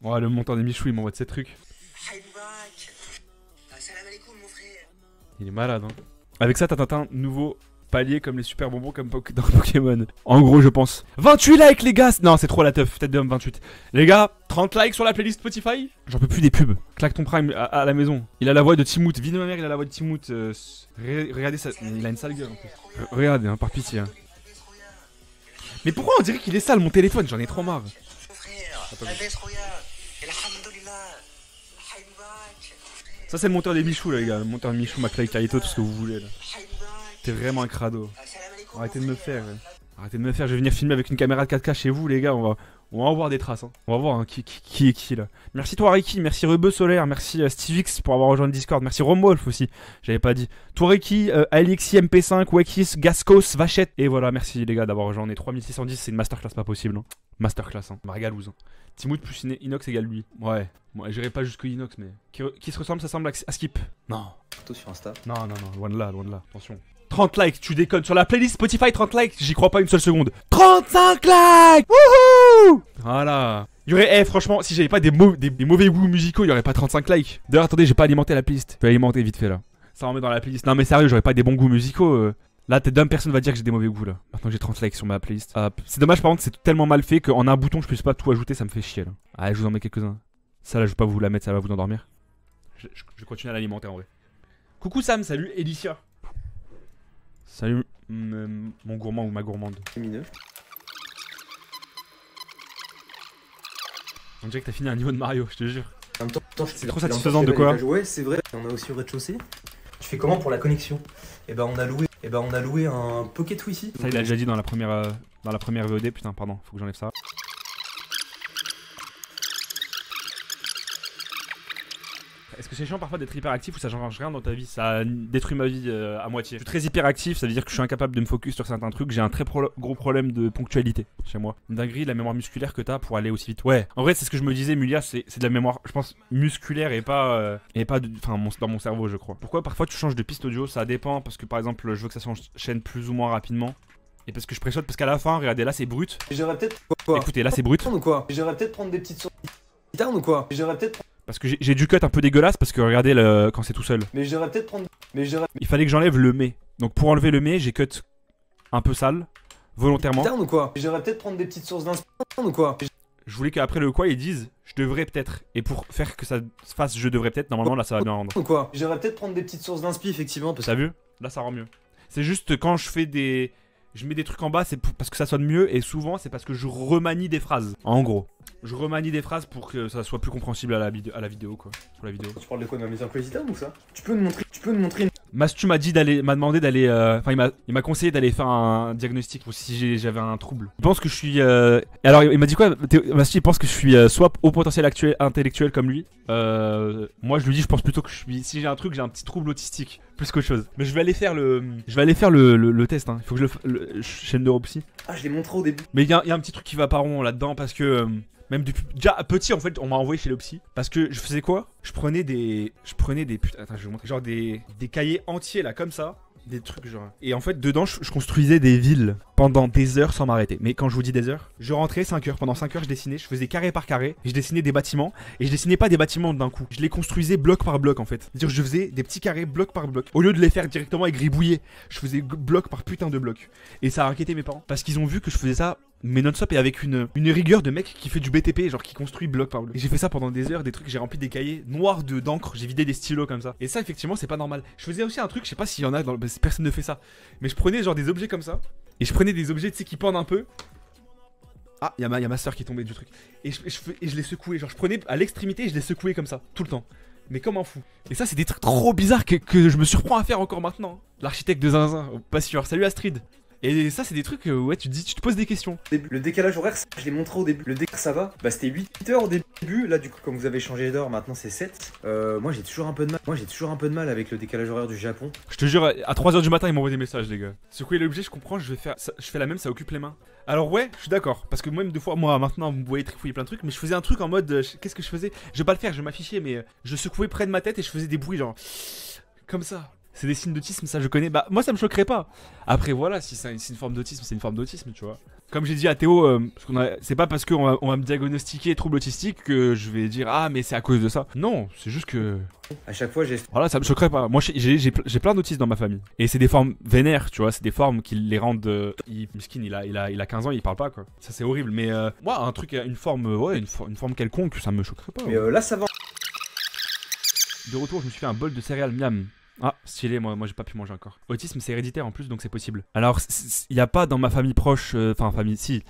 Ouais, le montant des Michou, il m'envoie de ces trucs. Frère. Il est malade, hein. Avec ça, t'as un nouveau palier comme les super bonbons comme dans Pokémon. En gros, je pense. 28 likes, les gars Non, c'est trop la teuf. Peut-être d'homme 28. Les gars, 30 likes sur la playlist Spotify? J'en peux plus des pubs. Claque ton prime à, la maison. Il a la voix de Timout. Vide ma mère, il a la voix de Timout. euh, regardez ça. Il a une sale gueule. Re- Regardez, hein, par pitié. hein. Mais pourquoi on dirait qu'il est sale mon téléphone? J'en ai trop marre. Ça, c'est le monteur des Michou, là, les gars. Le monteur Michou, McFly, Kaito, tout ce que vous voulez, là. T'es vraiment un crado. Arrêtez de me faire. ouais. Arrêtez de me faire. Je vais venir filmer avec une caméra de 4K chez vous, les gars. On va, on va en voir des traces. hein. On va voir hein, qui, qui, qui est qui là. Merci toi, Ricky. Merci Rebeu Solaire. Merci euh, Stevix pour avoir rejoint le Discord. Merci Romolf aussi. J'avais pas dit. Toi, Ricky, euh, Alexis MP5, Wekis, Gascos, Vachette. Et voilà, merci les gars d'avoir rejoint. On est 3610. C'est une masterclass pas possible. hein. Masterclass. Hein. Margalouz. Hein. Timout plus Inox égale lui. Ouais. Moi, j'irai pas jusque Inox, mais. Qui, se ressemble, ça semble à, à Skip. Non. Photo sur Insta. Non, non, non, loin de là, loin de là. Attention. 30 likes, tu déconnes. Sur la playlist Spotify, 30 likes, j'y crois pas une seule seconde. 35 likes Wouhou Voilà. Il y aurait, eh, franchement, si j'avais pas des, mau- des, des mauvais goûts musicaux, il y aurait pas 35 likes. D'ailleurs, attendez, j'ai pas alimenté la playlist. Je vais alimenter vite fait là. Ça remet dans la playlist. Non, mais sérieux, j'aurais pas des bons goûts musicaux. euh. Là, peut-être d'une personne va dire que j'ai des mauvais goûts là. Maintenant que j'ai 30 likes sur ma playlist. Hop. C'est dommage, par contre, c'est tellement mal fait qu'en un bouton, je puisse pas tout ajouter, ça me fait chier là. Allez, je vous en mets quelques-uns. Ça là, je vais pas vous la mettre, ça va vous endormir. Je, je, je continue à l'alimenter en vrai. Coucou Sam, salut Elicia. Salut mon gourmand ou ma gourmande. Lumineux. On dirait que t'as fini un niveau de Mario, je te jure. En même temps, C'est trop satisfaisant, de quoi. Ouais, c'est vrai. On a aussi au rez-de-chaussée. Tu fais comment pour la connexion? Eh ben, on a loué. Eh ben, on a loué un Pocket Wi-Fi. Ça, il a déjà dit dans la première, euh, dans la première VOD. Putain, pardon, faut que j'enlève ça. Est-ce que c'est chiant parfois d'être hyperactif ou ça change rien dans ta vie? Ça détruit ma vie euh, à moitié. Je suis très hyperactif, ça veut dire que je suis incapable de me focus sur certains trucs. J'ai un très pro- gros problème de ponctualité chez moi. Dinguerie, la mémoire musculaire que t'as pour aller aussi vite. Ouais, en vrai, c'est ce que je me disais, Mulia, c'est de la mémoire, je pense, musculaire et pas, euh, et pas de- mon- dans mon cerveau, je crois. Pourquoi parfois tu changes de piste audio? Ça dépend parce que par exemple, je veux que ça s'enchaîne plus ou moins rapidement. Et parce que je pressionne, parce qu'à la fin, regardez, là c'est brut. J'aurais peut-être. Écoutez, là c'est brut. ou quoi? J'aurais peut-être prendre des petites sources. Guitare ou quoi? Peut-être. Parce que j'ai- du cut un peu dégueulasse parce que regardez le, quand c'est tout seul. Mais j'aurais peut-être prendre. Mais. Il fallait que j'enlève le mais. Donc pour enlever le mais, j'ai cut un peu sale, volontairement. Guitare ou quoi? J'aurais peut-être prendre des petites sources d'inspiration ou quoi? Je voulais qu'après le quoi ils disent je devrais peut-être. Et pour faire que ça se fasse je devrais peut-être, normalement là ça va bien rendre. Ou quoi? J'aurais peut-être prendre des petites sources d'inspi effectivement parce. T'as vu? Là ça rend mieux. C'est juste quand je fais des. Je mets des trucs en bas, c'est parce que ça sonne mieux, et souvent c'est parce que je remanie des phrases. En gros. Je remanie des phrases pour que ça soit plus compréhensible à la, vidéo- à la vidéo, quoi. La vidéo. Tu parles de quoi Crazy Town ou ça? Tu peux nous montrer. Tu peux nous montrer une. Mastu m'a dit d'aller, m'a demandé d'aller, euh, enfin il m'a, il m'a conseillé d'aller faire un diagnostic pour si j'ai- j'avais un trouble. Il pense que je suis, euh, alors il m'a dit quoi? Mastu il pense que je suis euh, soit au potentiel actuel, intellectuel comme lui. Euh, moi je lui dis je pense plutôt que je suis, si j'ai un truc j'ai un petit trouble autistique plus qu'autre chose. Mais je vais aller faire le, je vais aller faire le, le- le test. Hein. Il faut que je le, fa- le chez le neuropsy. Ah, je l'ai montré au début. Mais il y, a il y a un petit truc qui va pas rond là-dedans parce que euh, même depuis déjà petit en fait on m'a envoyé chez le psy. Parce que je faisais quoi? Je prenais des je prenais des putain attends je vais vous montrer genre des des cahiers entiers là comme ça. Des trucs genre. Et en fait dedans je, je construisais des villes pendant des heures sans m'arrêter. Mais quand je vous dis des heures, je rentrais 5 heures. Pendant 5 heures, je dessinais. Je faisais carré par carré. Je dessinais des bâtiments. Et je dessinais pas des bâtiments d'un coup. Je les construisais bloc par bloc en fait. C'est-à-dire que je faisais des petits carrés bloc par bloc. Au lieu de les faire directement avec gribouiller, je faisais bloc par putain de bloc. Et ça a inquiété mes parents. Parce qu'ils ont vu que je faisais ça mais non-stop et avec une, une rigueur de mec qui fait du BTP, genre qui construit bloc par bloc. J'ai fait ça pendant des heures, des trucs, j'ai rempli des cahiers noirs de d'encre, j'ai vidé des stylos comme ça. Et ça, effectivement, c'est pas normal. Je faisais aussi un truc, je sais pas s'il y en a, personne ne fait ça. Mais je prenais genre des objets comme ça, et je prenais des objets, tu sais, qui pendent un peu. Ah, il y, a ma- soeur qui est tombée du truc. Et je, et les secouais, genre je prenais à l'extrémité et je les secouais comme ça, tout le temps. Mais comme un fou. Et ça, c'est des trucs trop bizarres que, que je me surprends à faire encore maintenant. L'architecte de Zinzin, pas sûr. Salut Astrid. Et ça, c'est des trucs, euh, ouais, tu te dis, tu te poses des questions. Le décalage horaire, ça, je l'ai montré au début. Le décalage, ça va. Bah, c'était 8 heures au début. Là, du coup, comme vous avez changé d'heure, maintenant c'est 7. Euh, moi, j'ai toujours un peu de mal. Moi, j'ai toujours un peu de mal avec le décalage horaire du Japon. Je te jure, à 3h du matin, ils m'envoient des messages, les gars. Secouer l'objet, je comprends, je vais faire. ça- je fais la même, ça occupe les mains. Alors, ouais, je suis d'accord. Parce que même deux fois, moi, maintenant, vous me voyez trifouiller plein de trucs, mais je faisais un truc en mode. euh, Qu'est-ce que je faisais? Je vais pas le faire, je vais m'afficher, mais euh, je secouais près de ma tête et je faisais des bruits, genre. Comme ça. C'est des signes d'autisme, ça je connais. Bah, moi, ça me choquerait pas. Après, voilà, si c'est une forme d'autisme, c'est une forme d'autisme, tu vois. Comme j'ai dit à Théo, euh, c'est pas parce qu'on va, on va me diagnostiquer trouble autistique que je vais dire Ah, mais c'est à cause de ça. Non, c'est juste que. À chaque fois, j'ai. Voilà, ça me choquerait pas. Moi, j'ai- plein d'autistes dans ma famille. Et c'est des formes vénères, tu vois. C'est des formes qui les rendent. euh, il, Miskin, il a, il, a, il a 15 ans, il parle pas, quoi. Ça, c'est horrible. Mais euh, moi, un truc, une forme, euh, ouais, une, for- une forme quelconque, ça me choquerait pas. Mais euh, là, ça va. De retour, je me suis fait un bol de céréales miam. Ah, stylé, moi, moi j'ai pas pu manger encore. Autisme, c'est héréditaire en plus, donc c'est possible. Alors, il n'y a pas dans ma famille proche, euh, enfin, famille, si,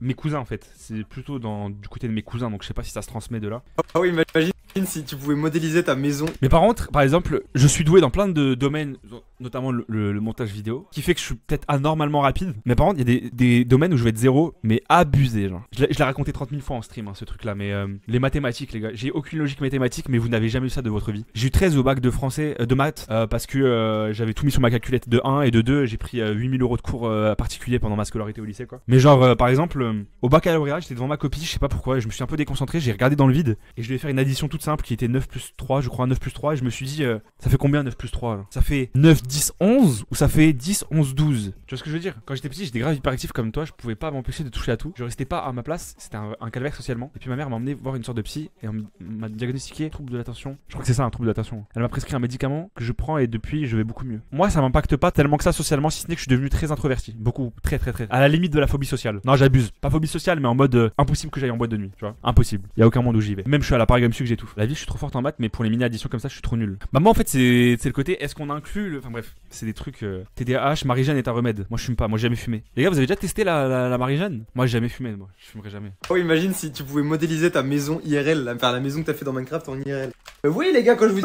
mes cousins en fait. C'est plutôt dans, du côté de mes cousins, donc je sais pas si ça se transmet de là. Ah oui, imagine si tu pouvais modéliser ta maison. Mais par contre, par exemple, je suis doué dans plein de domaines, notamment le, montage vidéo, qui fait que je suis peut-être anormalement rapide. Mais par contre, il y a des, domaines où je vais être zéro, mais abusé, genre. Je l'ai raconté 30 000 fois en stream, hein, ce truc-là. Mais euh, les mathématiques, les gars, j'ai aucune logique mathématique, mais vous n'avez jamais eu ça de votre vie. J'ai eu 13 au bac de français, euh, de maths, euh, parce que j'avais tout mis sur ma calculette de 1 et de 2. J'ai pris euh, 8000 euros de cours particuliers pendant ma scolarité au lycée, quoi. Mais genre, par exemple, au baccalauréat, j'étais devant ma copie, je sais pas pourquoi, je me suis un peu déconcentré, j'ai regardé dans le vide, et je devais faire une addition toute simple qui était 9 plus 3, je crois, 9 plus 3, et je me suis dit, euh, ça fait combien 9 plus 3 là? Ça fait 9, 10, 11 ou ça fait 10, 11, 12 Tu vois ce que je veux dire? Quand j'étais petit, j'étais grave hyperactif comme toi, je pouvais pas m'empêcher de toucher à tout. Je restais pas à ma place, c'était un, un calvaire socialement. Et puis ma mère m'a emmené voir une sorte de psy et on m'a diagnostiqué trouble de l'attention. Je crois que c'est ça, un trouble de l'attention. Elle m'a prescrit un médicament que je prends et depuis je vais beaucoup mieux. Moi, ça m'impacte pas tellement que ça socialement, si ce n'est que je suis devenu très introverti. Beaucoup, très, très, très. À la limite de la phobie sociale. Non, j'abuse. Pas phobie sociale, mais en mode euh, impossible que j'aille en boîte de nuit, tu vois. Impossible. Y a aucun monde où j'y vais. Même je suis à la Paris que j'étouffe. La vie, je suis trop forte en maths, mais pour les mini additions comme ça, je suis trop nul. Bah, moi, en fait, c'est le côté est-ce qu'on inclut le. Enfin, bref, c'est des trucs. euh, TDAH, Marie-Jeanne est un remède. Moi, je fume pas. Moi, j'ai jamais fumé. Les gars, vous avez déjà testé la, la, la Marie-Jeanne? Moi, j'ai jamais fumé. Moi, je fumerai jamais. Oh, imagine si tu pouvais modéliser ta maison IRL, faire la maison que t'as fait dans Minecraft en IRL. Bah oui, les gars, quand je vous.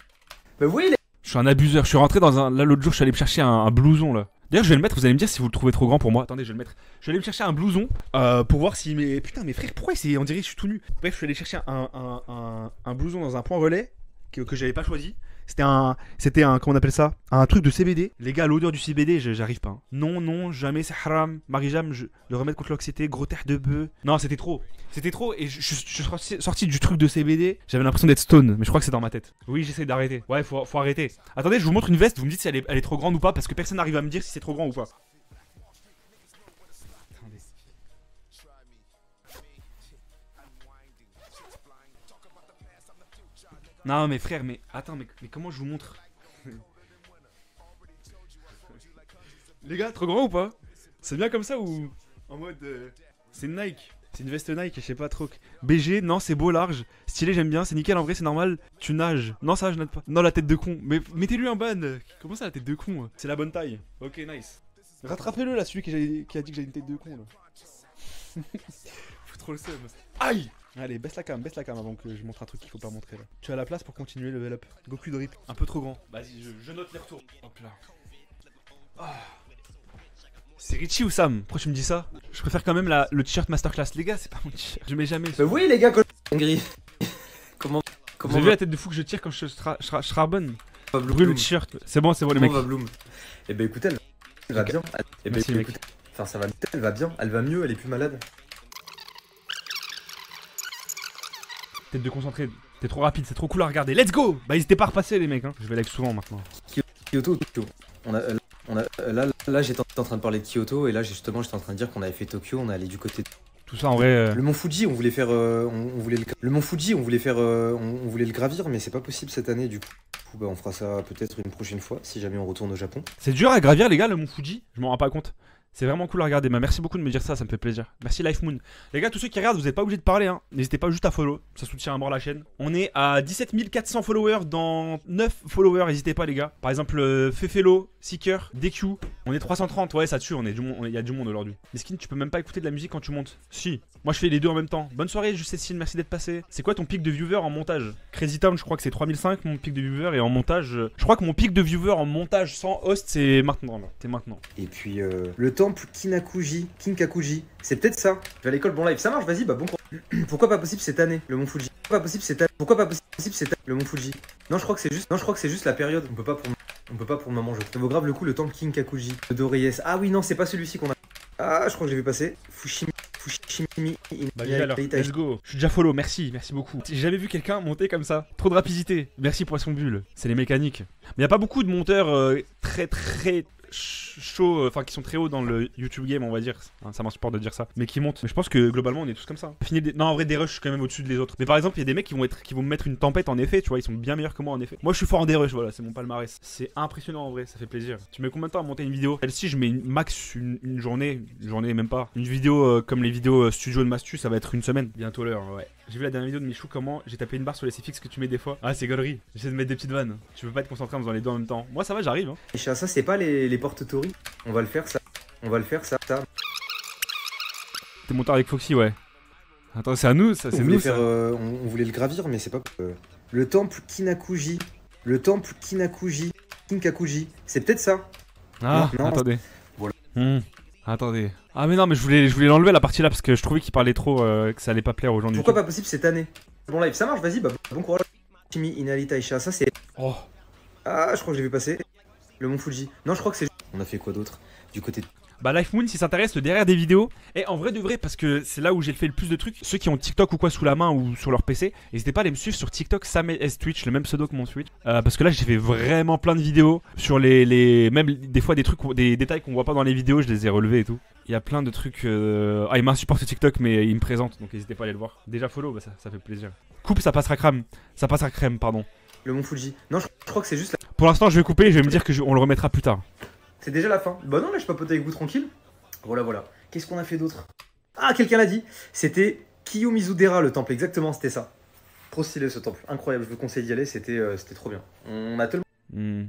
Bah oui, les. Je suis un abuseur. Je suis rentré dans un. Là, l'autre jour, je suis allé me chercher un, un blouson là. D'ailleurs, je vais le mettre. Vous allez me dire si vous le trouvez trop grand pour moi. Attendez, je vais le mettre. Je vais aller me chercher un blouson euh, pour voir si. Mais putain, mes frères, pourquoi c'est. On dirait que je suis tout nu. Bref, je suis allé chercher un, un, un, un blouson dans un point relais que, que j'avais pas choisi. C'était un, c'était un, comment on appelle ça? Un truc de CBD. Les gars, l'odeur du CBD, j'arrive pas. hein. Non, non, jamais, c'est haram. Marie-Jam, je- le remède contre l'anxiété, gros terre de bœuf. Non, c'était trop. C'était trop et je, suis sorti, du truc de CBD. J'avais l'impression d'être stone, mais je crois que c'est dans ma tête. Oui, j'essaie d'arrêter. Ouais, faut, faut arrêter. Attendez, je vous montre une veste. Vous me dites si elle est trop grande ou pas, parce que personne n'arrive à me dire si c'est trop grand ou pas. Non, mais frère, mais attends, mais, mais comment je vous montre Les gars, trop grand ou pas C'est bien comme ça ou en mode euh, c'est une Nike c'est une veste Nike, je sais pas trop. BG, non, c'est beau, large. Stylé, j'aime bien. C'est nickel, en vrai, c'est normal. Tu nages. Non, ça, je nage pas. Non, la tête de con. Mais mettez-lui un ban. Comment ça, la tête de con C'est la bonne taille. Ok, nice. Rattrapez-le, là, celui qui a dit que j'avais une tête de con, là. Faut trop le seum. Aïe Allez, baisse la cam, baisse la cam avant que je montre un truc qu'il faut pas montrer là. Tu as la place pour continuer le level up. Goku de rip. Un peu trop grand. Vas-y, je, je note les retours. Hop là. Ah. C'est Richie ou Sam? Pourquoi tu me dis ça? Je préfère quand même la, le t-shirt masterclass. Les gars, c'est pas mon t-shirt. Je mets jamais. Bah oui, les gars, quand. Comment. Vous Comment avez vu la tête de fou que je tire quand je sera, je charbonne? Va Bloom Brûle le t-shirt. C'est bon, c'est bon les Comment mecs. va Bloom? Eh ben écoutez, elle, elle va bien. Eh ben Merci, mec. écoutez, enfin ça va, elle va bien, elle va mieux, elle est plus malade. Tête de concentré. T'es trop rapide, c'est trop cool à regarder. Let's go Bah n'hésitez pas à repasser les mecs. Hein. Je vais like souvent maintenant. Kyoto, Kyoto. On a, euh, On a, euh, là, là j'étais en train de parler de Kyoto et là justement j'étais en train de dire qu'on avait fait Tokyo, on est allé du côté de... Tout ça en vrai. euh, Le mont Fuji, on voulait faire, euh, on, on voulait le, le mont Fuji, on voulait faire, euh, on, on voulait le gravir, mais c'est pas possible cette année. Du coup, bah, on fera ça peut-être une prochaine fois si jamais on retourne au Japon. C'est dur à gravir, les gars, le mont Fuji? Je m'en rends pas compte. C'est vraiment cool à regarder. Bah, merci beaucoup de me dire ça, ça me fait plaisir. Merci Life Moon. Les gars, tous ceux qui regardent, vous n'êtes pas obligés de parler. Hein. N'hésitez pas juste à follow. Ça soutient à mort la chaîne. On est à 17 400 followers dans 9 followers. N'hésitez pas, les gars. Par exemple, euh, Fefelo, Seeker, DQ. On est 330. Ouais, ça tue. Il y a du monde aujourd'hui. Miskin, tu peux même pas écouter de la musique quand tu montes. Si. Moi, je fais les deux en même temps. Bonne soirée, juste Cécile. Merci d'être passé. C'est quoi ton pic de viewer en montage? Crazy Town, je crois que c'est 3005 mon pic de viewer. Et en montage, euh, je crois que mon pic de viewer en montage sans host, c'est maintenant. C'est maintenant. Et puis euh, le Kinakuji, Kinkakuji, c'est peut-être ça. Je vais à l'école, bon live, ça marche, vas-y, bah bon. Pourquoi pas possible cette année, le mont Fuji? Pourquoi pas possible cette année Pourquoi pas possible cette année, le mont Fuji? Non, je crois que c'est juste, non, je crois que c'est juste la période. On peut pas pour, on peut pas pour le moment. Je ça vaut grave le coup le temple Kinkakuji de Doriyes. Ah oui, non, c'est pas celui-ci qu'on a. Ah, je crois que j'ai vu passer. Fushimi, Fushimi. Bah alors, let's go. Je suis déjà follow, merci, merci beaucoup. J'ai jamais vu quelqu'un monter comme ça. Trop de rapidité. Merci Poisson Bulle. C'est les mécaniques. Mais y a pas beaucoup de monteurs euh, très très chauds, euh, enfin qui sont très hauts dans le YouTube game, on va dire. Hein, ça m'insupporte de dire ça. Mais qui montent. Mais je pense que globalement on est tous comme ça. Fini des- Non, en vrai, des rushs quand même au-dessus des autres. Mais par exemple, il y a des mecs qui vont être, qui vont me mettre une tempête en effet. Tu vois, ils sont bien meilleurs que moi en effet. Moi, je suis fort en des rushs. Voilà, c'est mon palmarès. C'est impressionnant en vrai. Ça fait plaisir. Tu mets combien de temps à monter une vidéo? Celle-ci, je mets max une, une journée, une journée même pas. Une vidéo euh, comme les vidéos euh, studio de Mastu, ça va être une semaine. Bientôt l'heure, ouais. J'ai vu la dernière vidéo de Michou comment j'ai tapé une barre sur les CFX que tu mets des fois. Ah, c'est galerie. J'essaie de mettre des petites vannes. Tu peux pas être concentré en faisant les deux en même temps. Moi, ça va, j'arrive. Hein. Et ça, c'est pas les, les portes Tori. On va le faire ça. On va le faire ça. ça. T'es monteur avec Foxy, ouais. Attends, c'est à nous, ça, On c'est voulait nous. faire, ça. euh, on, on voulait le gravir, mais c'est pas. euh, le temple Kinakuji, le temple Kinakuji, Kinkakuji, c'est peut-être ça. Ah, non. attendez. Voilà. Hmm. Attendez. Ah, mais non, mais je voulais, je voulais l'enlever la partie là parce que je trouvais qu'il parlait trop, euh, que ça allait pas plaire aux gens Pourquoi pas possible cette année? Bon live, ça marche, vas-y, bah bon courage. Shimi Inali Taisha, ça c'est. Oh. Ah, je crois que j'ai vu passer. Le mont Fuji. Non, je crois que c'est. On a fait quoi d'autre? Du côté de. Bah Life Moon s'il s'intéresse derrière des vidéos. Et en vrai de vrai parce que c'est là où j'ai fait le plus de trucs ceux qui ont TikTok ou quoi sous la main ou sur leur PC n'hésitez pas à aller me suivre sur TikTok Sam S Twitch le même pseudo que mon Twitch. Euh, parce que là j'ai fait vraiment plein de vidéos sur les, les même des fois des trucs des détails qu'on voit pas dans les vidéos je les ai relevés et tout. Il y a plein de trucs euh... ah il m'insupporte TikTok mais il me présente donc n'hésitez pas à aller le voir. Déjà follow bah, ça, ça fait plaisir. Coupe ça passera crème. Ça passera crème pardon. Le mont Fuji. Non, je, je crois que c'est juste. la- pour l'instant je vais couper je vais me dire que je- on le remettra plus tard C'est déjà la fin. Bah non, là je papote avec vous tranquille. Voilà, voilà. Qu'est-ce qu'on a fait d'autre? Ah, quelqu'un l'a dit. C'était Kiyomizudera le temple, exactement, c'était ça. Trop stylé ce temple. Incroyable, je vous conseille d'y aller, c'était euh, trop bien. On a tellement. Hmm.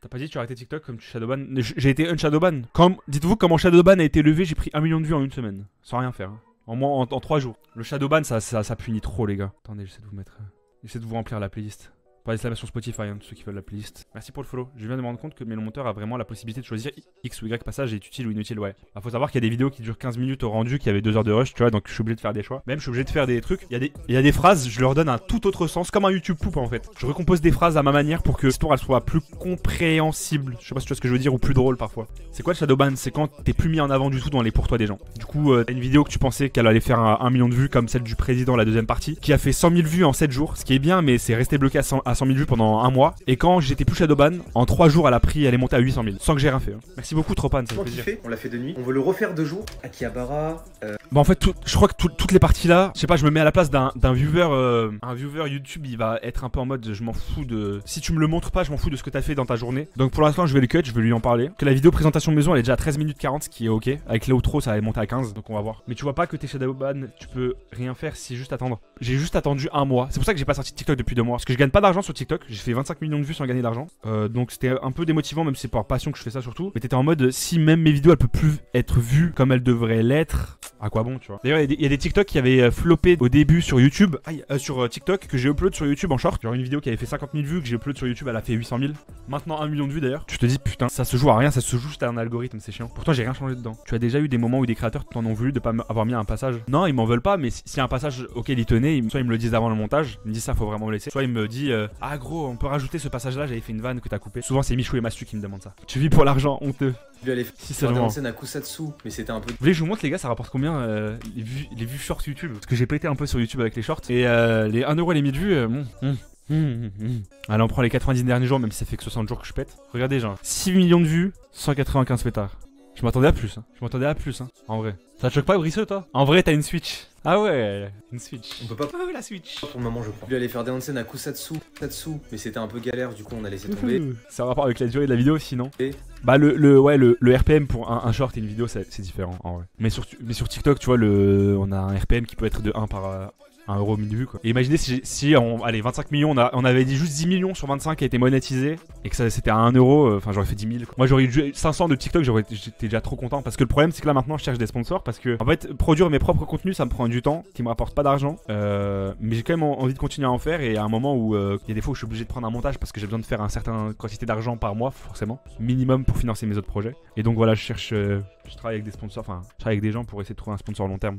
T'as pas dit tu as arrêté TikTok comme shadowban J'ai été un shadowban. Dites-vous mon shadowban a été levé, j'ai pris un million de vues en une semaine. Sans rien faire. hein. En, moins, en, en trois jours. Le shadowban, ça, ça, ça punit trop, les gars. Attendez, j'essaie de vous mettre. euh, J'essaie de vous remplir la playlist. Pas d'exclamation Spotify, hein, ceux qui veulent la playlist. Merci pour le follow. Je viens de me rendre compte que le monteur a vraiment la possibilité de choisir X ou Y passage est utile ou inutile, ouais. Bah, faut savoir qu'il y a des vidéos qui durent 15 minutes au rendu, qui avaient 2 heures de rush, tu vois, donc je suis obligé de faire des choix. Même je suis obligé de faire des trucs. Il y, a des- phrases, je leur donne un tout autre sens, comme un YouTube poupe en fait. Je recompose des phrases à ma manière pour que l'histoire elle soit plus compréhensible. Je sais pas si tu vois ce que je veux dire, ou plus drôle parfois. C'est quoi le Shadowban C'est quand t'es plus mis en avant du tout dans les pour toi des gens. Du coup, euh, une vidéo que tu pensais qu'elle allait faire un, un million de vues, comme celle du président, la deuxième partie, qui a fait 100 000 vues en 7 jours, ce qui est bien, mais c'est resté bloqué à 100, à 100 000 vues pendant un mois. Et quand j'étais plus Shadowban, en 3 jours, elle a pris, elle est montée à 800 000, sans que j'ai rien fait. hein. Merci beaucoup, Tropan, ça fait Comment plaisir. kiffé On l'a fait de nuit. On veut le refaire deux jours. Akihabara. euh, Bah en fait, tout- je crois que tout- toutes les parties là, je sais pas, je me mets à la place d'un d'un viewer, euh, un viewer YouTube, il va être un peu en mode, je m'en fous de. Si tu me le montres pas, je m'en fous de ce que t'as fait dans ta journée. Donc pour l'instant, je vais le cut, je vais lui en parler. Que la vidéo présentation de maison, elle est déjà à 13 minutes 40, ce qui est ok. Avec l'outro, ça va monter à 15, donc on va voir. Mais tu vois pas que t'es Shadowban, tu peux rien faire si juste attendre. J'ai juste attendu un mois. C'est pour ça que j'ai pas sorti TikTok depuis deux mois. Parce que je gagne pas d'argent sur TikTok. J'ai fait 25 millions de vues sans gagner d'argent. Euh, donc c'était un peu démotivant, même si c'est par passion que je fais ça surtout. Mais t'étais en mode, si même mes vidéos elles peuvent plus être vues comme elles devraient l'être, à quoi bon, tu vois. D'ailleurs, il y a des- TikTok qui avaient euh, floppé au début sur YouTube, aïe, euh, sur TikTok, que j'ai upload sur YouTube en short. Genre une vidéo qui avait fait 50 000 vues, que j'ai upload sur YouTube, elle a fait 800 000. Maintenant 1 million de vues d'ailleurs. Tu te dis, putain, ça se joue à rien, ça se joue juste à un algorithme, c'est chiant. Pourtant, j'ai rien changé dedans. Tu as déjà eu des moments où des créateurs t'en ont voulu de pas avoir mis un passage? Non, ils m'en veulent pas, mais si- un passage auquel ils tenaient, soit ils me le disent avant le montage, ils me disent ça, faut vraiment le laisser. Soit ils me disent, ah gros, on peut rajouter ce passage là, j'avais fait une vanne que t'as coupé. Souvent, c'est Michou et Mastu qui me demandent ça. Tu vis pour l'argent, honteux. Je vais aller Si faire seulement. scène à Kusatsu, mais c'était un peu. Vous voulez que je vous montre les gars, ça rapporte combien euh, les, vues, les vues short YouTube? Parce que j'ai pété un peu sur YouTube avec les shorts. Et euh, les 1€ et les 1000 vues, euh, bon, hum. Hum, hum, hum. Allez, on prend les 90 derniers jours, même si ça fait que 60 jours que je pète. Regardez, genre, 6 millions de vues, 195 pétards. Je m'attendais à plus, hein. Je m'attendais à plus, hein. En vrai. Ça te choque pas, Brisseux, toi? En vrai, t'as une Switch. Ah ouais, une Switch. On peut pas ouais, la Switch. pour le moment, je crois. Je voulais aller faire des onsen à Kusatsu, Satsu, mais c'était un peu galère, du coup, on a laissé tomber. C'est en rapport avec la durée de la vidéo, sinon. Et Bah le, le ouais le, le RPM pour un, un short et une vidéo c'est c'est différent en vrai. Mais sur mais sur TikTok tu vois le on a un RPM qui peut être de 1 par euh, 1 euro 1000 vues quoi. Et imaginez si, si on allez 25 millions on, a, on avait dit juste 10 millions sur 25 qui a été monétisé et que ça c'était à 1 euro euh, enfin j'aurais fait 10 000 quoi. Moi j'aurais eu 500 de TikTok j'aurais j'étais déjà trop content parce que le problème c'est que là maintenant je cherche des sponsors parce que en fait produire mes propres contenus ça me prend du temps qui me rapporte pas d'argent euh, mais j'ai quand même en- envie de continuer à en faire et à un moment où euh, il y a des fois où je suis obligé de prendre un montage parce que j'ai besoin de faire un certain quantité d'argent par mois forcément minimum pour financer mes autres projets et donc voilà je cherche euh, je travaille avec des sponsors enfin je travaille avec des gens pour essayer de trouver un sponsor long terme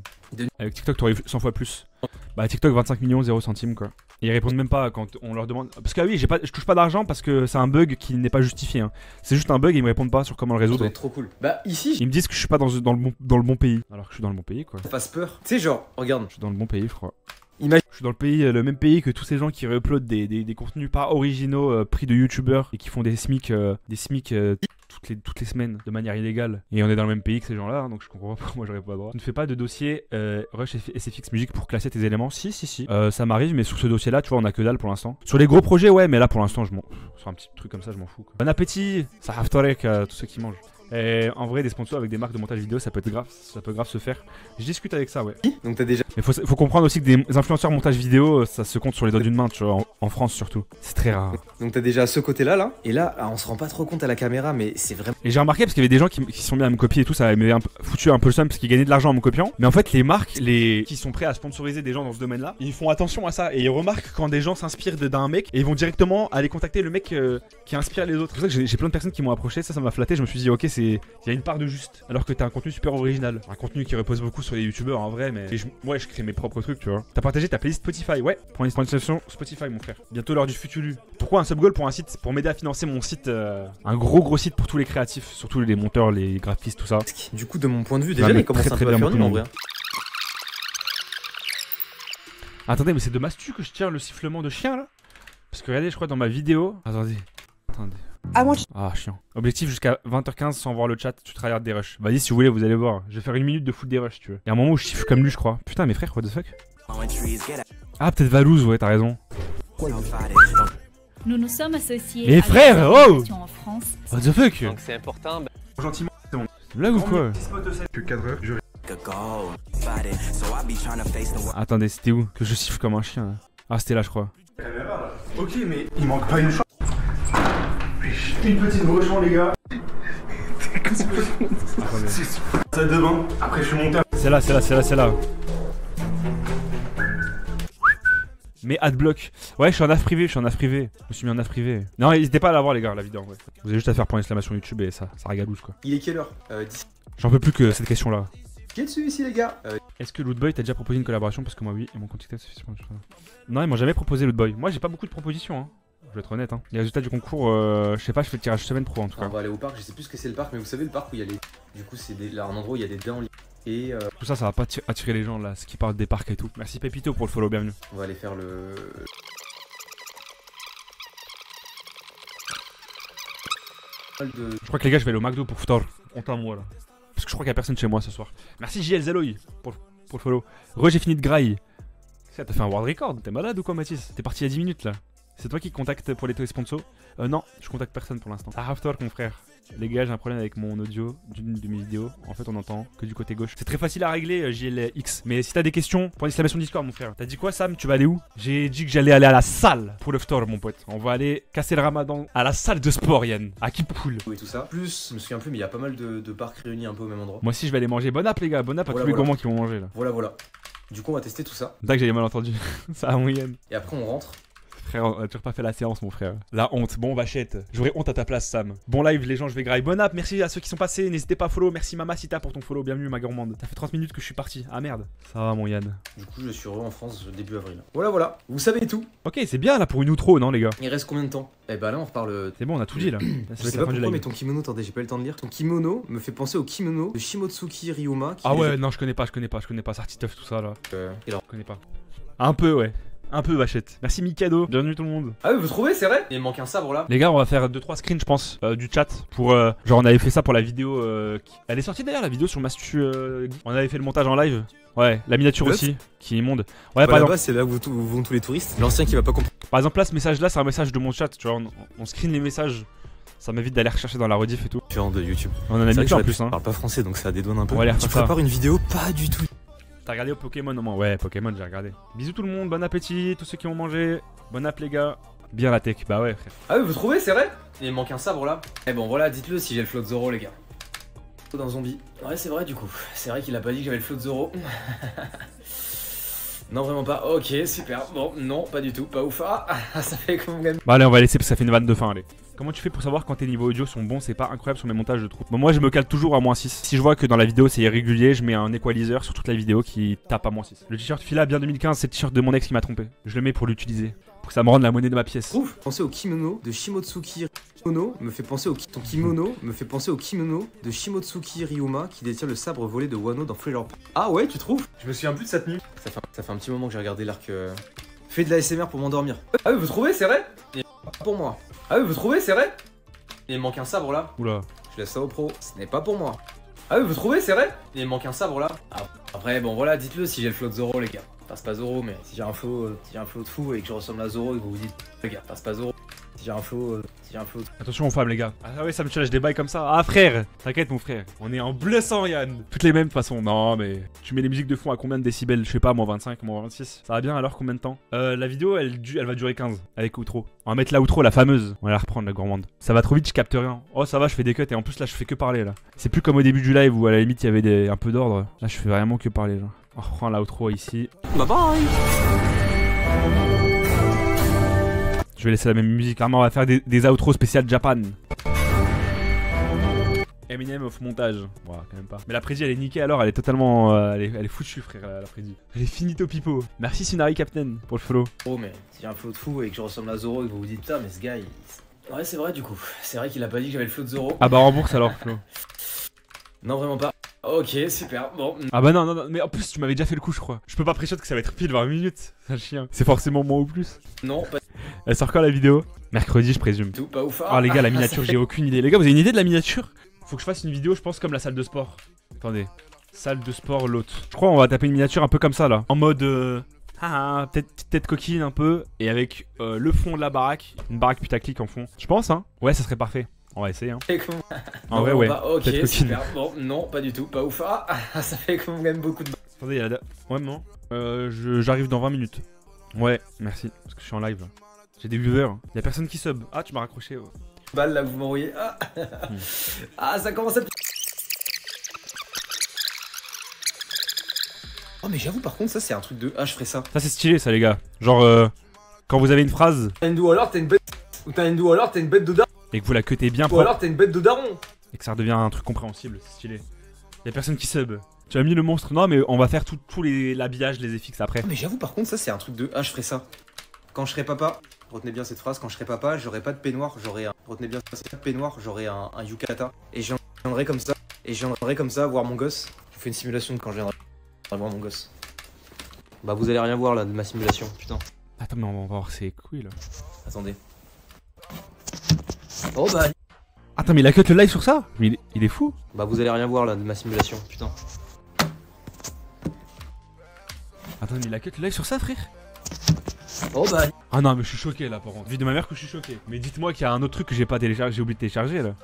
avec TikTok t'aurais eu 100 fois plus bah TikTok 25 millions 0 centimes quoi et ils répondent même pas quand on leur demande parce que ah oui j'ai pas je touche pas d'argent parce que c'est un bug qui n'est pas justifié hein. c'est juste un bug et ils me répondent pas sur comment le Ça résoudre trop cool. Bah, ici, ils me disent que je suis pas dans, dans, le, bon, dans le bon pays alors que je suis dans le bon pays quoi je fasse peur. Tu sais, genre, regarde, je suis dans le bon pays, je crois. Imagine- Je suis dans le pays, euh, le même pays que tous ces gens qui réuploadent des, des, des contenus pas originaux euh, pris de youtubeurs et qui font des SMIC, euh, des SMIC euh, toutes, les, toutes les semaines de manière illégale. Et on est dans le même pays que ces gens-là, hein, donc je comprends pas pourquoi moi j'aurais pas le droit. Tu ne fais pas de dossier euh, Rush SFX Music pour classer tes éléments? Si, si, si. Euh, ça m'arrive, mais sur ce dossier-là, tu vois, on a que dalle pour l'instant. Sur les gros projets, ouais, mais là pour l'instant, je m'en. Sur un petit truc comme ça, je m'en fous. Bon appétit Ça à tous ceux qui mangent. Et en vrai, des sponsors avec des marques de montage vidéo, ça peut être grave, ça peut grave se faire. Je discute avec ça, ouais. donc t'as déjà. Mais faut, faut comprendre aussi que des influenceurs montage vidéo, ça se compte sur les doigts d'une main, tu vois, en, en France surtout. C'est très rare. Donc t'as déjà ce côté-là, là. Et là, ah, on se rend pas trop compte à la caméra, mais c'est vraiment. Et j'ai remarqué parce qu'il y avait des gens qui, qui sont bien à me copier et tout, ça m'avait foutu un peu le seum parce qu'ils gagnaient de l'argent en me copiant. Mais en fait, les marques, les qui sont prêts à sponsoriser des gens dans ce domaine-là, ils font attention à ça et ils remarquent quand des gens s'inspirent d'un mec et ils vont directement aller contacter le mec euh, qui inspire les autres. C'est pour ça que j'ai- j'ai plein de personnes qui m'ont approché, ça, ça m'a flatté. Je me suis dit, ok, c'est il y a une part de juste, alors que t'as un contenu super original, un contenu qui repose beaucoup sur les youtubeurs en vrai, mais je, ouais, je crée mes propres trucs, tu vois. T'as partagé ta playlist Spotify, ouais, pour une station Spotify, mon frère. Bientôt l'heure du futulu. Pourquoi un sub goal pour un site Pour m'aider à financer mon site, euh, un gros gros site pour tous les créatifs, surtout les monteurs, les graphistes, tout ça. Du coup, de mon point de vue, déjà, il commence à bien en vrai. de Attendez, mais c'est de Mastu que je tire le sifflement de chien là? Parce que regardez, je crois dans ma vidéo. Attendez, attendez. Ah, chiant. Objectif jusqu'à 20h15 sans voir le chat, tu tryhard des rushs. Vas-y, si vous voulez, vous allez voir. Je vais faire une minute de foot des rushs, si tu veux. Il y a un moment où je siffle comme lui, je crois. Putain, mes frères, what the fuck? Ah, peut-être Valouz, ouais, t'as raison. Nous nous sommes associés Mais à frère, oh en France. What the fuck? Donc c'est important. bah, Gentiment, c'est bon. Blague ou quoi? Attendez, c'était où? Que je siffle comme un chien là Ah, c'était là, je crois. Ok, mais il manque pas une chance. Une petite brochant, les gars. Ça devant. Après, je suis monté. C'est là, c'est là, c'est là, c'est là. Mais adblock. Ouais, je suis en AF privé, je suis en AF privé. Je me suis mis en AF privé. Non, n'hésitez pas à la voir, les gars, la vidéo en vrai. Vous avez juste à faire point d'exclamation YouTube et ça, ça régalouse quoi. Il est quelle heure euh, 10. J'en peux plus que cette question là. Qui est dessus ici, les gars euh, Est-ce que Lootboy t'a déjà proposé une collaboration? Parce que moi, oui, et mon compte TikTok, c'est suffisamment. Non, ils m'ont jamais proposé Lootboy. Moi, j'ai pas beaucoup de propositions, hein. Je vais être honnête, hein. Les résultats du concours, euh, je sais pas, je fais le tirage semaine pro en tout On cas. va aller au parc, je sais plus ce que c'est le parc, mais vous savez, le parc où il y a les. Du coup, c'est des- là, un endroit où il y a des dents. Et euh, Tout ça, ça va pas atti- attirer les gens là, ce qui parlent des parcs et tout. Merci Pépito pour le follow, bienvenue. on va aller faire le. De... Je crois que les gars, je vais aller au McDo pour foutre honte à moi là. Parce que je crois qu'il y a personne chez moi ce soir. Merci JL Zeloy pour, pour le follow. Re, j'ai fini de graille. Ça, t'as fait un world record. T'es malade ou quoi, Mathis? T'es parti il y a 10 minutes là. C'est toi qui contacte pour les télé sponsors Euh, non, je contacte personne pour l'instant. Ah, after, mon frère. Les gars, j'ai un problème avec mon audio d'une de mes vidéos. En fait, on entend que du côté gauche. C'est très facile à régler, euh, JLX. Mais si t'as des questions, pour l'exclamation Discord, mon frère. T'as dit quoi, Sam Tu vas aller où J'ai dit que j'allais aller à la salle pour le store, mon pote. On va aller casser le ramadan à la salle de sport, Yann. À Kipoul. et tout ça. Plus, je me souviens plus, mais il y a pas mal de, de parcs réunis un peu au même endroit. Moi aussi, je vais aller manger. Bon app, les gars. Bon app à Voilà, tous les voilà. gourmands qui vont manger là. Voilà, voilà. Du coup, on va tester tout ça. Tac, j'avais mal entendu. Ça a moyenne. Et après, on rentre. Frère, on a toujours pas fait la séance, mon frère. La honte. Bon, vachette. J'aurais honte à ta place, Sam. Bon live, les gens, je vais grailler. Bon app, merci à ceux qui sont passés. N'hésitez pas à follow. Merci Mamacita pour ton follow. Bienvenue, ma gourmande. Ça fait 30 minutes que je suis parti. Ah merde. Ça va, mon Yann. Du coup, je suis heureux en France début avril. Voilà, voilà. Vous savez tout. Ok, c'est bien là pour une outro, non, les gars? Il reste combien de temps? Eh bah là, on reparle. C'est bon, on a tout dit là. Je va être sais pas pourquoi, mais ton kimono, attendez, j'ai pas eu le temps de lire. Ton kimono me fait penser au kimono de Shimotsuki Ryuma. Qui Ah ouais, non, je connais pas, je connais pas, je connais pas. Sartiteuf, tout ça là. Euh, Je connais pas. Un peu, ouais. Un peu vachette. Merci Mikado. Bienvenue tout le monde. Ah oui, vous trouvez, c'est vrai Il me manque un sabre là. Les gars, on va faire 2-3 screens, je pense, euh, du chat. Pour. euh, genre, on avait fait ça pour la vidéo. euh, qui- Elle est sortie d'ailleurs, la vidéo sur Mastu. euh. On avait fait le montage en live. Ouais, la miniature What aussi, qui est immonde. Ouais, par, exemple, c'est là où, vont tous les touristes. L'ancien qui va pas comprendre. par exemple, là, ce message-là, c'est un message de mon chat. Tu vois, on, on screen les messages. Ça m'évite d'aller rechercher dans la rediff et tout. de YouTube. On en a mis en je plus, hein. parle pas français donc ça dédouane un peu. On va aller tu prépares une vidéo Pas du tout. T'as regardé au Pokémon au moins Ouais, Pokémon, j'ai regardé. Bisous tout le monde, bon appétit, tous ceux qui ont mangé. Bon app, les gars. Bien la tech, bah ouais, frère. Ah oui, vous trouvez, c'est vrai Il me manque un sabre là. Eh bon, voilà, dites-le si j'ai le flow de Zoro, les gars. D'un zombie. Ouais, c'est vrai du coup. C'est vrai qu'il a pas dit que j'avais le flow de Zoro. non, vraiment pas. Ok, super. Bon, non, pas du tout. Pas ouf. Ah, ça fait comme même. Bah allez, on va laisser parce que ça fait une vanne de fin, allez. Comment tu fais pour savoir quand tes niveaux audio sont bons? C'est pas incroyable sur mes montages de troupe. Bon, moi je me cale toujours à moins 6. Si je vois que dans la vidéo c'est irrégulier, je mets un equalizer sur toute la vidéo qui tape à moins 6. Le t-shirt Fila bien 2015, c'est le t-shirt de mon ex qui m'a trompé. Je le mets pour l'utiliser. Pour que ça me rende la monnaie de ma pièce. Ouf Penser au kimono de Shimotsuki Kimono me fait penser au ki- ton kimono me fait penser au kimono de Shimotsuki Ryuma qui détient le sabre volé de Wano dans Park. Ah ouais, tu trouves? Je me souviens plus de cette nuit. Ça fait, ça fait un petit moment que j'ai regardé l'arc. euh, Fais de la SMR pour m'endormir. Ah oui, vous trouvez, c'est vrai Et pas pour moi. Ah oui, vous trouvez, c'est vrai Il me manque un sabre là. Oula. Je laisse ça au pro. Ce n'est pas pour moi. Ah oui, vous trouvez, c'est vrai Il me manque un sabre là. Ah, après, bon voilà, dites-le si j'ai le flow de Zoro, les gars. Enfin, c'est pas Zoro, mais si j'ai un flow, euh, si j'ai un flow de fou et que je ressemble à Zoro et que vous vous dites, les gars, enfin, c'est pas Zoro. Si j'ai un euh, si j'ai un Attention aux femmes, les gars. Ah ouais, ça me challenge des bails comme ça. Ah frère T'inquiète, mon frère. On est en bleu sang, Yann. Toutes les mêmes de toute façon. Non, mais. Tu mets les musiques de fond à combien de décibels? Je sais pas, moins 25, moins 26. Ça va bien alors Combien de temps? Euh, La vidéo, elle, du- elle va durer 15 avec outro. On va mettre la outro, la fameuse. On va la reprendre, la gourmande. Ça va trop vite, je capte rien. Oh, ça va, je fais des cuts et en plus là, je fais que parler là. C'est plus comme au début du live où à la limite il y avait des, un peu d'ordre. Là, je fais vraiment que parler. Genre. On reprend la outro ici. Bye bye Je vais laisser la même musique. Carrément, on va faire des, des outros spéciales Japan. Eminem of montage. Ouais, quand même pas. Mais la prédit, elle est niquée alors, elle est totalement. euh, elle, est, elle est foutue, frère, la, la prédit. Elle est finito pipo. Merci Sunari Captain pour le follow. Zoro, mais si j'ai un flow de fou et que je ressemble à Zoro et que vous vous dites, putain, mais ce gars, il. Ouais, c'est vrai du coup. C'est vrai qu'il a pas dit que j'avais le flow de Zoro. Ah bah rembourse alors, Flo. Non, vraiment pas. Ok, super. Bon, Ah bah non, non, non, mais en plus, tu m'avais déjà fait le coup, je crois. Je peux pas pré que ça va être pile 20 minutes. C'est un chien. C'est forcément moins ou plus. non, pas Elle sort quand la vidéo? Mercredi, je présume. tout. Pas ouf. Oh les gars, la miniature, j'ai aucune idée. Les gars, vous avez une idée de la miniature? Faut que je fasse une vidéo, je pense, comme la salle de sport. Attendez. Salle de sport, l'autre. Je crois on va taper une miniature un peu comme ça là. En mode. Euh... ah, ah, peut-être petite tête coquine un peu. Et avec euh, le fond de la baraque. Une baraque putaclic en fond. Je pense, hein Ouais, ça serait parfait. On va essayer, hein. En Non, vrai, ouais. pas. Ok, super. Bon, non, pas du tout. Pas ouf. Ah, ça fait quand même beaucoup de Attendez, il y a la. Ouais, non. Euh, je- J'arrive dans 20 minutes. Ouais, merci. Parce que je suis en live là. J'ai des viewers. Il y a personne qui sub. Ah, tu m'as raccroché. ouais. balles là vous m'envoyez. Ah. ah, ça commence à. Oh, mais j'avoue, par contre, ça c'est un truc de. Ah, je ferais ça. Ça, c'est stylé, ça, les gars. Genre, euh, quand vous avez une phrase T'as une ou alors t'as une bête. Ou t'as une ou alors t'as une bête de. Et que vous la cutez bien Ou propre. alors t'as une bête de daron. et que ça redevient un truc compréhensible, c'est stylé. Y'a personne qui sub. Tu as mis le monstre Non, mais on va faire tout, tout les l'habillage, les effets après. Mais j'avoue, par contre, ça c'est un truc de. Ah, je ferais ça. Quand je serai papa, retenez bien cette phrase, quand je serai papa, j'aurai pas de peignoir, j'aurai un. Retenez bien cette pas de peignoir, j'aurai un, un yukata. Et je viendrai comme ça. Et je viendrai comme ça voir mon gosse. Je vous fais une simulation de quand je viendrai voir mon gosse. Bah, vous allez rien voir là de ma simulation, putain. Attends, mais on va voir ses couilles là. Attendez. Oh bah. Attends, mais il a cut le live sur ça Mais il est, il est fou. Bah, vous allez rien voir là de ma simulation, putain. Attends, mais il a cut le live sur ça, frère Oh bah. Ah non, mais je suis choqué là, par contre. Vu de ma mère que je suis choqué. Mais dites-moi qu'il y a un autre truc que j'ai pas téléchargé, j'ai oublié de télécharger là.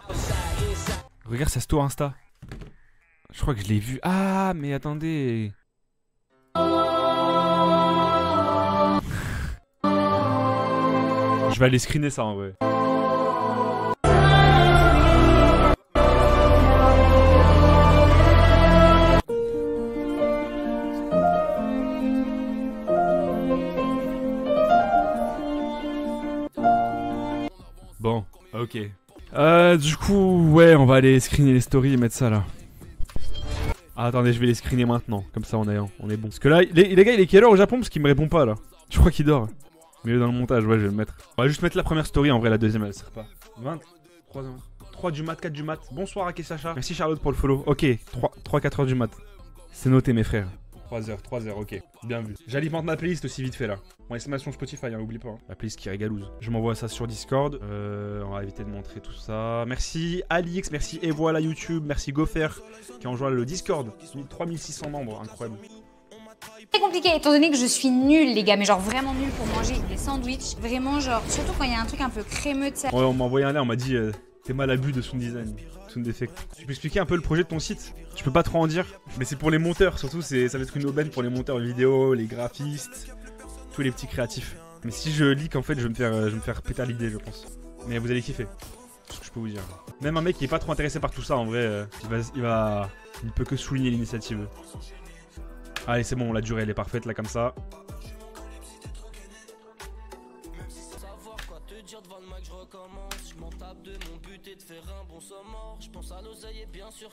Regarde sa sto Insta. Je crois que je l'ai vu. Ah, mais attendez. Je vais aller screener ça en vrai. Ok. Euh, du coup, ouais, on va aller screener les stories et mettre ça là. Ah, attendez, je vais les screener maintenant. Comme ça, on est, on est bon. Parce que là, les, gars, il est quelle heure au Japon? Parce qu'il me répond pas là. Je crois qu'il dort. Mais dans le montage, ouais, je vais le mettre. On va juste mettre la première story, en vrai, la deuxième, elle sert pas. 20, 3, 3 du mat, 4 du mat. Bonsoir à Sacha. Merci Charlotte pour le follow. Ok, 3, 3 4 heures du mat. C'est noté, mes frères. 3 heures, 3 heures, ok. Bien vu. J'alimente ma playlist aussi vite fait là. Mon estimation Spotify, hein, oublie pas. hein. La playlist qui régalouse. Je m'envoie ça sur Discord. Euh, on va éviter de montrer tout ça. Merci Alix, merci Et voilà YouTube, merci Gopher qui a rejoint le Discord. 3600 membres, incroyable. très compliqué étant donné que je suis nulle les gars mais genre vraiment nulle pour manger des sandwichs vraiment genre surtout quand il y a un truc un peu crémeux de ça Ouais, on m'a envoyé un lien, on m'a dit euh, t'es mal à but de Sound Design, Sound Effect. Tu peux expliquer un peu le projet de ton site? Je peux pas trop en dire, mais c'est pour les monteurs, surtout ça va être une aubaine pour les monteurs vidéo, les graphistes, tous les petits créatifs. Mais si je leak en fait, je vais me faire, je vais me faire péter l'idée, je pense. Mais vous allez kiffer. Ce que je peux vous dire. Même un mec qui est pas trop intéressé par tout ça, en vrai, euh, il va, il va, il ne peut que souligner l'initiative. Allez, c'est bon, la durée elle est parfaite là comme ça.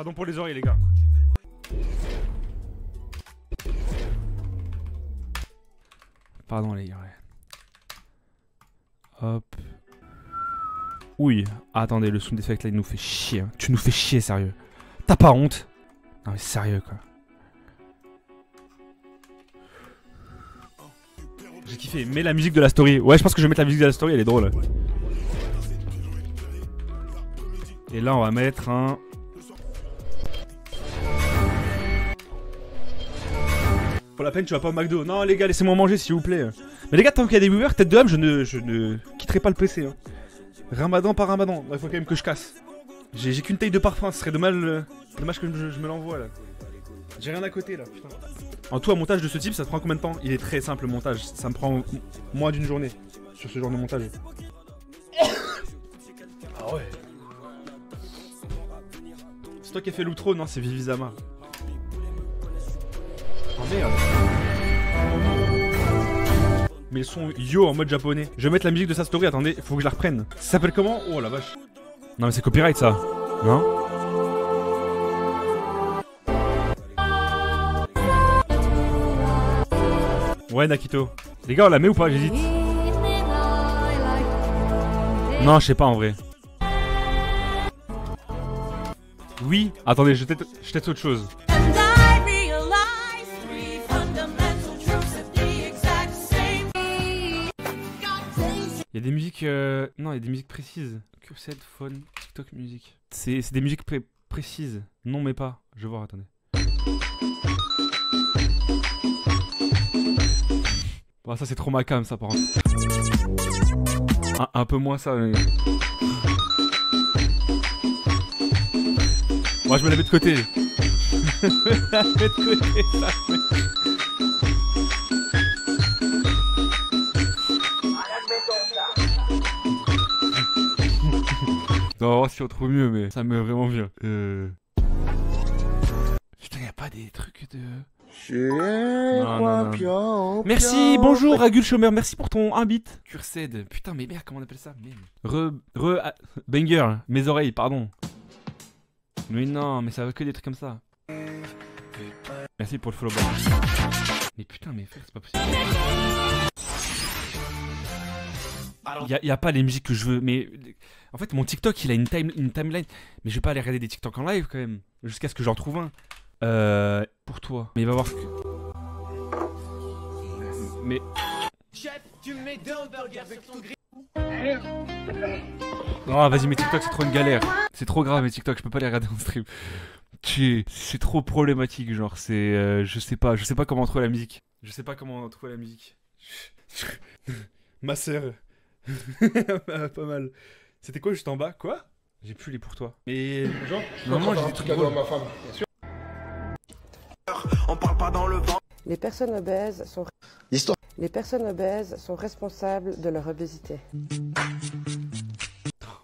Pardon pour les oreilles, les gars. Pardon, les gars. ouais. Hop. Oui. Attendez, le sound effect là, il nous fait chier. hein. Tu nous fais chier, sérieux. T'as pas honte? Non, mais sérieux, quoi. J'ai kiffé. Mets la musique de la story. Ouais, je pense que je vais mettre la musique de la story, elle est drôle. Et là, on va mettre un. Pour la peine, tu vas pas au McDo. Non, les gars, laissez-moi manger, s'il vous plaît. Mais les gars, tant qu'il y a des viewers, tête de âme, je ne, je ne quitterai pas le PC. hein. Ramadan par ramadan. Il faut quand même que je casse. J'ai qu'une taille de parfum, ce serait dommage, euh, dommage que je, je me l'envoie là. J'ai rien à côté là, putain. En tout, un montage de ce type, ça te prend combien de temps? Il est très simple le montage. Ça me prend moins d'une journée sur ce genre de montage. ah ouais. C'est toi qui as fait l'outro, non? C'est Vivisama. Oh. Mais le son yo en mode japonais. Je vais mettre la musique de sa story, attendez, faut que je la reprenne. Ça s'appelle comment? Oh la vache. Non mais c'est copyright ça. Non? Ouais Nakito. Les gars on la met ou pas? J'hésite. Non je sais pas en vrai. Oui. Attendez, je teste autre chose. Il y a des musiques. euh, Non, il y a des musiques précises. Cursed, phone, TikTok musique. C'est des musiques pré- précises. Non, mais pas. Je vais voir, attendez. Bon, ça, c'est trop ma cam, ça, par contre. Un, un peu moins ça. mais- Moi, je me la mets de côté. je me la mets de côté, ça. On va voir si on trouve mieux, mais ça me met vraiment bien. Euh... Putain, y'a pas des trucs de. Non, non, non. Merci, bonjour Ragul Chômeur, merci pour ton 1 bit. Cursed, putain, mais merde, comment on appelle ça? Re. Re. ah, banger, mes oreilles, pardon. Mais non, mais ça veut que des trucs comme ça. Merci pour le follow back. Mais putain, mais frère, c'est pas possible. Y a, y a pas les musiques que je veux, mais en fait mon TikTok il a une, time, une timeline, mais je vais pas aller regarder des TikTok en live quand même, jusqu'à ce que j'en trouve un. Euh, pour toi. Mais il va voir que. Mais. Oh vas-y mais TikTok c'est trop une galère. C'est trop grave mais TikTok je peux pas les regarder en stream. Tu- C'est trop problématique genre c'est euh, je sais pas je sais pas comment trouver la musique. Je sais pas comment trouver la musique. Ma sœur. pas mal. C'était quoi juste en bas? Quoi? J'ai plus les pour toi. Mais genre normalement j'ai des trucs drôles. On parle pas dans le vent. Les personnes obèses sont les personnes obèses sont responsables de leur obésité.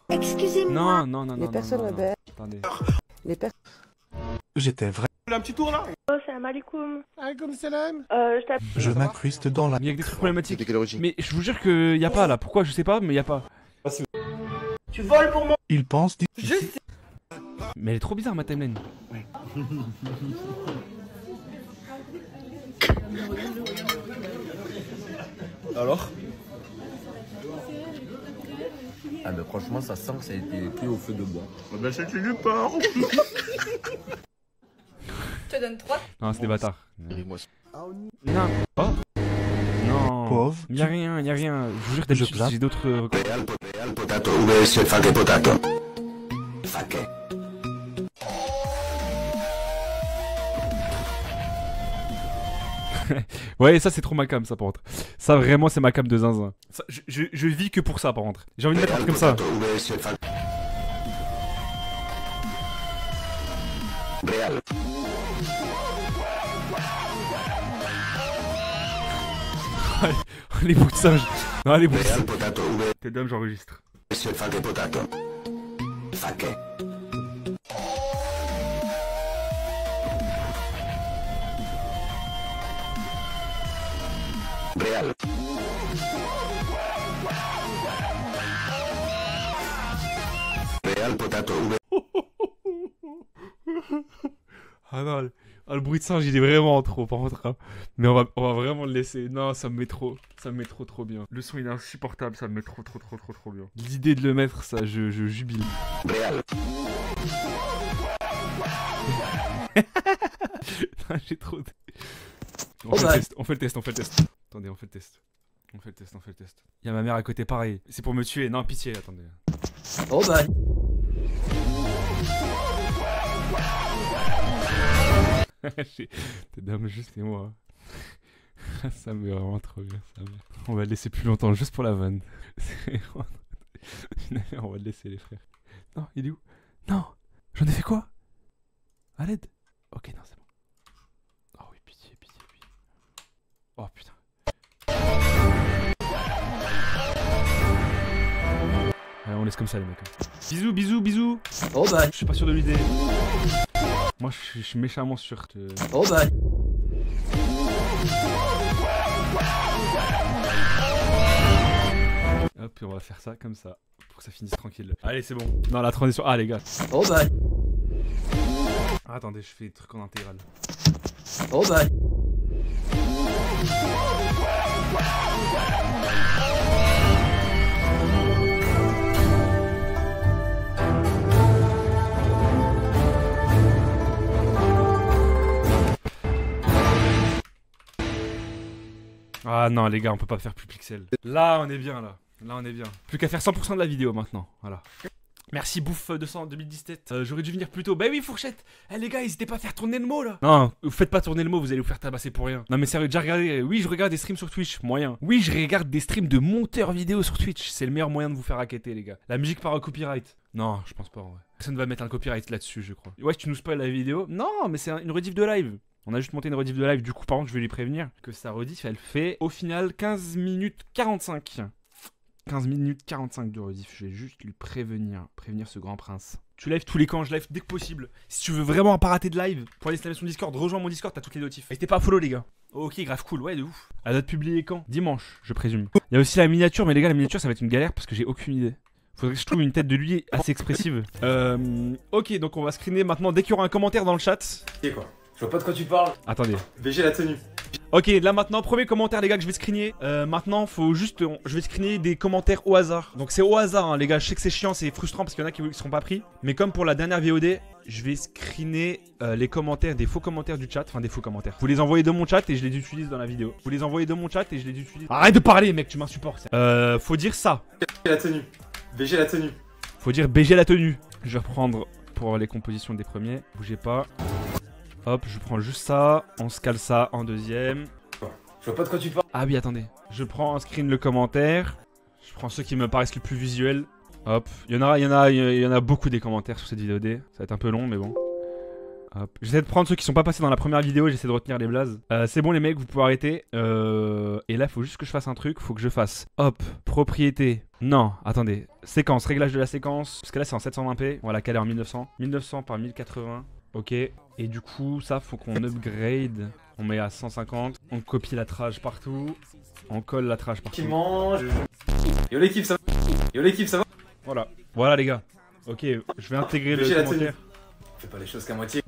Excusez-moi. Non non non non. les non, personnes non, non. obèses Attendez. les per- J'étais vrai. Un petit tour là? Oh, salam alaikum. Alaikum salam. Euh, je t'appelle. Je m'incruste dans la. Il y a que des trucs problématiques. Mais je vous jure qu'il y a pas là. Pourquoi? Je sais pas, mais il y a pas. Tu voles pour moi. Il pense. Je sais. Mais elle est trop bizarre ma timeline. Alors Ah bah franchement ça sent que ça a été cuit au feu de bois. Ah bah c'était du porc Je te donne 3. Non, c'est des bâtards. Non. Oh Non. Pauvre. Y a rien, y a rien. Je vous jure, d'habitude, j'ai d'autres. euh. Ouais, ça c'est trop ma cam, ça par contre. Ça vraiment, c'est ma cam de zinzin. Ça, je, je, je vis que pour ça par contre. J'ai envie de mettre un truc comme ça. Les bouts de singe. Non, les bouts de singe. potato, T'es d'homme, j'enregistre. vs fake potato. Fake. Real. Real potato, Ah non, ah, le bruit de singe, il est vraiment trop par contre. hein. Mais on va, on va vraiment le laisser. Non, ça me met trop. Ça me met trop trop bien. Le son il est insupportable, ça me met trop trop trop trop trop bien. L'idée de le mettre, ça, je, je jubile. J'ai trop. de- On, Oh fait bah. le test, on fait le test, on fait le test. Attendez, on fait le test. On fait le test, on fait le test. Il y a ma mère à côté, pareil. C'est pour me tuer. Non, pitié, attendez. Oh bah T'es dame juste et moi. ça me met vraiment trop bien. Ça me- On va le laisser plus longtemps, juste pour la vanne. On va le laisser, les frères. Non, il est où? Non J'en ai fait quoi? À l'aide Ok, non, c'est bon. Oh oui, pitié, pitié, pitié. Oh putain. Ouais, on laisse comme ça, les mecs. Bisous, bisous, bisous Oh bah Je suis pas sûr de l'idée. Moi, je suis- méchamment sûr que. Oh bah Hop, et on va faire ça comme ça. Pour que ça finisse tranquille. Allez, c'est bon. Non, la transition. Ah, les gars. Oh bah Ah, attendez, je fais des trucs en intégral. Oh bah Ah non, les gars, on peut pas faire plus pixel. Là, on est bien, là. Là, on est bien. Plus qu'à faire 100% de la vidéo maintenant. Voilà. Merci Bouffe 200 2017. Euh, J'aurais dû venir plus tôt. Bah oui, fourchette. Eh les gars, n'hésitez pas à faire tourner le mot là. Non, vous faites pas tourner le mot, vous allez vous faire tabasser pour rien. Non mais sérieux, déjà regardé. Oui, je regarde des streams sur Twitch, moyen. Oui, je regarde des streams de monteurs vidéo sur Twitch. C'est le meilleur moyen de vous faire raqueter, les gars. La musique par un copyright. Non, je pense pas en vrai. Personne va mettre un copyright là-dessus, je crois. Ouais, tu nous spoil la vidéo. Non, mais c'est un- une rediff de live. On a juste monté une rediff de live, du coup, par contre, je vais lui prévenir que sa rediff, elle fait au final 15 minutes 45. 15 minutes 45 de rediff, je vais juste lui prévenir, prévenir ce grand prince. Tu live tous les camps, je live dès que possible. Si tu veux vraiment pas rater de live, pour aller son Discord, rejoins mon Discord, t'as toutes les notifs. N'hésitez pas à follow les gars. Ok, grave cool, ouais, de ouf. Elle doit être publiée quand Dimanche, je présume. Il y a aussi la miniature, mais les gars, la miniature, ça va être une galère parce que j'ai aucune idée. Faudrait que je trouve une tête de lui assez expressive. Euh, ok, donc on va screener maintenant dès qu'il y aura un commentaire dans le chat. Je vois pas de quoi tu parles. Attendez. VG la tenue. Ok, là maintenant, premier commentaire, les gars, que je vais screener. Euh, maintenant, faut juste. on- Je vais screener des commentaires au hasard. Donc, c'est au hasard, hein, les gars. Je sais que c'est chiant, c'est frustrant parce qu'il y en a qui ne seront pas pris. Mais comme pour la dernière VOD, je vais screener euh, les commentaires, des faux commentaires du chat. Enfin, des faux commentaires. Vous les envoyez de mon chat et je les utilise dans la vidéo. Vous les envoyez de mon chat et je les utilise. Arrête de parler, mec, tu m'insupportes. Euh, faut dire ça. La tenue. VG la tenue. Faut dire BG la tenue. Je vais reprendre pour les compositions des premiers. Bougez pas. Hop, je prends juste ça. On se cale ça en deuxième. Je vois pas de quoi tu parles. Ah oui, attendez. Je prends un screen le commentaire. Je prends ceux qui me paraissent les plus visuels. Hop. Il y en a, il y en a, il y en a beaucoup des commentaires sur cette vidéo D. Ça va être un peu long, mais bon. Hop. J'essaie de prendre ceux qui sont pas passés dans la première vidéo. J'essaie de retenir les blazes. Euh, c'est bon, les mecs, vous pouvez arrêter. Euh, Et là, il faut juste que je fasse un truc. Faut que je fasse. Hop. Propriété. Non, attendez. Séquence, réglage de la séquence. Parce que là, c'est en 720p. Voilà, calé en 1900. 1900 par 1080. Ok. Et du coup, ça, faut qu'on upgrade. On met à 150. On copie la trage partout. On colle la trage partout. Qui mange. Yo l'équipe, ça va Yo l'équipe, ça va Voilà. Voilà, les gars. Ok, je vais intégrer le commentaire. Fais pas les choses qu'à moitié.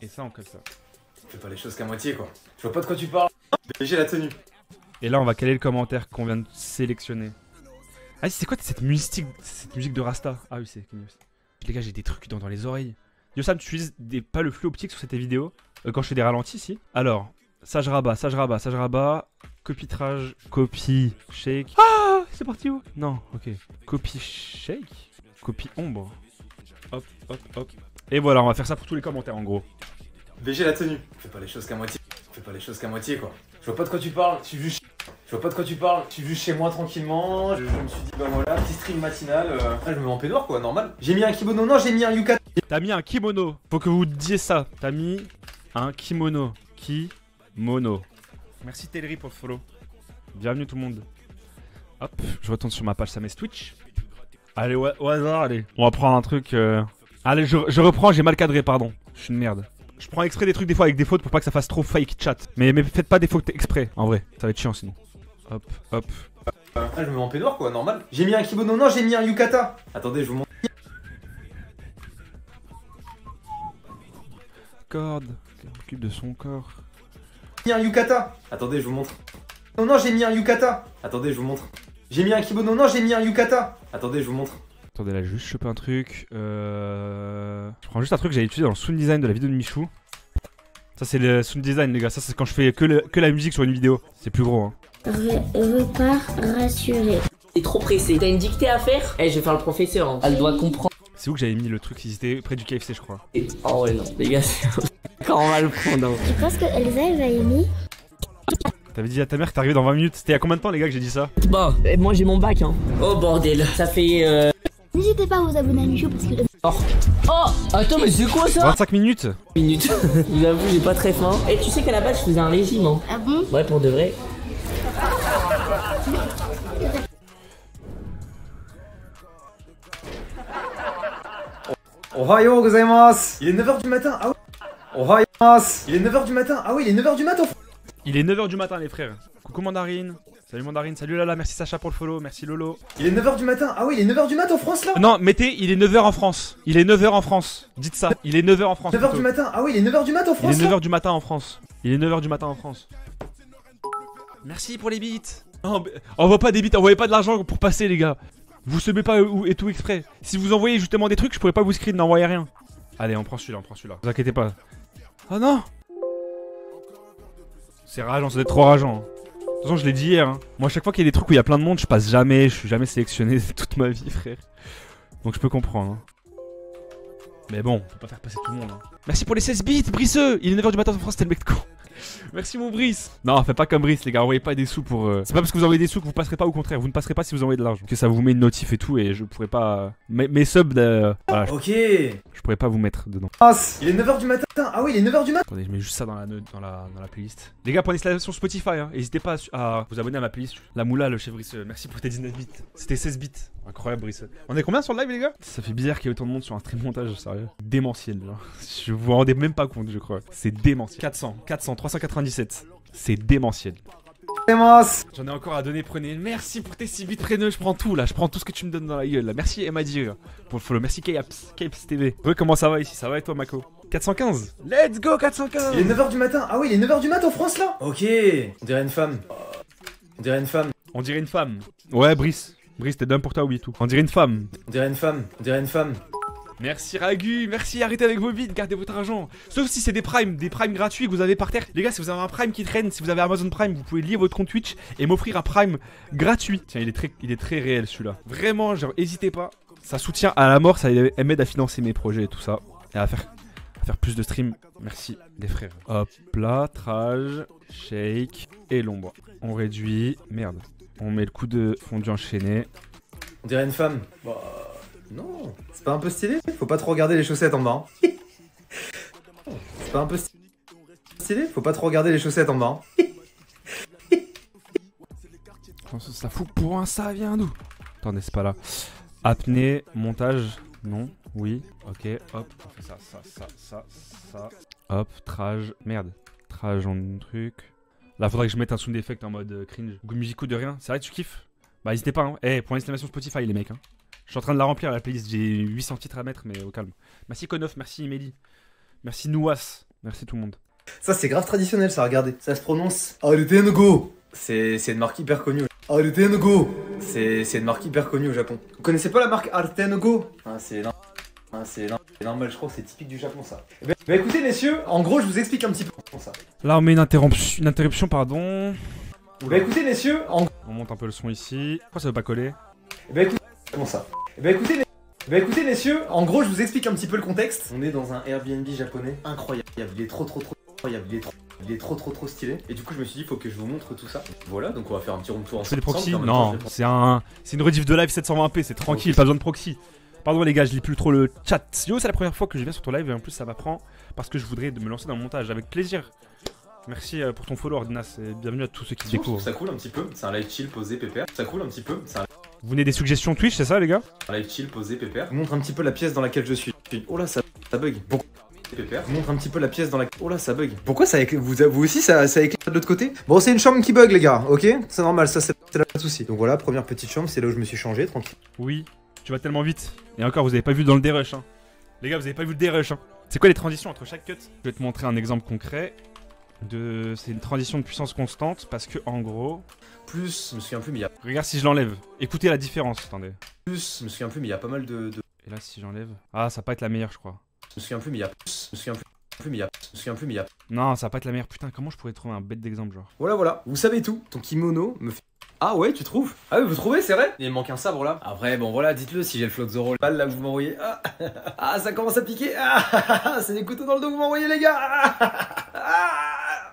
Et ça, on colle ça. Fais pas les choses qu'à moitié, quoi. Je vois pas de quoi tu parles. J'ai la tenue. Et là, on va caler le commentaire qu'on vient de sélectionner. Ah, c'est quoi cette musique, cette musique de Rasta? Ah oui, c'est. Les gars, j'ai des trucs dans, dans les oreilles. Yo Sam, tu utilises pas le flux optique sur cette vidéo euh, quand je fais des ralentis, si? Alors, ça je rabats, ça je rabats, ça je rabats. Copitrage, copie, shake. Ah C'est parti où? Non, ok. Copie shake, copie ombre. Hop, hop, hop. Et voilà, on va faire ça pour tous les commentaires en gros. VG la tenue. Fais pas les choses qu'à moitié. Fais pas les choses qu'à moitié, quoi. Je vois pas de quoi tu parles. Je suis. Je vois pas de quoi tu parles. Je suis juste chez moi tranquillement. Je, je me suis dit, bah voilà, petit stream matinal. euh, ah, je me mets en peignoir, quoi, normal. J'ai mis un kimono. Non, j'ai mis un yuka. T'as mis un kimono. Faut que vous disiez ça. T'as mis un kimono. Kimono. Merci Tellery pour le follow. Bienvenue tout le monde. Hop, je retourne sur ma page Sames Twitch. Allez, ouais, au hasard, allez. On va prendre un truc. euh, Allez, je, je reprends, j'ai mal cadré, pardon. Je suis une merde. Je prends exprès des trucs des fois avec des fautes pour pas que ça fasse trop fake chat. Mais, mais faites pas des fautes exprès, en vrai. Ça va être chiant sinon. Hop, hop. Ah, je me mets en peignoir, quoi, normal. J'ai mis un kimono. Non, j'ai mis un yukata. Attendez, je vous montre. Corde. Occupe de son corps. J'ai mis un yukata. Attendez, je vous montre. Non, non, j'ai mis un yukata. Attendez, je vous montre. J'ai mis un kimono. Non, j'ai mis un yukata. Attendez, je vous montre. Attendez, là, juste choper un truc. Euh... Je prends juste un truc que j'avais utilisé dans le sound design de la vidéo de Michou. Ça, c'est le sound design, les gars. Ça, c'est quand je fais que, le- que la musique sur une vidéo. C'est plus gros, hein. Repas rassuré. T'es trop pressé. T'as une dictée à faire Eh, je vais faire le professeur. hein. Elle doit comprendre. C'est où que j'avais mis le truc Ils étaient près du KFC, je crois. Et- Oh ouais, non. Les gars, c'est... Quand on va le prendre. hein. Tu penses que Elsa elle va aimer T'avais dit à ta mère que t'arrivais dans 20 minutes. C'était il y a combien de temps, les gars, que j'ai dit ça? Bon, eh, moi j'ai mon bac. Hein. Oh bordel. Ça fait... Euh... N'hésitez pas à vous abonner à Michou parce que Oh. oh Attends, mais c'est quoi ça 25 minutes Minute. je vous avoue, j'ai pas très faim. Et tu sais qu'à la base, je faisais un régime. Hein. Ah bon? Ouais, pour de vrai. Ohayo gozaimasu. Il est 9h du matin. Ah ouais. Ohayo gozaimasu. Il est 9h du matin. Ah oui, il est 9h du matin. Il est 9h du matin, les frères. Coucou Mandarine. Salut Mandarine. Salut Lala. Merci Sacha pour le follow. Merci Lolo. Il est 9h du matin. Ah oui, il est 9h du matin en France là. Non, mettez, il est 9h en France. Il est 9h en France. Dites ça. Il est 9h en France. 9h plutôt. du matin. Ah oui, il est 9h du matin en Il France est là. 9h du matin en France. Il est 9h du matin en France. Merci pour les bits. Non, envoie pas des bits, envoyez pas de l'argent pour passer, les gars. Vous semez pas et tout exprès. Si vous envoyez justement des trucs, je pourrais pas vous screen, n'envoyez rien. Allez, on prend celui-là, on prend celui-là. Vous inquiétez pas. Oh non C'est rageant, doit être trop rageant. De toute façon, je l'ai dit hier. hein. Moi, à chaque fois qu'il y a des trucs où il y a plein de monde, je passe jamais. Je suis jamais sélectionné toute ma vie, frère. Donc je peux comprendre. hein. Mais bon, on peut pas faire passer tout le monde. hein. Merci pour les 16 bits, Brisseux Il est 9h du matin en France, c'était le mec de con. Merci mon Brice Non, faites pas comme Brice, les gars, envoyez pas des sous pour... euh, C'est pas parce que vous envoyez des sous que vous passerez pas, au contraire, vous ne passerez pas si vous envoyez de l'argent. Que ça vous met une notif et tout, et je pourrais pas... euh, Mes, mes subs, de... voilà, je, Ok. je pourrais pas vous mettre dedans. Il est 9h du matin. Ah oui, il est 9h du matin. Attendez, je mets juste ça dans la, dans la, dans la playlist. Les gars, prenez cela sur Spotify, hein. n'hésitez pas à, vous abonner à ma playlist. La moula, le chef Brisseux, merci pour tes 19 bits. C'était 16 bits. Incroyable, Brisseux. On est combien sur le live, les gars? Ça fait bizarre qu'il y ait autant de monde sur un stream montage, sérieux. Démentiel, genre. Je vous rendez même pas compte, je crois. C'est démentiel. 400, 400, 397. C'est démentiel. J'en ai encore à donner, prenez. Merci pour tes 6 bits préneux, je prends tout là, je prends tout ce que tu me donnes dans la gueule là. Merci Emadi pour le follow, merci Kayaps TV. Ouais, comment ça va ici? Ça va et toi Mako? 415 Let's go 415 Il est 9h du matin. Ah oui, il est 9h du matin en France là? Ok. On dirait une femme. On dirait une femme. On dirait une femme. Ouais, Brice. Brice, t'es d'homme pour toi, oui, tout. On dirait une femme. On dirait une femme. On dirait une femme. Merci Ragu, merci, arrêtez avec vos bides, gardez votre argent. Sauf si c'est des primes, des primes gratuits que vous avez par terre. Les gars, si vous avez un prime qui traîne, si vous avez Amazon Prime, vous pouvez lier votre compte Twitch et m'offrir un prime gratuit. Tiens, il est très, il est très réel celui-là. Vraiment, genre, hésitez pas. Ça soutient à la mort, ça m'aide à financer mes projets et tout ça. Et à faire, faire plus de streams. Merci les frères. Hop là, trage, shake et l'ombre. On réduit. Merde. On met le coup de fondu enchaîné. On dirait une femme. Bah. Non. C'est pas un peu stylé? Faut pas trop regarder les chaussettes en bas. hein. C'est pas un peu stylé? Faut pas trop regarder les chaussettes en bas. hein. Ça fout pour un ça vient d'où? Attendez, c'est pas là? Apnée, montage, non. Oui, ok, hop, on fait ça, ça, ça, ça, ça. Hop, trage, merde. Trage en truc. Là, faudrait que je mette un sound effect en mode euh, cringe. Goût musicaux de rien. C'est vrai que tu kiffes Bah, n'hésitez pas, hein. Eh, pour l'installation Spotify, les mecs, hein. Je suis en train de la remplir la playlist, j'ai 800 titres à mettre, mais au calme. Merci Konof, merci Mehdi. Merci Nouas, merci tout le monde. Ça, c'est grave traditionnel, ça, regardez. Ça se prononce Arutenugo. C'est c'est une marque hyper connue. Arutenugo. C'est c'est une marque hyper connue au Japon. Vous connaissez pas la marque Arutenugo? Ah, c'est non- c'est c'est normal, je crois que c'est typique du Japon, ça. Eh ben, bah, écoutez, messieurs, en gros, je vous explique un petit peu ça. Là, on met une interruption, une interruption pardon. Bah écoutez, messieurs, en On monte un peu le son ici. Pourquoi ça veut pas coller? ben écoutez, comment ça ben écoutez, ben écoutez messieurs, en gros je vous explique un petit peu le contexte. On est dans un Airbnb japonais incroyable. Il est trop trop trop incroyable. Il est trop, il est trop trop trop stylé. Et du coup je me suis dit faut que je vous montre tout ça. Voilà, donc on va faire un petit room tour C'est ensemble. proxys en même temps, Non, c'est un, c'est une rediff de live 720p, c'est tranquille, pas besoin de proxy. Pardon les gars, je lis plus trop le chat. Yo, c'est la première fois que je viens sur ton live et en plus ça m'apprend parce que je voudrais me lancer dans le montage avec plaisir. Merci euh, pour ton follow Ordinas et bienvenue à tous ceux qui Je découvrent. ça coule un petit peu. C'est un live chill posé pépère. Ça coule un petit peu. C'est un Vous venez des suggestions Twitch, c'est ça les gars? un live chill posé pépère. Montre un petit peu la pièce dans laquelle je suis. Oh là ça, ça bug. Pourquoi Pépère. Montre un petit peu la pièce dans laquelle. Oh là ça bug. Pourquoi ça éclate vous, vous aussi ça, ça éclate de l'autre côté? Bon c'est une chambre qui bug les gars, ok? C'est normal, ça c'est là, pas de souci. Donc voilà, première petite chambre, c'est là où je me suis changé, tranquille. Oui, tu vas tellement vite. Et encore, vous avez pas vu dans le dérush. Hein. Les gars, vous avez pas vu le dérush. Hein. C'est quoi les transitions entre chaque cut? Je vais te montrer un exemple concret. De... C'est une transition de puissance constante parce que en gros, Plus, je me souviens plus, mais il y a regarde si je l'enlève. Écoutez la différence. Attendez. plus, je me souviens plus, mais il y a pas mal de, de- Et là, si j'enlève, ah, ça va pas être la meilleure, je crois. Je me souviens plus, mais il y a plus, je me souviens plus, mais il y a je me souviens plus, mais il y a. Non, ça va pas être la meilleure. Putain, comment je pourrais trouver un bête d'exemple genre? Voilà, voilà, vous savez tout. Ton kimono me fait. Ah ouais, tu trouves Ah oui, vous trouvez, c'est vrai Il me manque un sabre là. Après, bon voilà, dites-le si j'ai le float Zoro. Balle là, vous m'envoyez. Ah, ah, ça commence à piquer. Ah, c'est des couteaux dans le dos que vous m'envoyez, les gars. Ah, ah,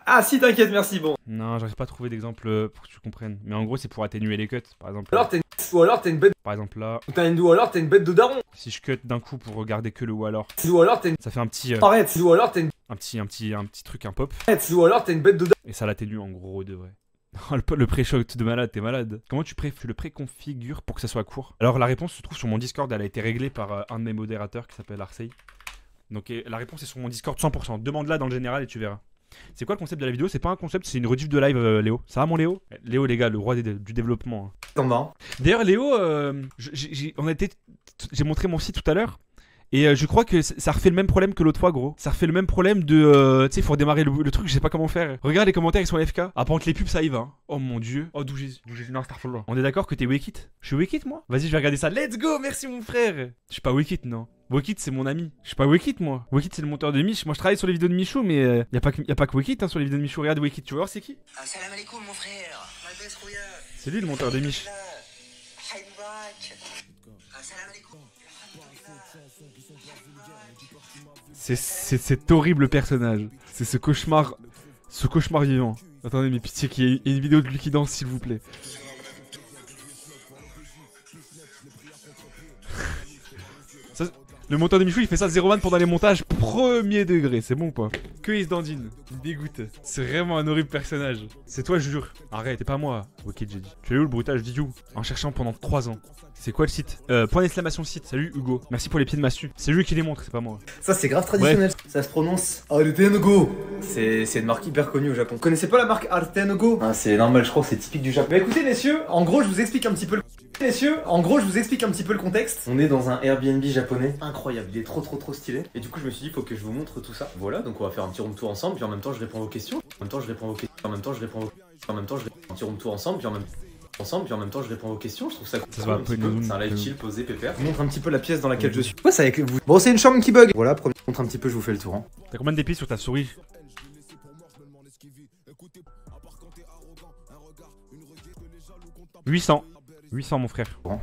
ah, si, t'inquiète, merci. Bon. Non, j'arrive pas à trouver d'exemple euh, pour que tu comprennes. Mais en gros, c'est pour atténuer les cuts. Par exemple, Alors, t'es une... ou alors t'es une bête. par exemple là, T'as une ou alors t'es une bête de daron. si je cut d'un coup pour regarder que le ou alors, Ou alors t'es une. ça fait un petit, euh, Arrête. Ou alors t'es une. un petit, un petit, un petit truc, un pop. Ou alors t'es une bête de daron. Et ça l'atténue en gros de vrai. Le, le pré-shot de malade, t'es malade. Comment tu, pré tu le préconfigures pour que ça soit court? Alors la réponse se trouve sur mon Discord, elle a été réglée par euh, un de mes modérateurs qui s'appelle Arsey. Donc et la réponse est sur mon Discord 100%. Demande-la dans le général et tu verras. C'est quoi le concept de la vidéo? C'est pas un concept, c'est une rediff de live, euh, Léo. Ça va mon Léo? Léo les gars, le roi des- du développement. hein. T'en bas. D'ailleurs Léo, euh, j'ai montré mon site tout à l'heure. Et euh, je crois que ça refait le même problème que l'autre fois, gros. Ça refait le même problème de. euh, tu sais, il faut redémarrer le, le truc, je sais pas comment faire. Regarde les commentaires, ils sont FK. Ah, pendant que les pubs, ça y va. hein. Oh mon dieu. Oh, d'où j'ai. Non, Starfall. On est d'accord que t'es Wekit? Je suis Wekit, moi? Vas-y, je vais regarder ça. Let's go, merci mon frère. Je suis pas Wekit, non. Wekit, c'est mon ami. Je suis pas Wekit, moi. Wekit, c'est le monteur de Mich. Moi, je travaille sur les vidéos de Michou, mais euh, y, a pas que- y a pas que hein, sur les vidéos de Michou. Regarde Wekit, tu vas voir, c'est qui? Salam alaikum mon frère. C'est lui le monteur de Mich. C'est cet horrible personnage. C'est ce cauchemar. Ce cauchemar vivant. Attendez, mais pitié qu'il y ait une vidéo de lui s'il vous plaît. Le monteur de Michou, il fait ça 0 man pendant les montages premier degré, c'est bon ou pas Que il se dandine, il me dégoûte. C'est vraiment un horrible personnage. C'est toi, je jure. Arrête, c'est pas moi. Ok, j'ai dit. Tu es où le brutage du you En cherchant pendant 3 ans. C'est quoi le site euh, Point d'exclamation site. Salut Hugo. Merci pour les pieds de massue. C'est lui qui les montre, c'est pas moi. Ça, c'est grave traditionnel. Ça se prononce Artenugo. C'est c'est une marque hyper connue au Japon. Vous connaissez pas la marque Artenugo ah, C'est normal, je crois que c'est typique du Japon. Mais écoutez, messieurs, en gros, je vous explique un petit peu le. Messieurs, en gros, je vous explique un petit peu le contexte. On est dans un Airbnb japonais incroyable. Il est trop, trop, trop stylé. Et du coup, je me suis dit, faut que je vous montre tout ça. Voilà, donc on va faire un petit room tour ensemble. Puis en même temps, je réponds aux questions. En même temps, je réponds aux questions. En même temps, je réponds aux... En même temps, je réponds un petit room tour ensemble. Puis en même ensemble, puis en même temps, je réponds aux questions. Je trouve ça cool. Ça se voit un un peu petit peu. une- C'est un live chill posé pépère. Je vous montre un petit peu la pièce dans laquelle je suis. Pourquoi ça avec vous Bon, c'est une chambre qui bug. Voilà, premier, montre un petit peu, je vous fais le tour. hein. T'as combien d'épices sur ta souris? 800. 800 mon frère. Bon.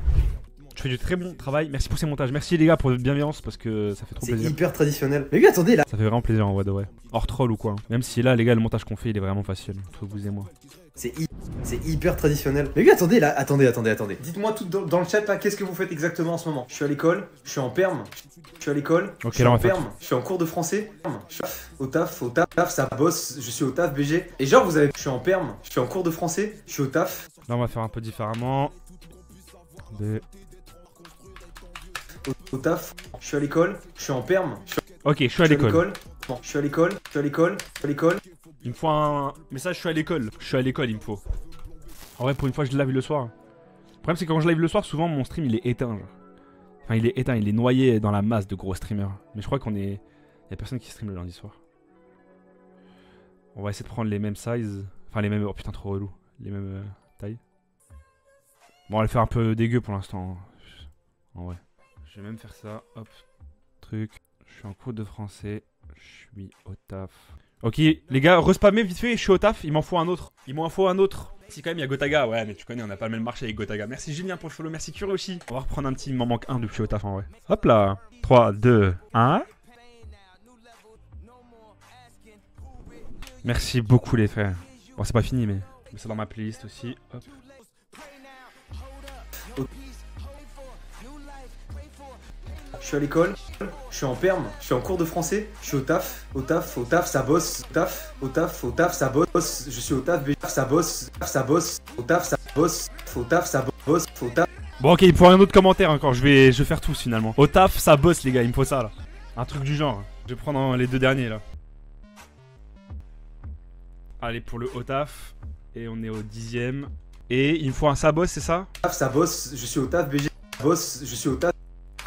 Tu fais du très bon travail. Merci pour ces montages. Merci les gars pour votre bienveillance parce que ça fait trop C'est plaisir. hyper traditionnel. Mais oui, attendez là. Ça fait vraiment plaisir en vrai de vrai. Hors troll ou quoi. hein. Même si là les gars le montage qu'on fait il est vraiment facile entre vous et moi. C'est hy- c'est hyper traditionnel. Mais oui, attendez là, attendez, attendez, attendez. Dites-moi tout dans, dans le chat là, qu'est-ce que vous faites exactement en ce moment? Je suis à l'école, je suis en perme, je suis à l'école, Ok, je suis là, en perme, je suis en cours de français, je suis au taf, au taf, taf, ça bosse, je suis au taf BG. Et genre vous avez, je suis en perme, je suis en cours de français, je suis au taf, Là on va faire un peu différemment. Des- au taf, je suis à l'école, je suis en perme, je suis Ok, je suis à l'école. Bon, je suis à l'école, je suis à l'école, je suis à l'école. Il me faut un message, je suis à l'école. Je suis à l'école, il me faut. En vrai, pour une fois, je live le soir. Le problème, c'est que quand je live le soir, souvent mon stream il est éteint. Genre. Enfin, il est éteint, il est noyé dans la masse de gros streamers. Mais je crois qu'on est. Il y a personne qui stream le lundi soir. On va essayer de prendre les mêmes sizes. Enfin, les mêmes. Oh putain, trop relou. Les mêmes euh, tailles. Bon, on va le faire un peu dégueu pour l'instant. En vrai. Je vais même faire ça. Hop. Truc. Je suis en cours de français. Je suis au taf. Ok, les gars, respammez vite fait, je suis au taf, il m'en faut un autre. Il m'en faut un autre. Si quand même il y a Gotaga, ouais mais tu connais, on n'a pas le même marché avec Gotaga. Merci Julien pour le follow, merci Cure aussi. On va reprendre un petit, il m'en manque un depuis au taf en vrai. Hop là, 3, 2, 1. Merci beaucoup les frères. Bon c'est pas fini mais mets ça dans ma playlist aussi. Hop. Je suis à l'école, je suis en perme, je suis en cours de français, je suis au taf, au taf, au taf, ça bosse, au taf, au taf, au taf, ça bosse, je suis au taf, ça bosse, ça bosse, au taf, ça bosse, au taf, ça bosse, au taf. Bon ok, il faut un autre commentaire encore, je vais, je vais faire tous finalement. Au taf, ça bosse les gars, il me faut ça là. Un truc du genre. Je vais prendre les deux derniers là. Allez pour le au taf. Et on est au dixième. Et il me faut un ça bosse, c'est ça? Ça bosse, je suis au taf, BG, ça bosse, je suis au taf,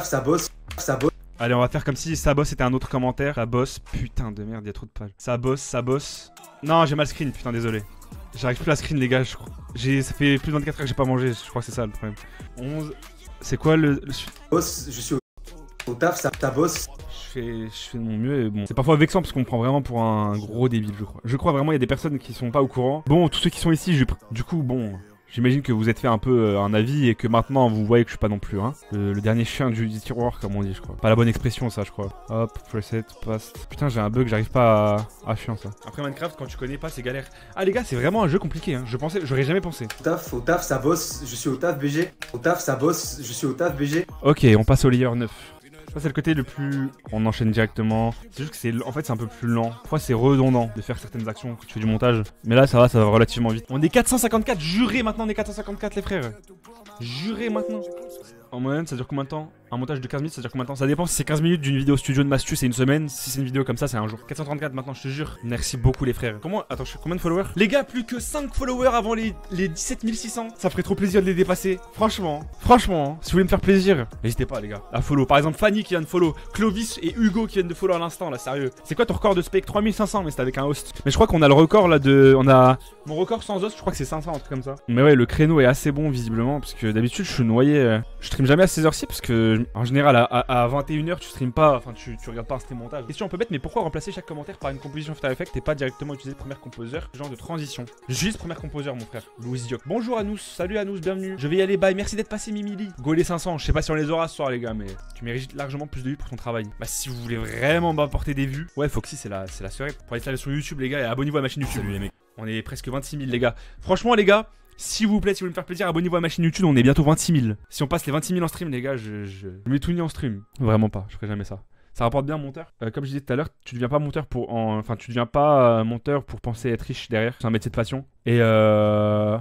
ça bosse, ça bosse. Allez, on va faire comme si ça bosse était un autre commentaire. Ça bosse, putain de merde, il y a trop de pages. Ça bosse, ça bosse. Non, j'ai mal screen, putain, désolé. J'arrive plus à screen, les gars. Je crois. Ça fait plus de 24 heures que j'ai pas mangé. Je crois que c'est ça le problème. 11. C'est quoi le. le... Bosse, je suis au, au taf, ça, ça bosse. Je fais, je fais de mon mieux et bon. C'est parfois vexant parce qu'on me prend vraiment pour un gros débile, je crois. Je crois vraiment, il y a des personnes qui sont pas au courant. Bon, tous ceux qui sont ici, je... du coup, bon. J'imagine que vous êtes fait un peu euh, un avis et que maintenant vous voyez que je suis pas non plus, hein. Le, le dernier chien du, du tiroir, comme on dit, je crois. Pas la bonne expression, ça, je crois. Hop, preset, paste. Putain, j'ai un bug, j'arrive pas à. Ah, chiant ça. Après Minecraft, quand tu connais pas, c'est galère. Ah, les gars, c'est vraiment un jeu compliqué, hein. Je pensais, j'aurais jamais pensé. Au taf, au taf, ça bosse, je suis au taf, BG. Au taf, ça bosse, je suis au taf, BG. Ok, on passe au layer 9. Ça c'est le côté le plus... On enchaîne directement. C'est juste que c'est... En fait c'est un peu plus lent. Parfois c'est redondant de faire certaines actions quand tu fais du montage. Mais là ça va, ça va relativement vite. On est 454, juré maintenant on est 454 les frères. Juré maintenant. En moyenne ça dure combien de temps? Un montage de 15 minutes ça dure combien de temps? Ça dépend si c'est 15 minutes d'une vidéo studio de Mastu c'est une semaine. Si c'est une vidéo comme ça c'est un jour. 434 maintenant je te jure. Merci beaucoup les frères. Comment Attends je fais combien de followers? Les gars plus que 5 followers avant les, les 17 600. Ça ferait trop plaisir de les dépasser. Franchement. Franchement. Si vous voulez me faire plaisir. N'hésitez pas les gars. À follow. Par exemple Fanny qui vient de follow. Clovis et Hugo qui viennent de follow à l'instant là sérieux. C'est quoi ton record de spec? 3500 mais c'était avec un host. Mais je crois qu'on a le record là de... On a... Mon record sans host je crois que c'est 500 un truc comme ça. Mais ouais le créneau est assez bon visiblement parce que d'habitude je suis noyé. euh, Je stream jamais à 16h ci parce que en général à, à- à 21h tu stream pas. Enfin tu, tu regardes pas un stream montage. Question un peu bête mais pourquoi remplacer chaque commentaire par une composition After Effects et pas directement utiliser le premier composeur Genre de transition? Juste premier composeur mon frère. Louis Dioc. Bonjour à nous. Salut à nous. Bienvenue. Je vais y aller. Bye. Merci d'être passé Mimili. Go les 500. Je sais pas si on les aura ce soir les gars mais tu mérites largement plus de vues pour ton travail. Bah si vous voulez vraiment m'apporter des vues. Ouais Foxy c'est la, la serette. Pour aller sur YouTube les gars et abonnez-vous à ma chaîne YouTube. Salut les mecs. On est presque 26 000 les gars. Franchement les gars. S'il vous plaît, si vous voulez me faire plaisir, abonnez-vous à ma chaîne YouTube, on est bientôt 26 000. Si on passe les 26 000 en stream, les gars, je, je, mets tout nu en stream. Vraiment pas, je ferai jamais ça. Ça rapporte bien monteur. Euh, comme je disais tout à l'heure, tu deviens pas monteur pour. en- Enfin, tu deviens pas euh, monteur pour penser être riche derrière. C'est un métier de passion. Et euh.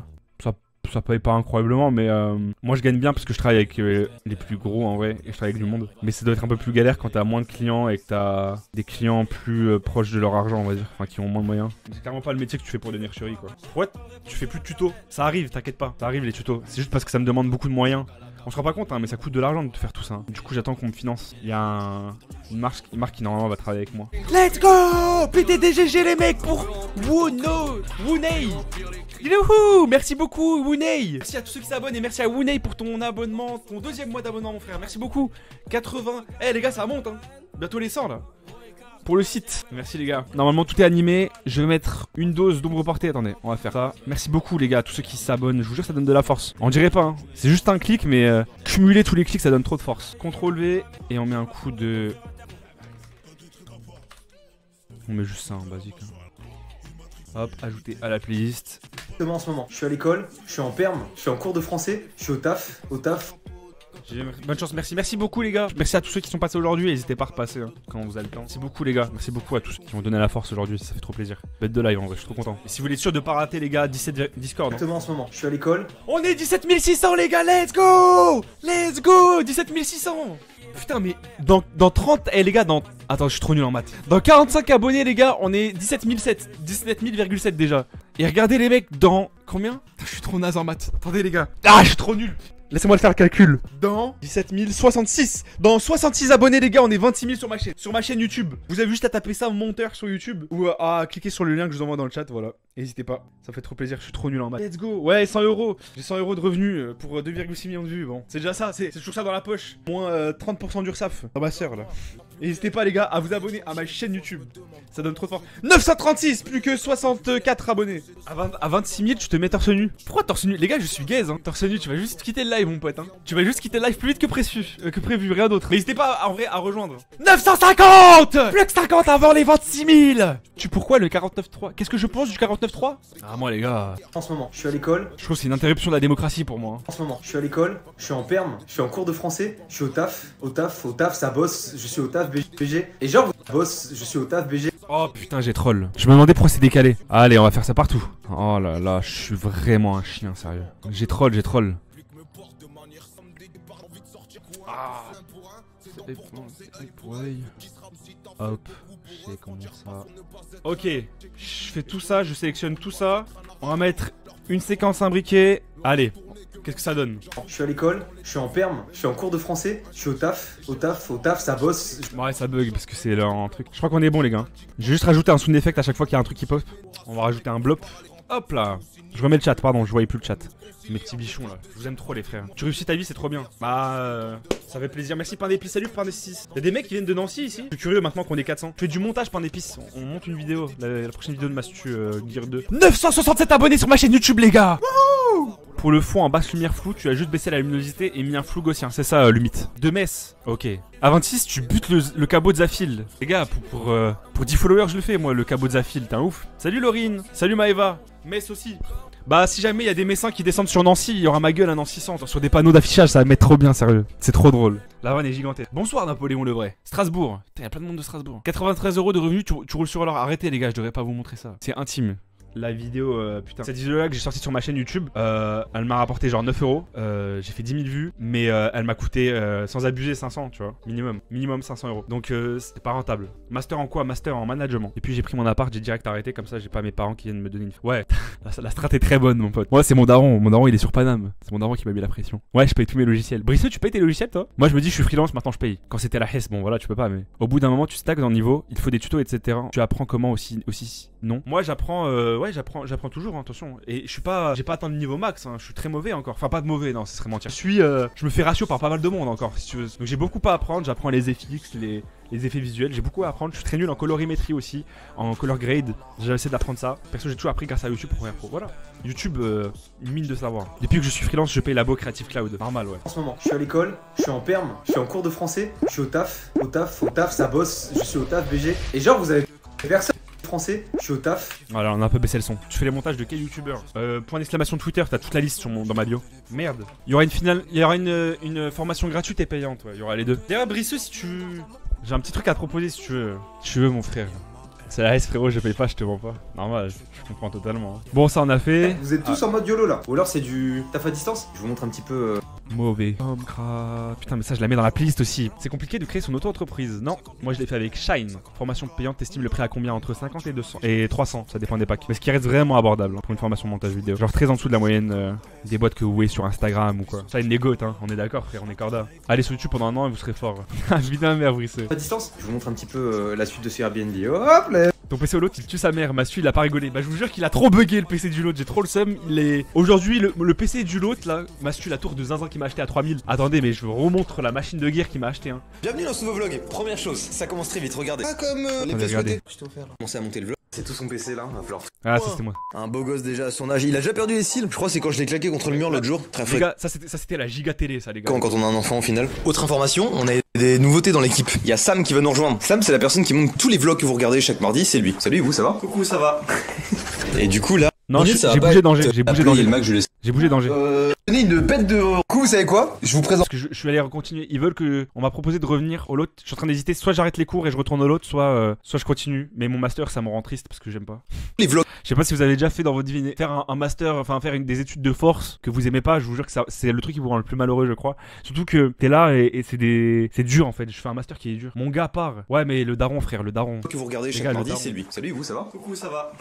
Ça, paye pas incroyablement, mais euh, moi je gagne bien parce que je travaille avec euh, les plus gros en vrai et je travaille avec du monde. Mais ça doit être un peu plus galère quand t'as moins de clients et que t'as des clients plus euh, proches de leur argent, on va dire. Enfin, qui ont moins de moyens. C'est clairement pas le métier que tu fais pour devenir chéri, quoi. Ouais, tu fais plus de tutos. Ça arrive, t'inquiète pas. Ça arrive les tutos. C'est juste parce que ça me demande beaucoup de moyens. On se rend pas compte, hein, mais ça coûte de l'argent de faire tout ça. hein. Du coup, j'attends qu'on me finance. Il y a un- une, marque, une marque qui normalement va travailler avec moi. Let's go PTDGG les mecs pour Wuno Wunei Youhou Merci beaucoup Wunei Merci à tous ceux qui s'abonnent et merci à Wunei pour ton abonnement, ton deuxième mois d'abonnement mon frère. Merci beaucoup 80 Eh les gars ça monte hein Bientôt les 100 là pour le site. Merci les gars. Normalement tout est animé. Je vais mettre une dose d'ombre portée. Attendez, on va faire ça. Merci beaucoup les gars, tous ceux qui s'abonnent. Je vous jure ça donne de la force. On dirait pas. hein. C'est juste un clic, mais euh, cumuler tous les clics ça donne trop de force. CTRL V et on met un coup de. On met juste ça en basique. hein. Hop, ajouter à la playlist. En ce moment. Je suis à l'école, je suis en perme, je suis en cours de français, je suis au taf, au taf. Bonne chance, merci, merci beaucoup les gars. Merci à tous ceux qui sont passés aujourd'hui. N'hésitez pas à repasser hein, quand vous avez le temps. Merci beaucoup les gars. Merci beaucoup à tous qui m'ont donné la force aujourd'hui. Ça fait trop plaisir. Bête de live en vrai, je suis trop content. Et si vous voulez être sûr de pas rater les gars, 17 Discord. hein. Exactement en ce moment. Je suis à l'école. On est 17 600 les gars, let's go Let's go 17 600 Putain, mais dans, dans 30. Eh les gars, dans. Attends, je suis trop nul en maths. Dans 45 abonnés, les gars, on est 17 007. 17 000,7 déjà. Et regardez les mecs, dans. Combien? Je suis trop naze en maths. Attendez, les gars. Ah, je suis trop nul. Laissez-moi le faire le calcul. Dans 17 066. Dans 66 abonnés, les gars, on est 26 000 sur ma chaîne. Sur ma chaîne YouTube. Vous avez juste à taper ça monteur sur YouTube ou euh, à cliquer sur le lien que je vous envoie dans le chat. Voilà. N'hésitez pas. Ça fait trop plaisir. Je suis trop nul en maths. Let's go. Ouais, 100 euros. J'ai 100 euros de revenus euh, pour euh, 2,6 millions de vues. Bon, c'est déjà ça. C'est toujours ça dans la poche. Moins euh, 30% d'URSAF. Dans ma soeur là. Et N'hésitez pas les gars à vous abonner à ma chaîne YouTube. Ça donne trop fort. 936 Plus que 64 abonnés. À, 20 à 26 000 tu te mets torse nu. Pourquoi torse nu? Les gars je suis gaze hein. Torse nu tu vas juste quitter le live mon pote hein. Tu vas juste quitter le live plus vite que prévu. euh, que prévu rien d'autre. N'hésitez pas en vrai à rejoindre. 950 Plus que 50 avant les 26 000 Tu pourquoi le 49.3 Qu'est-ce que je pense du 49.3 Ah moi les gars. En ce moment, je suis à l'école. Je trouve que c'est une interruption de la démocratie pour moi. hein. En ce moment, je suis à l'école, je suis en perme, je suis en cours de français, je suis au taf, au taf, au taf, ça bosse, je suis au taf, BG. Et genre, vous bosse, je suis au taf, BG. Oh putain, j'ai troll. Je me demandais pourquoi c'est décalé. Allez, on va faire ça partout. Oh là là, je suis vraiment un chien, sérieux. J'ai troll, j'ai troll. Ah. Hop, j'ai comment ça. Ok, je fais tout ça, je sélectionne tout ça. On va mettre une séquence imbriquée. Allez, qu'est-ce que ça donne Je suis à l'école, je suis en perme, je suis en cours de français, je suis au taf, au taf, au taf, ça bosse. Ouais, ça bug parce que c'est là un truc. Je crois qu'on est bon, les gars. J'ai juste rajouté un sound effect à chaque fois qu'il y a un truc qui pop. On va rajouter un blop. Hop là. Je remets le chat, pardon, je voyais plus le chat. Mes petits bichons là. Je vous aime trop, les frères. Tu réussis ta vie, c'est trop bien. Bah, euh, ça fait plaisir. Merci, pain d'épices. Salut, pain d'épices. Y'a des mecs qui viennent de Nancy ici. Je suis curieux maintenant qu'on est 400. Je fais du montage, pain d'épices. On, on monte une vidéo. La, la prochaine vidéo de Mastu euh, Gear 2. 967 abonnés sur ma chaîne YouTube, les gars. Pour le fond en basse lumière floue, tu as juste baissé la luminosité et mis un flou gaussien. C'est ça, euh, le mythe. De Metz. Ok. À 26, tu butes le, le cabot de Zafil. Les gars, pour, pour, euh, pour 10 followers, je le fais, moi, le cabot de Zafil. T'es un ouf. Salut Laurine. Salut Maeva. Metz aussi. Bah, si jamais il y a des messins qui descendent sur Nancy, il y aura ma gueule à Nancy Centre. Sur des panneaux d'affichage, ça va mettre trop bien, sérieux. C'est trop drôle. La vanne est gigantesque. Bonsoir Napoléon le vrai. Strasbourg. Putain, y a plein de monde de Strasbourg. 93 euros de revenus, tu, roules sur l'or. Arrêtez les gars, je devrais pas vous montrer ça. C'est intime. La vidéo, euh, putain. Cette vidéo-là que j'ai sortie sur ma chaîne YouTube, euh, elle m'a rapporté genre 9 euros. Euh, J'ai fait 10 000 vues, mais elle m'a coûté, euh, sans abuser, 500, tu vois. Minimum. Minimum 500 euros. Donc euh, c'était pas rentable. Master en quoi? Master en management. Et puis j'ai pris mon appart, j'ai direct arrêté, comme ça j'ai pas mes parents qui viennent me donner une. Ouais, la, la strat est très bonne, mon pote. Moi, c'est mon daron. Mon daron, il est sur Paname. C'est mon daron qui m'a mis la pression. Ouais, je paye tous mes logiciels. Brisseux, tu payes tes logiciels, toi? Moi, je me dis, je suis freelance, maintenant je paye. Quand c'était la Hesse, bon voilà, tu peux pas, mais au bout d'un moment, tu stagnes dans le niveau, il faut des tutos, etc. Tu apprends comment aussi, aussi non? Moi, j'apprends, euh, ouais, j'apprends, j'apprends toujours, hein, attention. Et je suis pas, j'ai pas atteint le niveau max, hein, je suis très mauvais encore. Enfin, pas de mauvais, non, ce serait mentir. Je suis, euh, je me fais ratio par pas mal de monde encore, si tu veux. Donc j'ai beaucoup à apprendre, j'apprends les FX, les, les effets visuels, j'ai beaucoup à apprendre. Je suis très nul en colorimétrie aussi, en color grade. J'essaie d'apprendre ça. Perso, j'ai toujours appris grâce à YouTube pour faire pro. Voilà. YouTube, euh, une mine de savoir. Depuis que je suis freelance, je paye labo Creative Cloud. Normal, ouais. En ce moment, je suis à l'école, je suis en perme, je suis en cours de français, je suis au taf, au taf, au taf, ça bosse, je suis au taf, BG. Et genre, vous avez personne français, je suis au taf. Voilà, on a un peu baissé le son. Tu fais les montages de quel youtubeur? Euh, Point d'exclamation Twitter, t'as toute la liste sur mon, dans ma bio. Merde. Il y aura une finale, il y aura une, une formation gratuite et payante, ouais. Il y aura les deux. D'ailleurs, Brisseux, si tu. J'ai un petit truc à te proposer si tu veux. Si tu veux, mon frère. C'est la S, frérot, je paye pas, je te vends pas. Normal, je, je comprends totalement. Bon, ça on a fait. Vous êtes tous en mode YOLO là. Ou alors c'est du taf à distance? Je vous montre un petit peu. euh, Mauvais. Homme gras. Putain, mais ça, je la mets dans la playlist aussi. C'est compliqué de créer son auto-entreprise. Non, moi je l'ai fait avec Shine. Formation payante, t'estimes le prix à combien? Entre 50 et 200. Et 300, ça dépend des packs. Mais ce qui reste vraiment abordable hein, pour une formation montage vidéo. Genre très en dessous de la moyenne euh, des boîtes que vous voyez sur Instagram ou quoi. Shine les goats, hein. On est d'accord, frère, on est corda. Allez sur YouTube pendant un an et vous serez fort. Putain, merde, Brisseux. à distance. Je vous montre un petit peu euh, la suite de ce Airbnb. Hop là Ton PC au lot, il tue sa mère. Massu, il a pas rigolé. Bah, je vous jure qu'il a trop bugué le PC du lot. J'ai trop le seum. Il est. Aujourd'hui, le, le PC du lot, là, Massu, la tour de zinzin qui m'a acheté à 3000. Attendez, mais je vous remontre la machine de guerre qui m'a acheté. Hein. Bienvenue dans ce nouveau vlog. Première chose, ça commence très vite, regardez. Pas comme euh, les pièces regardez. Je t'ai offert. Commencez à monter le vlog. C'est tout son PC là, va falloir. Ah, ça c'était moi. Un beau gosse déjà à son âge. Il a déjà perdu les cils. Je crois que c'est quand je l'ai claqué contre le mur l'autre jour. Très Les fréquent. gars, ça c'était, ça, c'était la giga télé, ça, les gars. Quand, quand on a un enfant au final. Autre information, on a des nouveautés dans l'équipe. Il y a Sam qui va nous rejoindre. Sam, c'est la personne qui monte tous les vlogs que vous regardez chaque mardi, c'est lui. Salut, vous, ça va? Coucou, ça va Et du coup là. Non, j'ai bougé d'Angers. J'ai bougé laisse. J'ai bougé d'Angers. Euh, Donnez une bête de coup, vous savez quoi? Je vous présente. Parce que je, je suis allé continuer. Ils veulent que. On m'a proposé de revenir au lot. Je suis en train d'hésiter. Soit j'arrête les cours et je retourne au lot, soit, euh, soit je continue. Mais mon master, ça me rend triste parce que j'aime pas. Les vlogs. Je sais pas si vous avez déjà fait dans votre vie faire un, un master, enfin faire une, des études de force que vous aimez pas. Je vous jure que c'est le truc qui vous rend le plus malheureux, je crois. Surtout que t'es là et, et c'est des, c'est dur en fait. Je fais un master qui est dur. Mon gars part. Ouais, mais le daron, frère, le daron. que vous regardez chaque mardi, c'est lui. Salut, vous, ça va? Coucou, ça va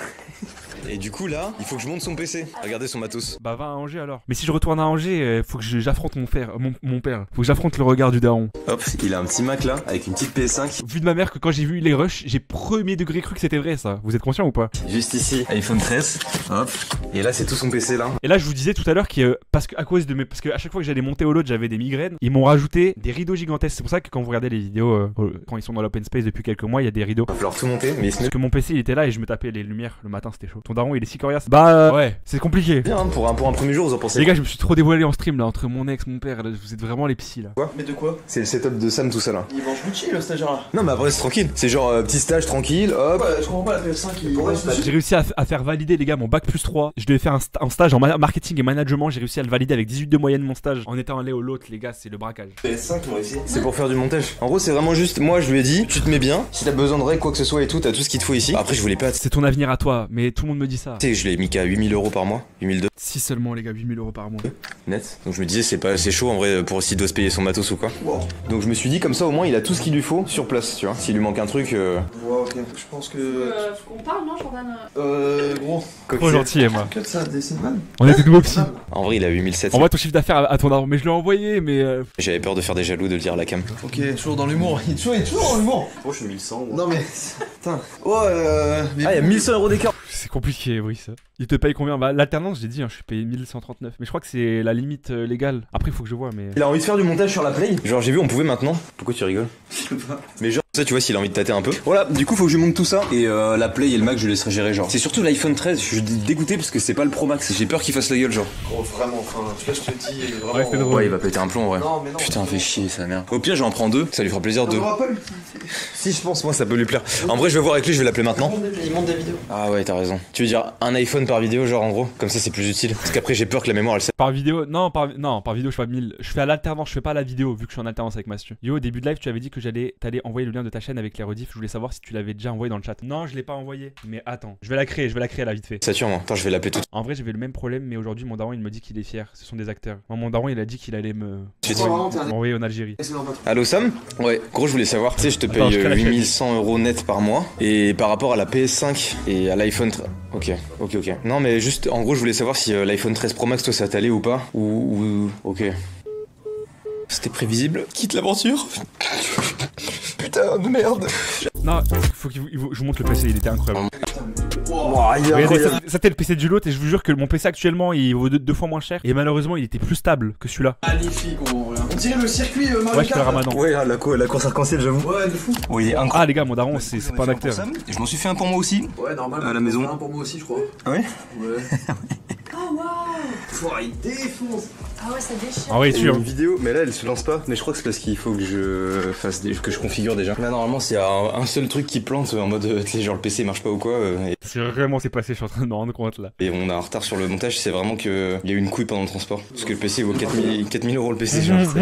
Et du coup, là, il faut que je monte son PC. Regardez son matos. Bah va à Angers alors. Mais si je retourne à Angers, euh, faut que je- j'affronte mon père, mon, mon père. Faut que j'affronte le regard du daron. Hop, il a un petit Mac là, avec une petite PS5. Vu de ma mère que quand j'ai vu les rushs, j'ai premier degré cru que c'était vrai ça. Vous êtes conscient ou pas? Juste ici, iPhone 13. Hop. Et là, c'est tout son PC là. Et là, je vous disais tout à l'heure que euh, parce que à cause de mes parce que à chaque fois que j'allais monter au lot, j'avais des migraines. Ils m'ont rajouté des rideaux gigantesques. C'est pour ça que quand vous regardez les vidéos euh, euh, quand ils sont dans l'open space depuis quelques mois, il y a des rideaux. Va falloir tout monter, mais il se Parce que mon PC il était là et je me tapais les lumières le matin, c'était chaud. Ton daron il est si coriace. Bah euh, ouais, c'est compliqué. bien hein, pour, un, pour un premier jour, vous en pensez Les gars, je me suis trop dévoilé en stream là entre mon ex, mon père. là, vous êtes vraiment les psys là. quoi Mais de quoi C'est le setup de Sam tout ça là. Il mange Gucci le stagiaire là. Non, mais après, c'est tranquille. C'est genre euh, petit stage tranquille, hop. Ouais, je comprends pas la PS5 il mange Gucci. J'ai réussi à, faire valider les gars mon bac plus 3. Je devais faire un, un stage en ma- marketing et management. J'ai réussi à le valider avec 18 de moyenne mon stage. En étant allé au lot, les gars, c'est le braquage. PS5 moi ici. C'est pour faire du montage. En gros, c'est vraiment juste, moi je lui ai dit, tu te mets bien. Si t'as besoin de règles, quoi que ce soit et tout, t'as tout ce qu'il te faut ici. Après, je voulais pas. C'est ton avenir à toi, mais tout le monde me dit ça. sais, je l'ai mis qu'à 8000 euros par mois. 8002 Si seulement les gars, 8000 euros par mois. net. Donc je me disais, c'est pas assez chaud en vrai pour s'il doit se payer son matos ou quoi. Wow. Donc je me suis dit, comme ça au moins, il a tout ce qu'il lui faut sur place, tu vois. S'il lui manque un truc. Euh... Ouais, ok. Je pense que. on parle, non, Jordan Euh, gros. Trop gentil, Emma. Que ça, des On était psy. En vrai, il a 8700. Envoie ton chiffre d'affaires à, à ton daron, mais je l'ai envoyé, mais. euh, J'avais peur de faire des jaloux de le dire à la cam. Ok, toujours dans l'humour. Il est toujours, il est toujours dans l'humour. Moi, je suis 1100. moi? Non mais. Putain. Oh, euh. mais- Ah, il y a 1100 euros d'écart. C'est compliqué, oui, ça. Il te paye combien? Bah, l'alternance, j'ai dit, hein, je suis payé 1139. Mais je crois que c'est la limite euh, légale. Après, il faut que je vois, mais. Il a envie de faire du montage sur la play? Genre, j'ai vu, on pouvait maintenant. Pourquoi tu rigoles? Mais genre, ça, tu vois, s'il a envie de tâter un peu. Voilà, du coup, faut que je monte tout ça. Et euh, la play et le Mac, je laisserai gérer, genre. C'est surtout l'iPhone 13. Je suis dégoûté parce que c'est pas le Pro Max. J'ai peur qu'il fasse la gueule, genre. Gros, vraiment, enfin, tu vois, je te dis, vraiment. Ouais, drôle. Ouais, il va péter un plomb en vrai. Non, mais non. Putain, fait chier, sa mère. Au pire, j'en prends deux. Ça lui fera plaisir deux. pas. Si, je pense, moi, ça peut lui plaire. En vrai, je vais voir avec lui, je vais l'appeler maintenant. Il monte des vidéos. Ah ouais, t'as raison. Tu veux dire un iPhone par vidéo, genre en gros Comme ça, c'est plus utile. Parce qu'après, j'ai peur que la mémoire, elle s'est. Par vidéo, non, par, non, par vidéo, je fais pas 1000. Je fais à l'alternance, je fais pas à la vidéo, vu que je suis en alternance avec Mastu. Yo, au début de live, tu avais dit que j'allais t'allais envoyer le lien de ta chaîne avec les rediffs. Je voulais savoir si tu l'avais déjà envoyé dans le chat. Non, je l'ai pas envoyé. Mais attends, je vais la créer, je vais la créer là vite fait. Ça tue, moi. Attends, je vais l'appeler tout de En vrai, j'avais le même problème, mais aujourd'hui, mon daron, il me dit qu'il est fier. Ce sont des acteurs. Moi, mon daron, il a dit qu'il allait me suite. M'envoyer en Algérie. Allô Sam? Ouais, gros, je voulais savoir. Tu sais, je te paye Attends, je crée euh, la chaîne. 8100 euros net par mois. Et par rapport à la PS5 et à l'iPhone. Ok, ok, ok. Non, mais juste, en gros, je voulais savoir si euh, l'iPhone 13 Pro Max, toi, ça t'allait ou pas. Ou. ou... Ok. C'était prévisible. Quitte l'aventure. Putain de merde. Non, faut qu'il vous- il vous- je vous montre le PC, il était incroyable. Est Regardez, ça, c'était le PC du lot et je vous jure que mon PC actuellement il vaut deux, deux fois moins cher et malheureusement il était plus stable que celui-là. Magnifique, on On dirait le circuit euh, Mario Ouais, je fais le ramadan. Ouais, la, la course arc-en-ciel, j'avoue. Ouais, de fou. Oui, il est incroyable. Ah les gars, mon daron c'est c'est pas un acteur. Je m'en suis fait un pour moi aussi. Ouais, normal. À la maison. Un pour moi aussi, je crois. Ah ouais Ouais. Pouah, il défonce. Ah ouais, ça déchire. En vrai, il Il y tue. a une vidéo, mais là elle se lance pas. Mais je crois que c'est parce qu'il faut que je fasse des... que je configure déjà. Là normalement s'il y a un, seul truc qui plante en mode euh, tu sais genre le PC marche pas ou quoi euh, C'est vraiment c'est passé, je suis en train de me rendre compte là. et, on a un retard sur le montage, c'est vraiment que il y a eu une couille pendant le transport. Parce que le PC vaut 4000, 4000 euros le PC genre. c'est-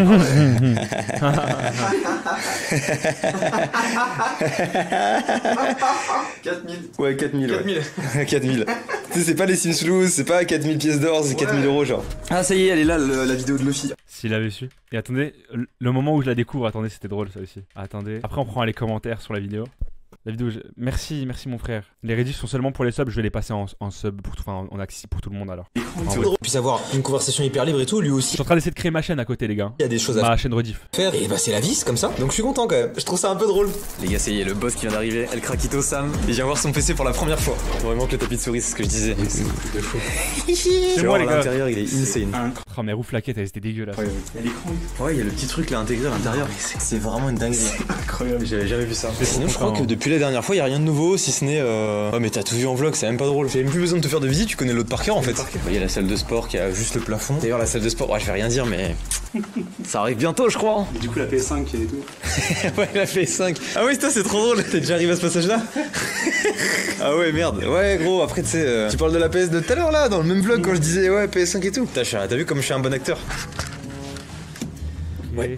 4000. Ouais 4000 ouais. 4000. 4000. tu sais c'est pas les Sims Loose, c'est pas 4000 pièces d'or, c'est 4000 euros genre. Ah ça y est elle est là la vidéo de Luffy. S'il avait su. Et attendez, le moment où je la découvre, attendez, c'était drôle ça aussi. Attendez. Après on prend les commentaires sur la vidéo. La vidéo, je- merci, merci mon frère. Les rediffs sont seulement pour les subs, je vais les passer en, en sub pour tout, enfin en accessible pour tout le monde alors. Vrai. Puisse avoir une conversation hyper libre et tout, lui Je aussi. suis en train d'essayer de créer ma chaîne à côté les gars. Il y a des choses à Ma chaîne rediff. faire et bah c'est la vie c'est comme ça donc je suis content quand même je trouve ça un peu drôle les gars ça y est le boss qui vient d'arriver El Craquito Sam il vient voir son PC pour la première fois vraiment que le tapis de souris c'est ce que je disais C'est moi les gars. l'intérieur il est insane Oh mais roues flaquettes, elles étaient dégueulasses. ouais il y a le petit truc là intégré à l'intérieur c'est vraiment une dinguerie incroyable j'avais jamais vu ça sinon je crois que depuis la dernière fois il y a rien de nouveau si ce n'est euh... oh mais t'as tout vu en vlog c'est même pas drôle j'ai même plus besoin de te faire de visite tu connais l'autre par cœur en fait il y a la salle de sport qui a juste le plafond d'ailleurs la salle de sport ouais je vais rien dire mais ça arrive bientôt je crois Et du coup, la PS5 et tout. Ouais, la PS5. Ah oui, toi, c'est trop drôle. T'es déjà arrivé à ce passage-là Ah ouais, merde. Ouais, gros, après, tu sais, euh, tu parles de la PS de tout à l'heure, là, dans le même vlog, quand je disais, ouais, PS5 et tout. T'as vu comme je suis un bon acteur Ouais.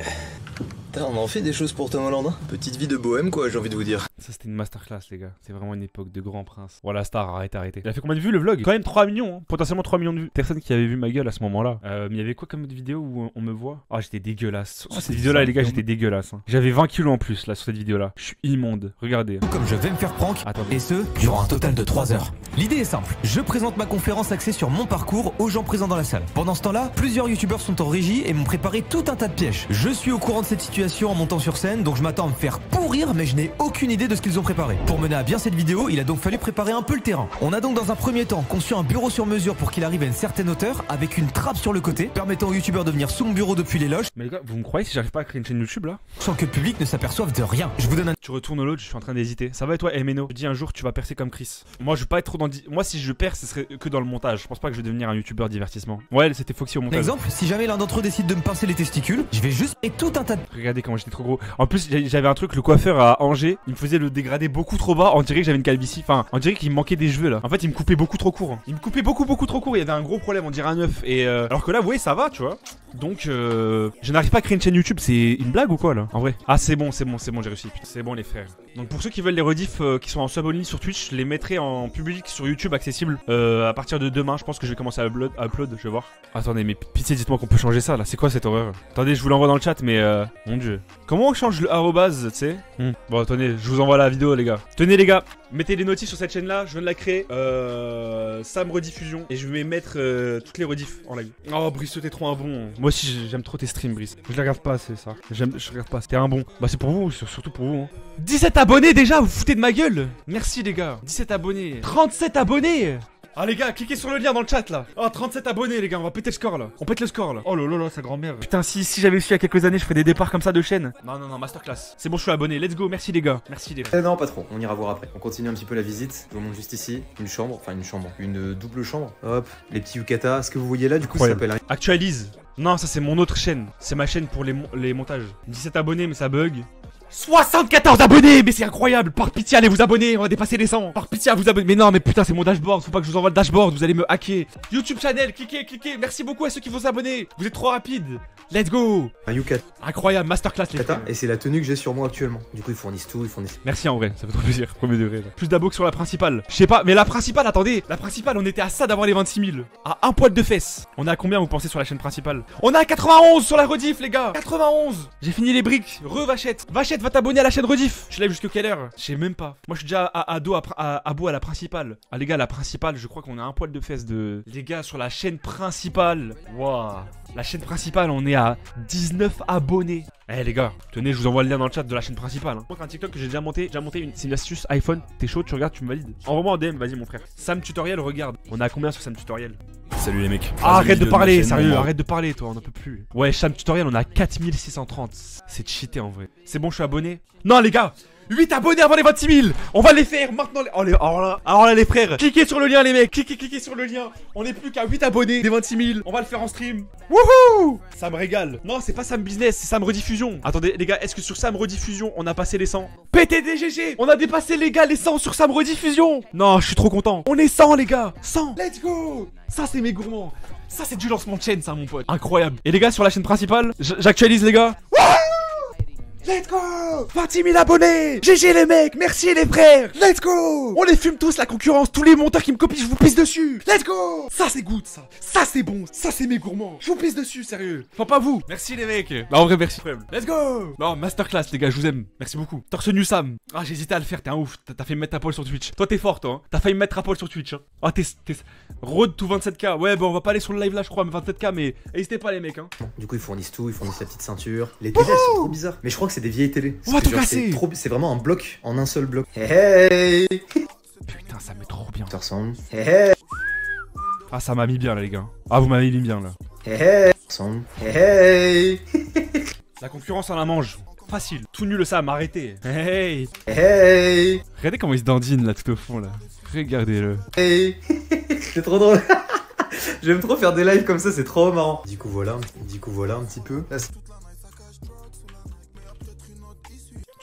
Putain, on en fait des choses pour Tom Holland. hein. Petite vie de bohème, quoi, j'ai envie de vous dire. Ça c'était une masterclass les gars, c'est vraiment une époque de grand prince. Voilà star, arrêtez, arrêtez. Il a fait combien de vues le vlog? Quand même 3 millions, hein. potentiellement 3 millions de vues. Personne qui avait vu ma gueule à ce moment-là. Euh, mais il y avait quoi comme vidéo où on me voit? Ah j'étais dégueulasse. Sur cette vidéo là les gars j'étais dégueulasse. hein. J'avais 20 kilos en plus là sur cette vidéo là. Je suis immonde, regardez. Comme je vais me faire prank, et ce, durant un total de 3 heures. L'idée est simple, je présente ma conférence axée sur mon parcours aux gens présents dans la salle. Pendant ce temps-là, plusieurs youtubeurs sont en régie et m'ont préparé tout un tas de pièges. Je suis au courant de cette situation en montant sur scène, donc je m'attends à me faire pourrir, mais je n'ai aucune idée de ce qu'ils ont préparé. Pour mener à bien cette vidéo, il a donc fallu préparer un peu le terrain. On a donc dans un premier temps conçu un bureau sur mesure pour qu'il arrive à une certaine hauteur, avec une trappe sur le côté, permettant aux youtubeurs de venir sous mon bureau depuis les loges, Mais les gars, vous me croyez si j'arrive pas à créer une chaîne YouTube là? Sans que le public ne s'aperçoive de rien. Je vous donne un Tu retournes au l'autre, je suis en train d'hésiter. Ça va et toi, MNO Je dis un jour tu vas percer comme Chris. Moi je veux pas être trop dans. Moi si je perds, ce serait que dans le montage. Je pense pas que je vais devenir un youtubeur divertissement. Ouais, c'était Foxy au montage. exemple, si jamais l'un d'entre eux décide de me pincer les testicules, je vais juste et tout un tas de Regardez comment j'étais trop gros. En plus, j'avais un truc, le coiffeur à Angers, il me faisait le dégradé beaucoup trop bas. On dirait que j'avais une calvitie. Enfin, on dirait qu'il me manquait des cheveux là. En fait, il me coupait beaucoup trop court. Il me coupait beaucoup, beaucoup trop court. Il y avait un gros problème, on dirait un œuf. Et euh, alors que là, vous voyez, ça va, tu vois. Donc, euh, je n'arrive pas à créer une chaîne YouTube. C'est une blague ou quoi là En vrai? Ah, c'est bon, c'est bon, c'est bon, j'ai réussi. C'est bon, les frères. Donc, pour ceux qui veulent les rediffs euh, qui sont en sub sur Twitch, je les mettrai en public sur YouTube accessible euh, à partir de demain. Je pense que je vais commencer à upload. je vais voir. Attendez, mais pitié, dites-moi qu'on peut changer ça là. C'est quoi cette horreur? Attendez, je vous l'envoie dans le chat, mais euh, mon dieu. Comment on change le arrobase, tu sais Hmm. Bon, attendez, je vous envoie la vidéo, les gars. Tenez, les gars, mettez les notifs sur cette chaîne-là. Je viens de la créer. Euh, Sam Rediffusion. Et je vais mettre euh, toutes les rediffs en live. Oh, Brice, t'es trop un bon. Moi aussi, j'ai- j'aime trop tes streams, Brice. Je les regarde pas, c'est ça. J'aime, je regarde pas. C'était un bon. Bah, c'est pour vous, sur- surtout pour vous. hein. 17 abonnés déjà, vous foutez de ma gueule. Merci, les gars. 17 abonnés. 37 abonnés. Ah les gars, cliquez sur le lien dans le chat là. Oh 37 abonnés les gars, on va péter le score là. On pète le score là. Oh là là là, sa grand-mère. Putain, si si j'avais su il y a quelques années, je ferais des départs comme ça de chaîne. Non non non, masterclass. C'est bon, je suis abonné. Let's go. Merci les gars. Merci les Eh non, pas trop, on ira voir après. On continue un petit peu la visite. Je vous montre juste ici une chambre, enfin une chambre, une double chambre. Hop, les petits yukata. Ce que vous voyez là, du coup, ça s'appelle un. Actualise. Non, ça c'est mon autre chaîne. C'est ma chaîne pour les, mon- les montages. 17 abonnés, mais ça bug. 74 abonnés Mais c'est incroyable Par pitié, allez vous abonner, on va dépasser les 100 Par pitié, à vous abonner Mais non, mais putain, c'est mon dashboard, faut pas que je vous envoie le dashboard, vous allez me hacker YouTube channel, cliquez, cliquez Merci beaucoup à ceux qui vont s'abonner Vous êtes trop rapides Let's go Un. Incroyable, masterclass les frères Et c'est la tenue que j'ai sur moi actuellement. Du coup, ils fournissent tout, ils fournissent. Merci en vrai, ça fait trop plaisir, premier degré. là. Plus d'abos que sur la principale. Je sais pas, mais la principale, attendez, la principale, on était à ça d'avoir les 26 000. À un poil de fesses. On est à combien vous pensez sur la chaîne principale? On est à 91 sur la rediff, les gars 91 J'ai fini les briques. Re Vachette. Va t'abonner à la chaîne rediff. Je lève jusqu'à quelle heure? Je sais même pas. Moi, je suis déjà à, à dos, à, bout à la principale. Ah, les gars, la principale, je crois qu'on a un poil de fesses de. Les gars, sur la chaîne principale. Waouh La chaîne principale, on est à 19 abonnés. Eh les gars, tenez, je vous envoie le lien dans le chat de la chaîne principale. Hein. Montre un TikTok que j'ai déjà monté. Déjà monté une. C'est une astuce iPhone. T'es chaud, tu regardes, tu me valides. Envoie-moi en DM, vas-y mon frère. Sam Tutoriel, regarde. On à combien sur Sam Tutoriel? Salut les mecs. Ah, arrête de parler, chaîne, sérieux, arrête de parler, toi, on en peut plus. Ouais, Sam Tutorial, on a 4630. C'est cheaté en vrai. C'est bon, je suis abonné. Non, les gars 8 abonnés avant les 26 000 On va les faire maintenant les... Oh, les- alors, là, alors là les frères. Cliquez sur le lien les mecs. Cliquez cliquez sur le lien. On est plus qu'à 8 abonnés des 26 000 On va le faire en stream. Wouhou! Ça me régale. Non c'est pas Sam Business c'est Sam Rediffusion. Attendez les gars est-ce que sur Sam Rediffusion on a passé les 100 PTDGG On a dépassé les gars les 100 sur Sam Rediffusion. Non je suis trop content. On est 100 les gars. 100 Let's go! Ça c'est mes gourmands. Ça c'est du lancement de chaîne ça mon pote. Incroyable. Et les gars sur la chaîne principale J'actualise les gars Let's go! 26 000 abonnés! GG les mecs, merci les frères! Let's go! On les fume tous la concurrence, tous les monteurs qui me copient, je vous pisse dessus! Let's go! Ça c'est good ça. Ça c'est bon, ça c'est mes gourmands. Je vous pisse dessus, sérieux. Enfin pas vous. Merci les mecs. Bah en vrai merci. Frère Let's go! Non, masterclass les gars, je vous aime. Merci beaucoup. Torse nu Sam. Ah j'hésitais à le faire, t'es un ouf. T'as failli me mettre ta pole sur Twitch. Toi t'es fort toi hein. T'as failli me mettre ta pole sur Twitch hein. Ah t'es... t'es... Road to 27k Ouais bon on va pas aller sur le live là je crois mais 27k mais N'hésitez pas les mecs hein. Du coup, ils fournissent tout, ils fournissent la petite ceinture. Les elles sont trop bizarres. Mais je crois que c'est des vieilles télés. On va tout casser. C'est vraiment un bloc en un seul bloc. Hey, hey Putain ça met trop bien Ça ressemble. Hey, hey Ah ça m'a mis bien là les gars Ah vous m'avez mis bien là Hey, hey Ça ressemble. Hey, hey La concurrence en la mange. Facile. Tout nul ça, m'arrêtez. Hey. Hey Regardez comment il se dandine là tout au fond là. Regardez-le. Hey C'est trop drôle. J'aime trop faire des lives comme ça, c'est trop marrant. Du coup voilà, du coup voilà un petit peu. Là,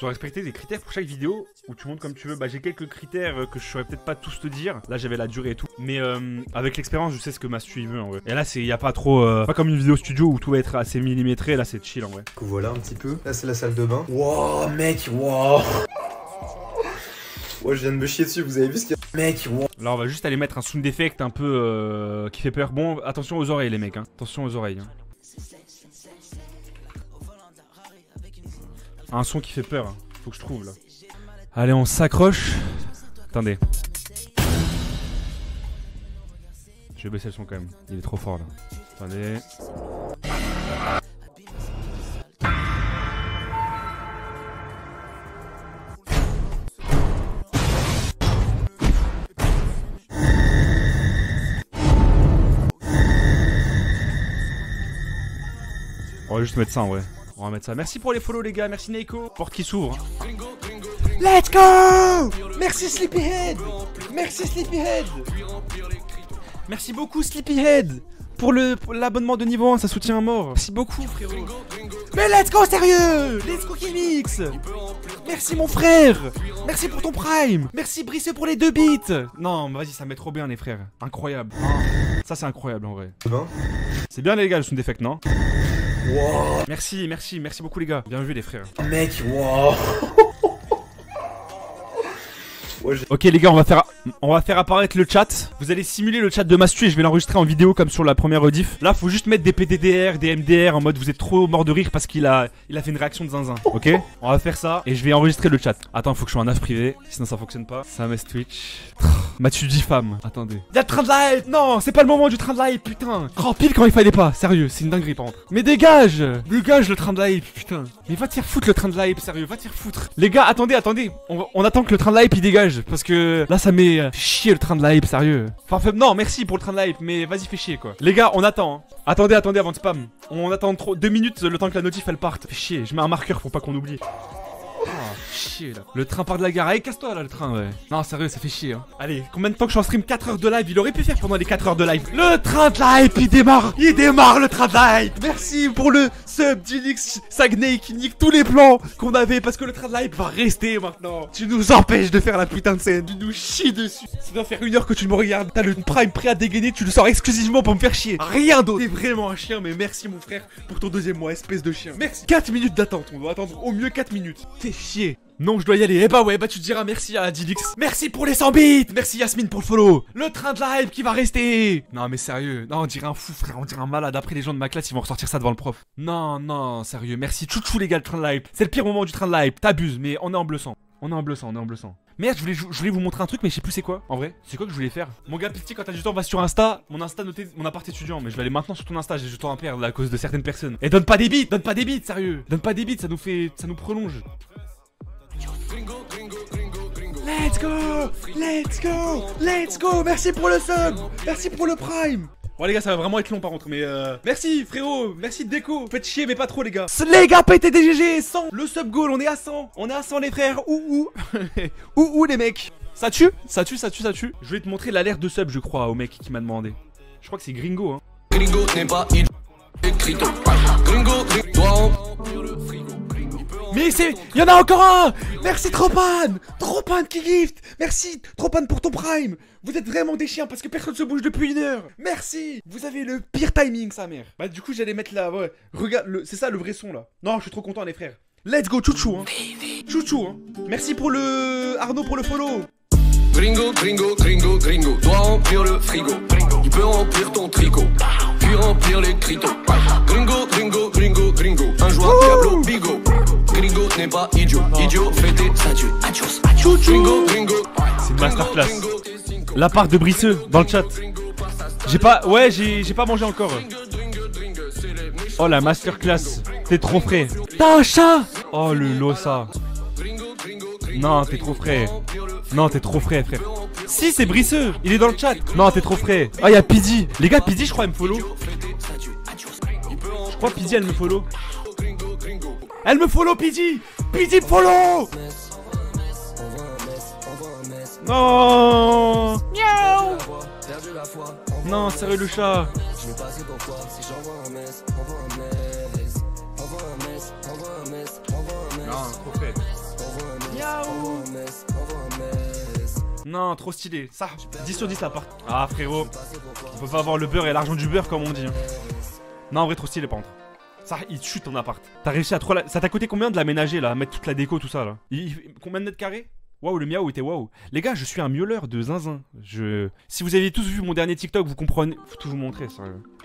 dois respecter des critères pour chaque vidéo où tu montes comme tu veux. Bah, j'ai quelques critères euh, que je saurais peut-être pas tous te dire. Là, j'avais la durée et tout. Mais euh, avec l'expérience, je sais ce que Mastu il veut en vrai. Et là, c'est y a pas trop. euh, pas comme une vidéo studio où tout va être assez millimétré. Là, c'est chill en vrai. Voilà un petit peu. Là, c'est la salle de bain. Wow, mec, wow. Ouais, je viens de me chier dessus, vous avez vu ce qu'il y a Mec, wow. Là, on va juste aller mettre un sound effect un peu euh, qui fait peur. Bon, attention aux oreilles, les mecs. Hein. Attention aux oreilles. hein. Un son qui fait peur. hein. Faut que je trouve là. Allez, on s'accroche. Attendez. Je vais baisser le son quand même. Il est trop fort là. Attendez. On va juste mettre ça en vrai. On va mettre ça. Merci pour les follow les gars, merci Neiko. Porte qui s'ouvre. Let's go Merci Sleepyhead Merci Sleepyhead Merci beaucoup Sleepyhead pour l'abonnement de niveau 1, ça soutient un mort. Merci beaucoup frérot. Mais let's go sérieux Let's go Kimix Merci mon frère Merci pour ton prime Merci Brisseux pour les deux bits Non, mais vas-y, ça met trop bien les frères. Incroyable. Ça c'est incroyable en vrai. C'est bien les gars le sound effect, non? Wow. Merci, merci, merci beaucoup les gars. Bien vu les frères. Mec, wow. Ok les gars, on va faire on va faire apparaître le chat. Vous allez simuler le chat de Mastu et je vais l'enregistrer en vidéo comme sur la première rediff. Là, faut juste mettre des PDDR, des MDR en mode vous êtes trop mort de rire parce qu'il a il a fait une réaction de zinzin. OK? On va faire ça et je vais enregistrer le chat. Attends, faut que je sois en AF privé, sinon ça fonctionne pas. Ça met Twitch. Mathieu dit femme. Attendez. Y'a le train de live Non, c'est pas le moment du train de live, putain Oh, pile quand il fallait pas, sérieux, c'est une dinguerie par contre. Mais dégage Dégage le train de live, putain Mais va te faire foutre le train de live, sérieux, va te faire foutre Les gars, attendez, attendez On, attend que le train de live il dégage, parce que là ça met euh, chier le train de live, sérieux. Enfin, fait- non, merci pour le train de live, mais vas-y, fais chier quoi. Les gars, on attend. hein. Attendez, attendez avant de spam. On attend trop deux minutes le temps que la notif elle parte. Fais chier, je mets un marqueur pour pas qu'on oublie. Ah, chier là. Le train part de la gare. Allez, casse-toi là, le train, ouais. Non, sérieux, ça fait chier. Hein. Allez, combien de temps que je suis en stream? 4 heures de live Il aurait pu faire pendant les 4 heures de live. Le train de live, il démarre Il démarre le train de live Merci pour le sub d'Unix Saguenay qui nique tous les plans qu'on avait parce que le train de live va rester maintenant. Tu nous empêches de faire la putain de scène. Tu nous chies dessus. Ça doit faire une heure que tu me regardes. T'as le prime prêt à dégainer. Tu le sors exclusivement pour me faire chier. Rien d'autre. T'es vraiment un chien, mais merci mon frère pour ton deuxième mois, espèce de chien. Merci. 4 minutes d'attente. On doit attendre au mieux 4 minutes. Non, je dois y aller. Eh bah ouais, bah tu te diras merci à Dilix. Merci pour les 100 bits. Merci Yasmine pour le follow. Le train de la hype qui va rester. Non, mais sérieux. Non, on dirait un fou, frère. On dirait un malade. Après, les gens de ma classe, ils vont ressortir ça devant le prof. Non, non, sérieux. Merci. Chouchou, les gars, le train de la hype. C'est le pire moment du train de la hype. T'abuses, mais on est en bleu sang. On est en bleu sang, on est en bleu sang. Merde, je voulais, je voulais vous montrer un truc, mais je sais plus c'est quoi. En vrai, c'est quoi que je voulais faire? Mon gars, petit, quand t'as du temps, va sur Insta. Mon Insta noté, mon appart étudiant. Mais je vais aller maintenant sur ton Insta. J'ai du temps à perdre à cause de certaines personnes. Et donne pas des bits, donne pas des bits, sérieux. Donne pas des bits, ça ça nous prolonge. Let's go Let's go Let's go. Merci pour le sub Merci pour le prime. Bon les gars ça va vraiment être long par contre mais euh... Merci frérot Merci déco. Faites chier mais pas trop les gars. Les gars, PTDGG 100 Le sub goal, on est à 100 On est à 100 les frères. Ouh ouh Ouh ouh les mecs. Ça tue Ça tue ça tue ça tue. Je vais te montrer l'alerte de sub je crois au mec qui m'a demandé. Je crois que c'est Gringo hein. Gringo n'est pas. Gringo, toi Mais c'est... Il y en a encore un. Merci Tropan. Tropan qui gift. Merci Tropan pour ton prime. Vous êtes vraiment des chiens parce que personne se bouge depuis une heure. Merci. Vous avez le pire timing sa mère. Bah du coup j'allais mettre là ouais. Regarde le... c'est ça le vrai son là. Non je suis trop content les frères. Let's go chouchou hein. Chouchou hein. Merci pour le... Arnaud pour le follow. Gringo, gringo, gringo, gringo. Dois remplir le frigo. Remplir ton tricot. Puis remplir les critos. Gringo, gringo, gringo, gringo. Un joueur Diablo Bigo. Gringo n'est pas idiot. Idiot fait des adieux. Adios, adios. Gringo, gringo. C'est une masterclass La part de Brisseux dans le chat J'ai pas... Ouais j'ai j'ai pas mangé encore Oh la masterclass T'es trop frais T'as un chat Oh le losa Non t'es trop frais. Non t'es trop frais frère. Si c'est Brisseux. Il est dans le chat. Non t'es trop frais. Ah y'a Pidi Les gars Pidi je crois elle me follow. Je crois Pidi elle me follow. Elle me follow Pidi Pidi follow. Non. Miaou. Non sérieux le chat. Non Non, trop stylé. Ça, 10 sur 10 la part. Ah, frérot. On peut pas avoir le beurre et l'argent du beurre, comme on dit. hein. Non, en vrai, trop stylé, par. Ça, il te chute ton appart. T'as réussi à trop la... Ça t'a coûté combien de l'aménager, là Mettre toute la déco, tout ça, là? Combien de mètres carrés? Waouh, le miaou était waouh. Les gars, je suis un miauleur de zinzin. Je... Si vous aviez tous vu mon dernier TikTok, vous comprenez... Faut tout vous montrer, ça.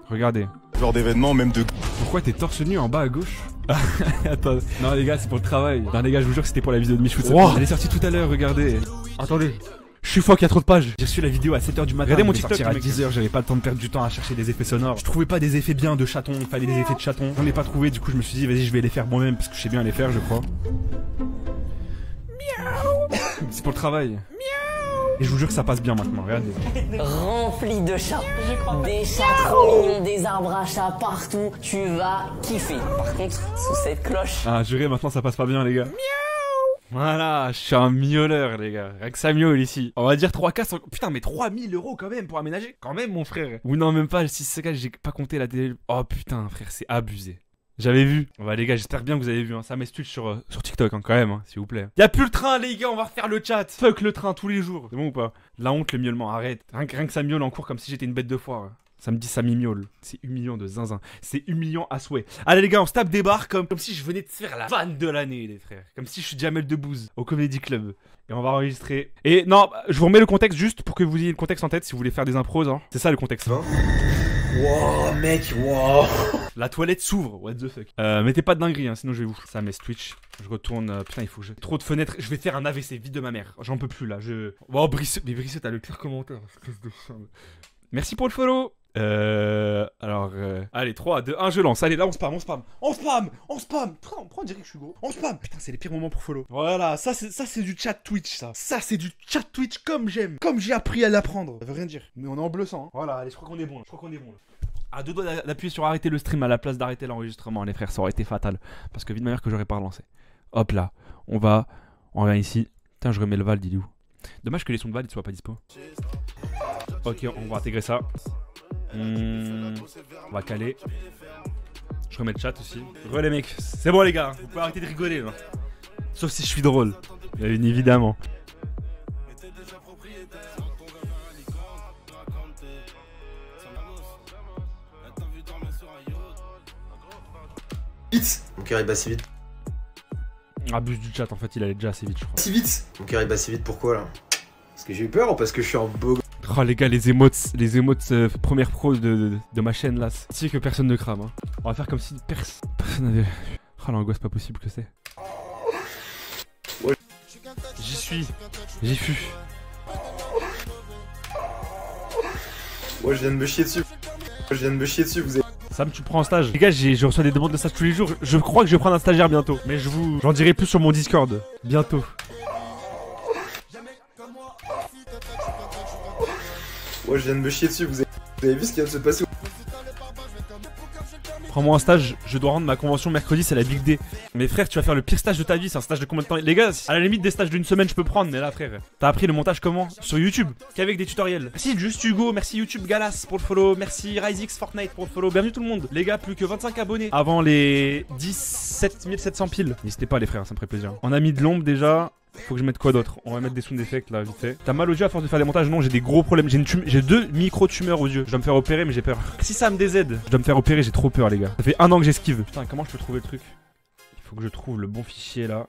Regardez. Genre d'événement, même de. Pourquoi t'es torse nu en bas à gauche Attends, non les gars, c'est pour le travail. Non les gars, je vous jure que c'était pour la vidéo de Michou. Wow. Elle est sortie tout à l'heure, regardez. Attendez. Je suis fuck, il y a trop de pages. J'ai reçu la vidéo à 7h du matin. Regardez mon TikTok, à mec. 10h, j'avais pas le temps de perdre du temps à chercher des effets sonores. Je trouvais pas des effets bien de chaton, il fallait des effets de chaton. J'en ai pas trouvé, du coup je me suis dit vas-y, je vais les faire moi-même parce que je sais bien les faire, je crois. C'est pour le travail. Et je vous jure que ça passe bien maintenant, regardez. Rempli de chats. Des chats trop mignons, des arbres à chats partout. Tu vas kiffer. Par contre, sous cette cloche. Ah, juré, maintenant ça passe pas bien, les gars. Voilà, je suis un miauleur, les gars. Rien que ça miaule ici. On va dire 3K. sans- Putain, mais 3000 euros quand même pour aménager. Quand même, mon frère. Ou non, même pas. Le 6K, j'ai pas compté la télé. Oh putain, frère, c'est abusé. J'avais vu. Bah les gars, j'espère bien que vous avez vu. Hein. Ça m'excuse sur, euh, sur TikTok hein, quand même, hein, s'il vous plaît. Y'a plus le train, les gars. On va refaire le chat. Fuck le train tous les jours. C'est bon ou pas? La honte, le miaulement. Arrête. Rien, que- rien que ça miaule en cours comme si j'étais une bête de foire. Ça me dit ça miaule. C'est humiliant de zinzin. C'est humiliant à souhait. Allez les gars, on se tape des barres comme, comme si je venais de faire la vanne de l'année, les frères. Comme si je suis Jamel Debbouze au Comedy Club. Et on va enregistrer. Et non, je vous remets le contexte juste pour que vous ayez le contexte en tête si vous voulez faire des impros. Hein. C'est ça le contexte. Wow, mec, wow. La toilette s'ouvre, what the fuck. Euh, mettez pas de dinguerie, hein, sinon je vais vous. Ça met Twitch. Je retourne. euh, putain, il faut que je. Trop de fenêtres. Je vais faire un AVC, vide de ma mère. J'en peux plus là. Je. Oh, Brice. Mais Brice, t'as le pire commentaire. espèce de. Merci pour le follow. Euh. Alors. euh, Allez, 3, 2, 1, je lance. Allez, là, on spam, on spam. On spam, on spam. Putain, on prend, on dirait que je suis gros. On spam. Putain, c'est les pires moments pour follow. Voilà, ça, c'est ça, c'est du chat Twitch, ça. Ça, c'est du chat Twitch comme j'aime. Comme j'ai appris à l'apprendre. Ça veut rien dire. Mais on est en bleu sang. hein. Voilà, allez, je crois qu'on est bon. là. Je crois qu'on est bon. là. À deux doigts d'a- d'appuyer sur arrêter le stream à la place d'arrêter l'enregistrement, les frères, ça aurait été fatal. Parce que vite ma mère que j'aurais pas relancé. Hop là, on va, on vient ici. Putain, je remets le Val, il est où Dommage que les sons de Val ne soient pas dispo. Ok, on va intégrer ça. Hmm, on va caler. Je remets le chat aussi. Re les mecs, c'est bon les gars, vous pouvez arrêter de rigoler là. Sauf si je suis drôle. Bien évidemment. Vite Mon cœur il bat si vite. Abuse du chat en fait, il allait déjà assez vite, je crois. Si vite Mon cœur il bat si vite, pourquoi là? Parce que j'ai eu peur ou parce que je suis un beau Oh les gars, les émotes, les émotes euh, première pro de, de, de ma chaîne là, c'est que personne ne crame. Hein. On va faire comme si pers- personne n'avait. Oh l'angoisse pas possible que c'est. J'y suis, j'y fus. Ouais, je viens de me chier dessus. Je viens de me chier dessus, vous avez. Sam, tu prends un stage. Les gars, j'ai- je reçois des demandes de stage tous les jours. Je crois que je vais prendre un stagiaire bientôt. Mais je vous. J'en dirai plus sur mon Discord. Bientôt. Ouais, je viens de me chier dessus, vous avez, vous avez vu ce qui vient de se passer Prends-moi un stage, je dois rendre ma convention mercredi, c'est la Big D. Mais frère, tu vas faire le pire stage de ta vie, c'est un stage de combien de temps? Les gars, à la limite des stages d'une semaine, je peux prendre, mais là, frère, t'as appris le montage comment? Sur YouTube, qu'avec des tutoriels. Merci juste Hugo, merci YouTube Galas pour le follow, merci RiseX Fortnite pour le follow, bienvenue tout le monde. Les gars, plus que 25 abonnés avant les 17 700 piles. N'hésitez pas les frères, ça me ferait plaisir. On a mis de l'ombre déjà. Faut que je mette quoi d'autre On va mettre des sound effects là, vite fait. T'as mal aux yeux à force de faire des montages Non, j'ai des gros problèmes. J'ai une tum- j'ai deux micro-tumeurs aux yeux. Je dois me faire opérer, mais j'ai peur. Si ça me désaide, je dois me faire opérer, j'ai trop peur, les gars. Ça fait un an que j'esquive. Putain, comment je peux trouver le truc Il faut que je trouve le bon fichier là.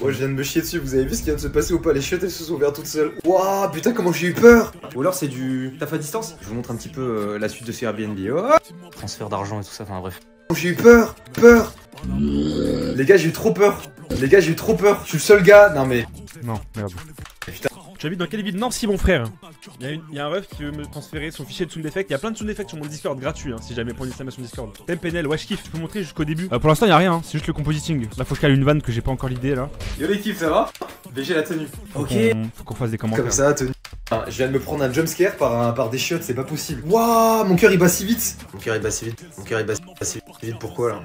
Ouais, je viens de me chier dessus, vous avez vu ce qui vient de se passer ou pas Les chiottes elles se sont ouvertes toutes seules. Waouh, putain, comment j'ai eu peur Ou alors c'est du taf à distance Je vous montre un petit peu euh, la suite de ce Airbnb. Oh Transfert d'argent et tout ça, enfin bref. j'ai eu peur, peur Les gars, j'ai eu trop peur. Les gars, j'ai eu trop peur. Je suis le seul gars. Non mais. Non, merde. Tu habites dans quelle ville Nancy, mon frère. Il y, a y un ref qui veut me transférer son fichier de sound effect. Il y a plein de sound effects sur mon Discord gratuit, hein, si jamais pour une installation Discord. Thème PNL, ouais, je kiffe. Je peux montrer jusqu'au début. Euh, pour l'instant, il y a rien, hein, c'est juste le compositing. Là, faut que je cale une vanne que j'ai pas encore l'idée là. Yo l'équipe, ça va? VG la tenue. Faut Ok. Faut qu'on fasse des commentaires. Comme ça, tenue. Ah, Je viens de me prendre un jumpscare par, un, par des chiottes, c'est pas possible. Waouh, mon cœur il bat si vite. Mon cœur il bat si vite. Mon cœur il bat si vite. Vite pourquoi là?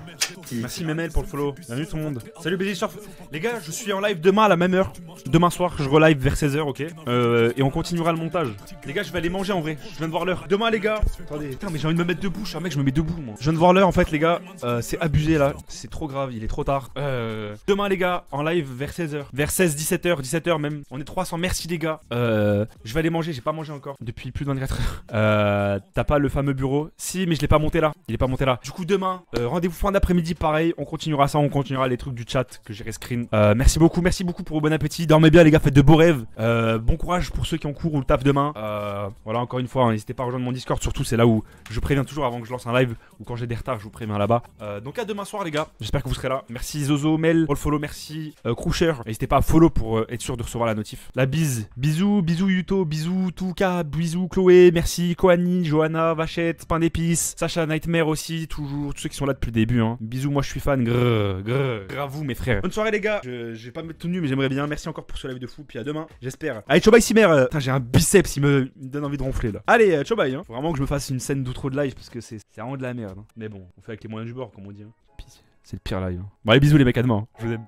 Merci Memel pour le follow. Bienvenue tout le monde. Salut BG Surf. Les gars, je suis en live demain à la même heure. Demain soir, je relive vers 16h, ok? Euh, Et on continuera le montage. Les gars, je vais aller manger en vrai. Je viens de voir l'heure. Demain, les gars. Attendez, putain, mais j'ai envie de me mettre debout. Je suis un mec, je me mets debout, moi. Je viens de voir l'heure en fait, les gars. Euh, c'est abusé là. C'est trop grave, il est trop tard. Euh, demain, les gars, en live vers 16h. Vers 16, 17h, 17h même. On est 300. Merci, les gars. Je vais aller manger. J'ai pas mangé encore depuis plus de 24 heures. T'as pas le fameux bureau? Si, mais je l'ai pas monté là. Il est pas monté là. Du coup, demain, rendez-vous fin d'après-midi, pareil. On continuera ça. On continuera les trucs du chat que j'ai screen. Euh, merci beaucoup, merci beaucoup pour vos bon appétit. Dormez bien, les gars. Faites de beaux rêves. Bon courage pour ceux qui ont cours ou le taf demain. Euh, voilà, encore une fois, n'hésitez pas à rejoindre mon Discord. Surtout, c'est là où je préviens toujours avant que je lance un live ou quand j'ai des retards, je vous préviens là-bas. Euh, donc à demain soir, les gars. J'espère que vous serez là. Merci Zozo, Mel, le follow. Merci euh, Crusher. N'hésitez pas à follow pour euh, être sûr de recevoir la notif. La bise. Bisous, bisous Yuto, bisous Touka, bisous Chloé. Merci Koani, Johanna, Vachette, Pain d'épices, Sacha Nightmare aussi, toujours tous ceux qui sont là depuis le début. Hein. Bisous, moi je suis fan. Grrr, vous mes frères. Bonne soirée les gars. Je, je vais pas me mettre tout nu, mais j'aimerais bien. Merci encore pour ce live de fou. Puis à demain, j'espère. Allez, Chobai Simer. euh, Putain, j'ai un biceps, il me, il me donne envie de ronfler là. Allez, euh, Chobai, hein. Faut vraiment que je me fasse une scène d'outro de live parce que c'est vraiment de la merde. hein. Mais bon, on fait avec les moyens du bord, comme on dit. hein. C'est le pire live. hein. Bon, allez, bisous les mecs, à demain. hein. Je vous aime.